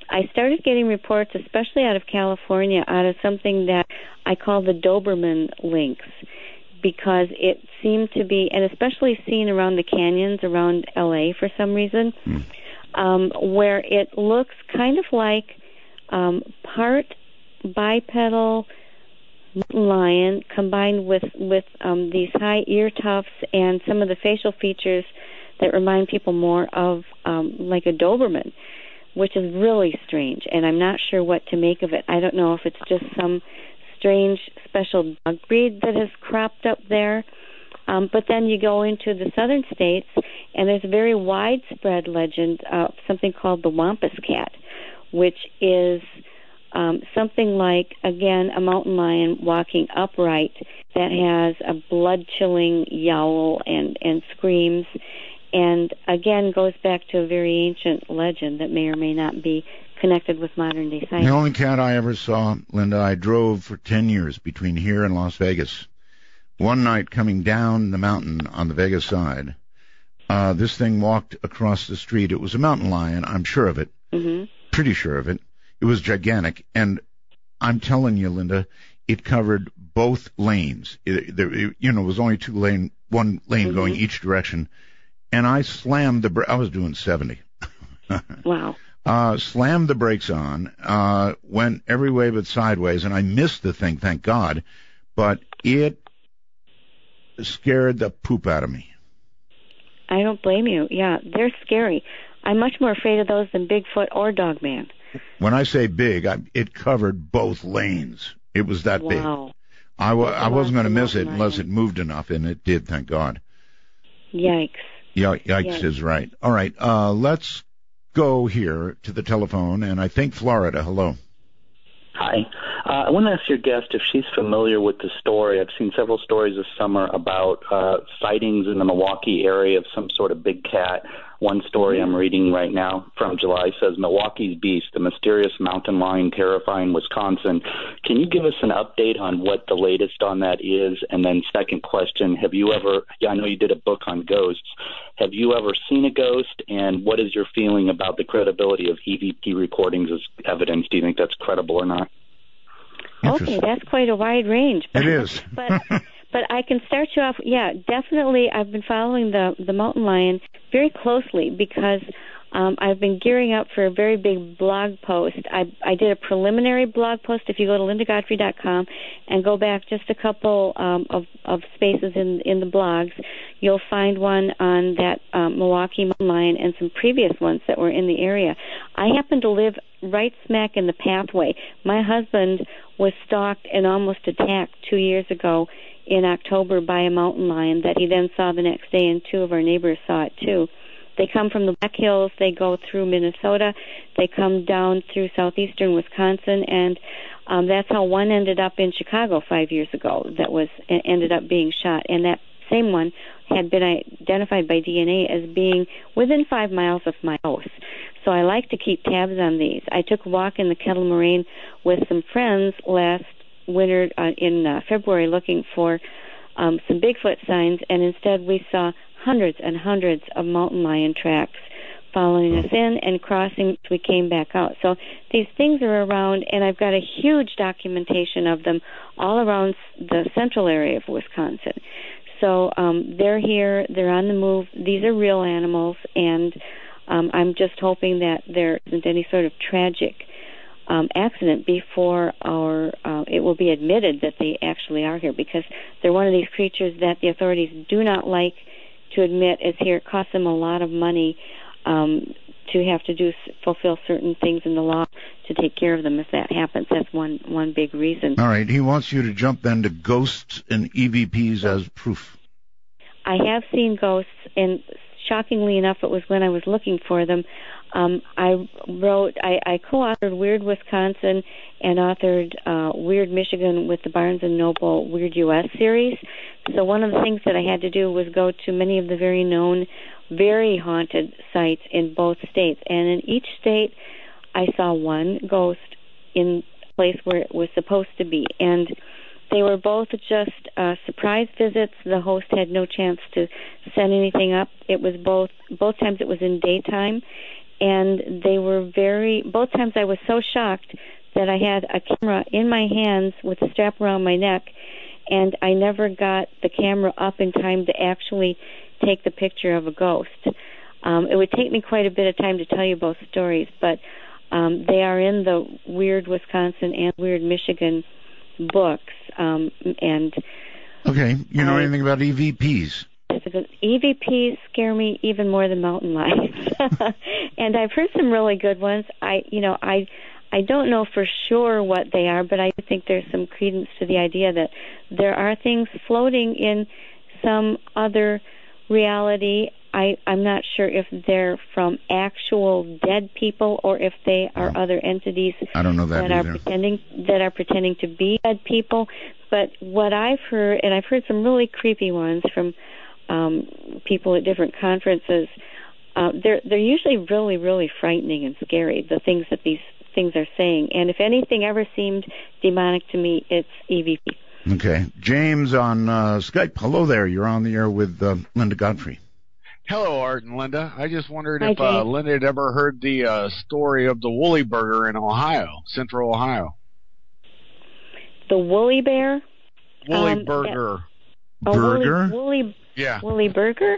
I started getting reports, especially out of California, out of something that I call the Doberman lynx, because it seemed to be, and especially seen around the canyons around LA for some reason, um, where it looks kind of like um, part bipedal lion combined with with um, these high ear tufts and some of the facial features that remind people more of um, like a Doberman, which is really strange. And I'm not sure what to make of it. I don't know if it's just some strange special dog breed that has cropped up there. Um, but then you go into the southern states, and there's a very widespread legend of something called the Wampus cat, which is um, something like, again, a mountain lion walking upright that has a blood chilling yowl and, and screams, and again goes back to a very ancient legend that may or may not be connected with modern day science. The only cat I ever saw, Linda, I drove for 10 years between here and Las Vegas. One night coming down the mountain on the Vegas side, uh, this thing walked across the street. It was a mountain lion, I'm sure of it. hmm Pretty sure of it. It was gigantic. And I'm telling you, Linda, it covered both lanes. It, there, it, you know, it was only two lane, one lane Mm-hmm. going each direction, and I slammed the. Br- I was doing seventy. Wow. Uh, slammed the brakes on, uh, went every way but sideways, and I missed the thing, thank God. But it scared the poop out of me. I don't blame you. Yeah, they're scary. I'm much more afraid of those than Bigfoot or Dogman. When I say big, I, it covered both lanes. It was that big. Wow. I, wa- That's a I wasn't going to miss it unless it moved enough, and it did, thank God. Yikes. Yeah, yikes Yes. is right. All right, uh, let's go here to the telephone, and I think Florida. Hello. Hi. Uh, I want to ask your guest if she's familiar with the story. I've seen several stories this summer about uh, sightings in the Milwaukee area of some sort of big cat. One story I'm reading right now from July says Milwaukee's Beast, the mysterious mountain lion terrifying Wisconsin. Can you give us an update on what the latest on that is? And then, second question Have you ever, yeah, I know you did a book on ghosts. Have you ever seen a ghost? And what is your feeling about the credibility of EVP recordings as evidence? Do you think that's credible or not? Okay, that's quite a wide range. It is. but but I can start you off. Yeah, definitely. I've been following the the mountain lion very closely because um, I've been gearing up for a very big blog post. I I did a preliminary blog post. If you go to lindagodfrey.com and go back just a couple um, of of spaces in in the blogs, you'll find one on that um, Milwaukee mountain lion and some previous ones that were in the area. I happen to live right smack in the pathway. My husband was stalked and almost attacked two years ago in October by a mountain lion that he then saw the next day, and two of our neighbors saw it too. They come from the Black Hills, they go through Minnesota, they come down through southeastern Wisconsin, and um, that's how one ended up in Chicago five years ago. That was ended up being shot, and that same one had been identified by DNA as being within five miles of my house. So I like to keep tabs on these. I took a walk in the Kettle Moraine with some friends last winter uh, in uh, February looking for um, some Bigfoot signs, and instead we saw hundreds and hundreds of mountain lion tracks following us in and crossing as we came back out. So these things are around, and I've got a huge documentation of them all around the central area of Wisconsin. So um, they're here, they're on the move. These are real animals, and um, I'm just hoping that there isn't any sort of tragic um, accident before our uh, it will be admitted that they actually are here because they're one of these creatures that the authorities do not like to admit is here. It costs them a lot of money um, to have to do fulfill certain things in the law to take care of them. If that happens, that's one one big reason. All right, he wants you to jump then to ghosts and EVPs as proof. I have seen ghosts, and shockingly enough, it was when I was looking for them. Um, I wrote, I, I co-authored Weird Wisconsin and authored uh, Weird Michigan with the Barnes and Noble Weird U.S. series. So one of the things that I had to do was go to many of the very known, very haunted sites in both states, and in each state, I saw one ghost in place where it was supposed to be, and they were both just uh, surprise visits. The host had no chance to send anything up. It was both both times it was in daytime, and they were very. Both times I was so shocked that I had a camera in my hands with a strap around my neck, and I never got the camera up in time to actually take the picture of a ghost. Um, it would take me quite a bit of time to tell you both stories, but um, they are in the Weird Wisconsin and Weird Michigan books, um, and Okay, you know I- anything about E EVPs? EVPs scare me even more than mountain lions. and I've heard some really good ones. I, you know, I, I don't know for sure what they are, but I think there's some credence to the idea that there are things floating in some other reality. I, I'm not sure if they're from actual dead people or if they are other entities I don't know that that are pretending that are pretending to be dead people. But what I've heard, and I've heard some really creepy ones from um, people at different conferences. Uh, they're they're usually really really frightening and scary. The things that these things are saying, and if anything ever seemed demonic to me, it's E EVP. Okay, James on uh, Skype. Hello there. You're on the air with uh, Linda Godfrey. Hello, Art and Linda. I just wondered Hi, if uh, Linda had ever heard the uh, story of the Woolly Burger in Ohio, Central Ohio. the woolly bear. Woolly Um, burger. A Burger? Woolly, woolly, Yeah. woolly burger.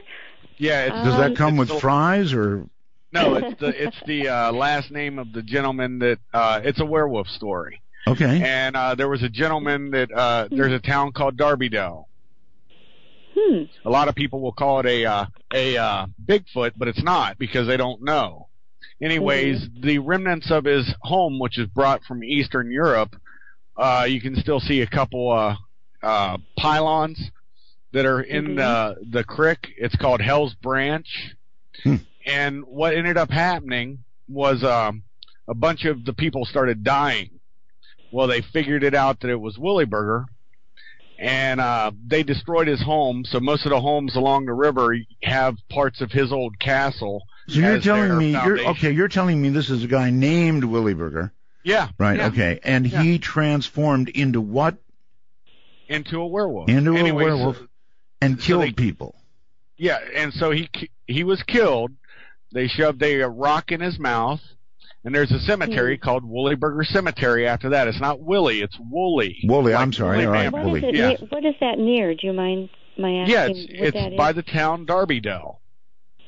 Yeah. It's, Does that Um, come with it's- fries or? No, it's the it's the uh, last name of the gentleman that uh, it's a werewolf story. Okay. And uh, there was a gentleman that uh, there's a town called Darbydale. Hmm. A lot of people will call it a uh, a uh, Bigfoot, but it's not because they don't know. Anyways, the remnants of his home, which is brought from Eastern Europe, uh, you can still see a couple uh, uh, pylons that are in the the creek. It's called Hell's Branch. And what ended up happening was um, a bunch of the people started dying. Well, they figured it out that it was Willie Burger, and uh, they destroyed his home. So most of the homes along the river have parts of his old castle. So you're telling me you're okay. You're telling me this is a guy named Willy Burger, Yeah. right? yeah. Okay, and he transformed into what? Into a werewolf. Into a werewolf and so killed they- people. Yeah, and so he he was killed. They shoved a, rock in his mouth, and there's a cemetery called Woolly Burger Cemetery after that. It's not Willie, it's Woolly. Wooly, I'm sorry. All right, What Wooly. is it? Yeah. What is that near? Do you mind my asking? Yeah, it's what it's that by is? the town Darbydale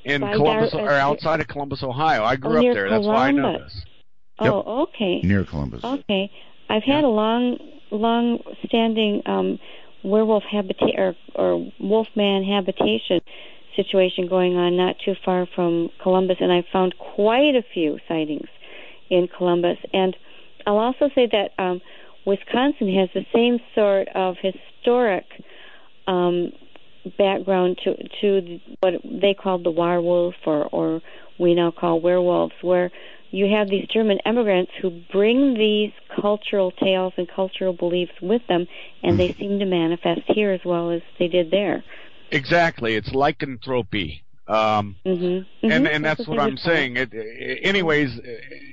in By Columbus Dar- or outside of Columbus, Ohio. I grew Oh, up near there. That's why I know Columbus. this. Oh, okay. Near Columbus. Okay. I've had a long, long standing um, werewolf habitat or, or wolfman habitation situation going on not too far from Columbus, and I found quite a few sightings in Columbus. And I'll also say that um, Wisconsin has the same sort of historic um, background to to what they called the werewolf, or or we now call werewolves, where you have these German immigrants who bring these cultural tales and cultural beliefs with them, and they seem to manifest here as well as they did there. Exactly, it's lycanthropy. Um, Mm-hmm. and and that's what I'm saying. It, it, anyways, uh,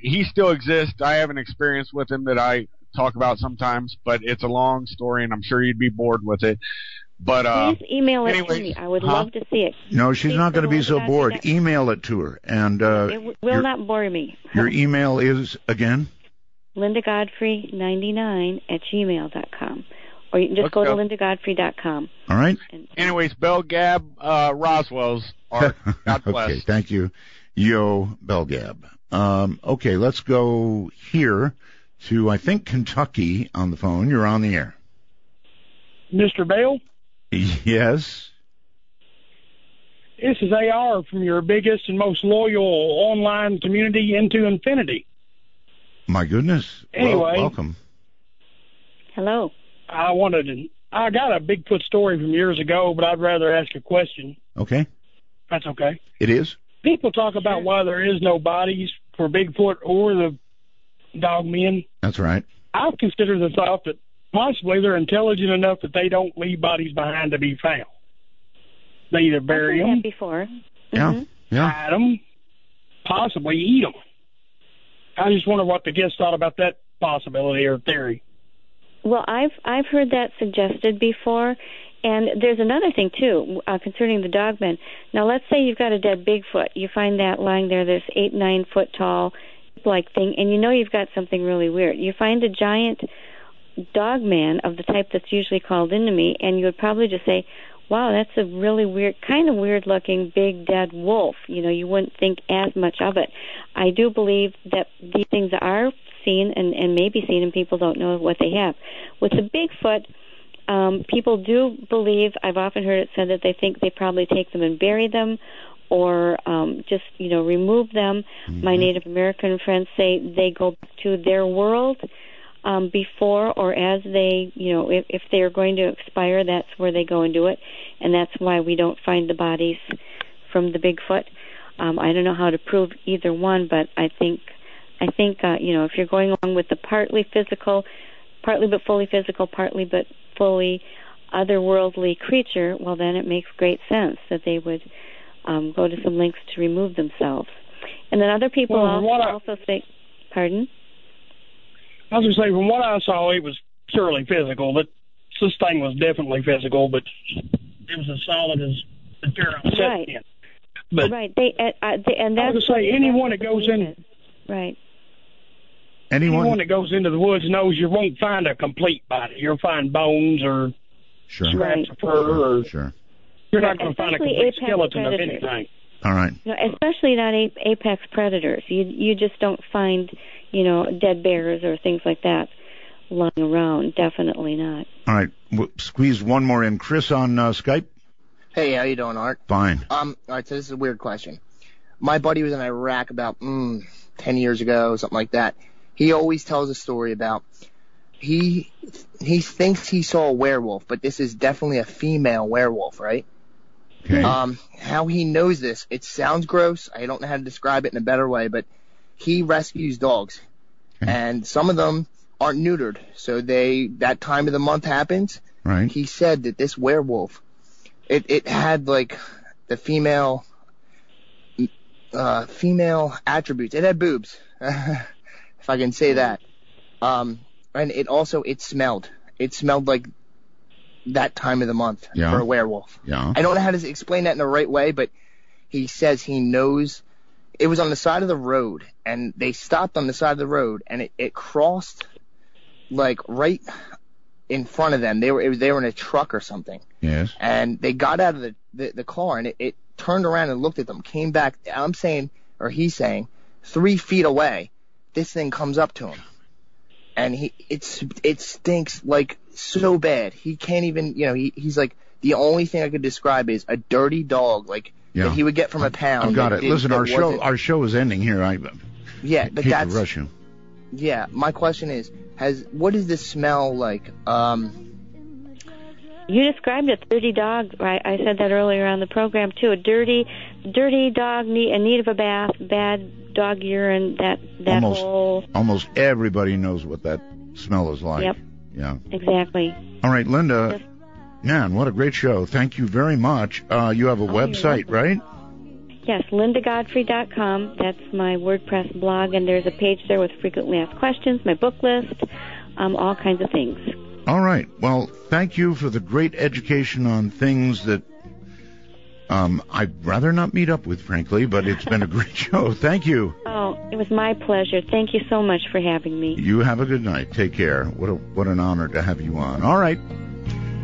he still exists. I have an experience with him that I talk about sometimes, but it's a long story, and I'm sure you'd be bored with it. But uh, Please email it anyways, to me. I would huh? love to see it. No, she's Please not going to be so bored. that- Email it to her, and uh, It w- will your, not bore me. your email is again. Linda Godfrey 99 at gmail dot com, or you can just Let's go to go. lindagodfrey.com. All right. anyways, Bell Gab uh, Roswell's art. God bless. okay, thank you, Yo Belgab. Um, okay, let's go here to I think Kentucky on the phone. You're on the air. Mr. Bale, Yes. this is AR from your biggest and most loyal online community, Into Infinity. My goodness. Well, Anyway. welcome. Hello. I wanted to. I got a Bigfoot story from years ago, but I'd rather ask a question. Okay. That's okay. It is. People talk about why there is no bodies for Bigfoot or the dog men. That's right. I've considered the thought that possibly they're intelligent enough that they don't leave bodies behind to be found. They either bury them, heard that before. Yeah. Mhm. Yeah. hide them, possibly eat them. I just wonder what the guests thought about that possibility or theory. Well, I've I've heard that suggested before, and there's another thing too uh, concerning the dogmen. Now, let's say you've got a dead Bigfoot. You find that lying there, this eight nine foot tall like thing, and you know you've got something really weird. You find a giant dogman of the type that's usually called into me, and you would probably just say, "Wow, that's a really weird, kind of weird looking big dead wolf." You know, you wouldn't think as much of it. I do believe that these things are seen and, and may be seen, and people don't know what they have. With the Bigfoot, um, people do believe. I've often heard it said that they think they probably take them and bury them, or um, just you know remove them. My Native American friends say they go back to their world um, before or as they you know if, if they're going to expire, that's where they go and do it, and that's why we don't find the bodies from the Bigfoot. Um, I don't know how to prove either one, but I think I think uh, you know if you're going along with the partly physical, partly but fully physical, partly but fully otherworldly creature, well then it makes great sense that they would um, go to some lengths to remove themselves. And then other people Well, also, I- also say, pardon? I was going to say, from what I saw, it was purely physical. But this thing was definitely physical, but it was as solid as the set Right. in. But right. They, uh, uh, they and I that's was going to say, anyone that goes in, is. Right. Anyone- anyone that goes into the woods knows you won't find a complete body. You'll find bones or Sure. scraps of fur, or Sure. you're not going to find a complete apex skeleton of anything. All right. You know, especially not apex predators. You you just don't find, you know, dead bears or things like that lying around. Definitely not. All right. W- squeeze one more in. Chris on uh, Skype. Hey, how you doing, Art? Fine. Um, all right, so this is a weird question. My buddy was in Iraq about mm, ten years ago, something like that. He always tells a story about he he thinks he saw a werewolf, but this is definitely a female werewolf, right? Um, how he knows this, it sounds gross. I don't know how to describe it in a better way, but he rescues dogs, and some of them aren't neutered, so they that time of the month happens. Right. He said that this werewolf, it it had like the female, uh, female attributes. It had boobs, if I can say that. Um, and it also it smelled. It smelled like that time of the month Yeah. for a werewolf. Yeah. I don't know how to explain that in the right way, but he says he knows. It was on the side of the road, and they stopped on the side of the road, and it, it crossed like right in front of them. They were it was, they were in a truck or something, Yes. and they got out of the the, the car, and it, it turned around and looked at them, came back. I'm saying, or he's saying, three feet away, this thing comes up to him, and he it's it stinks like so bad. He can't even you know he he's like the only thing I could describe is a dirty dog like Yeah. that he would get from a pound. I've got that it. Listen, that our show wasn't- our show is ending here. I yeah, but hate that's to rush you. yeah. My question is, has what does this smell like? Um, You described a dirty dog. Right? I said that earlier on the program too. A dirty, dirty dog need, in need of a bath. Bad dog urine. That that Almost whole. almost everybody knows what that smell is like. Yep. Yeah. Exactly. All right, Linda. Man, what a great show. Thank you very much. Uh, you have a website, right? Yes, lindagodfrey.com. That's my WordPress blog, and there's a page there with frequently asked questions, my book list, um, all kinds of things. All right. Well, thank you for the great education on things that um, I'd rather not meet up with, frankly, but it's been a great show. Thank you. Oh, it was my pleasure. Thank you so much for having me. You have a good night. Take care. What a, what an honor to have you on. All right.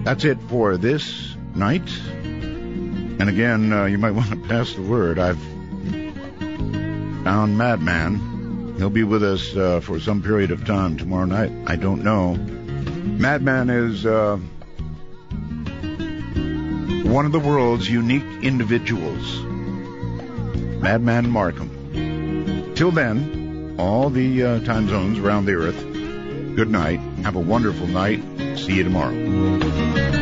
That's it for this night. And again, uh, you might want to pass the word. I've found Madman. He'll be with us uh, for some period of time tomorrow night. I don't know. Madman is uh, one of the world's unique individuals. Madman Markham. Till then, all the uh, time zones around the earth, good night. Have a wonderful night. See you tomorrow.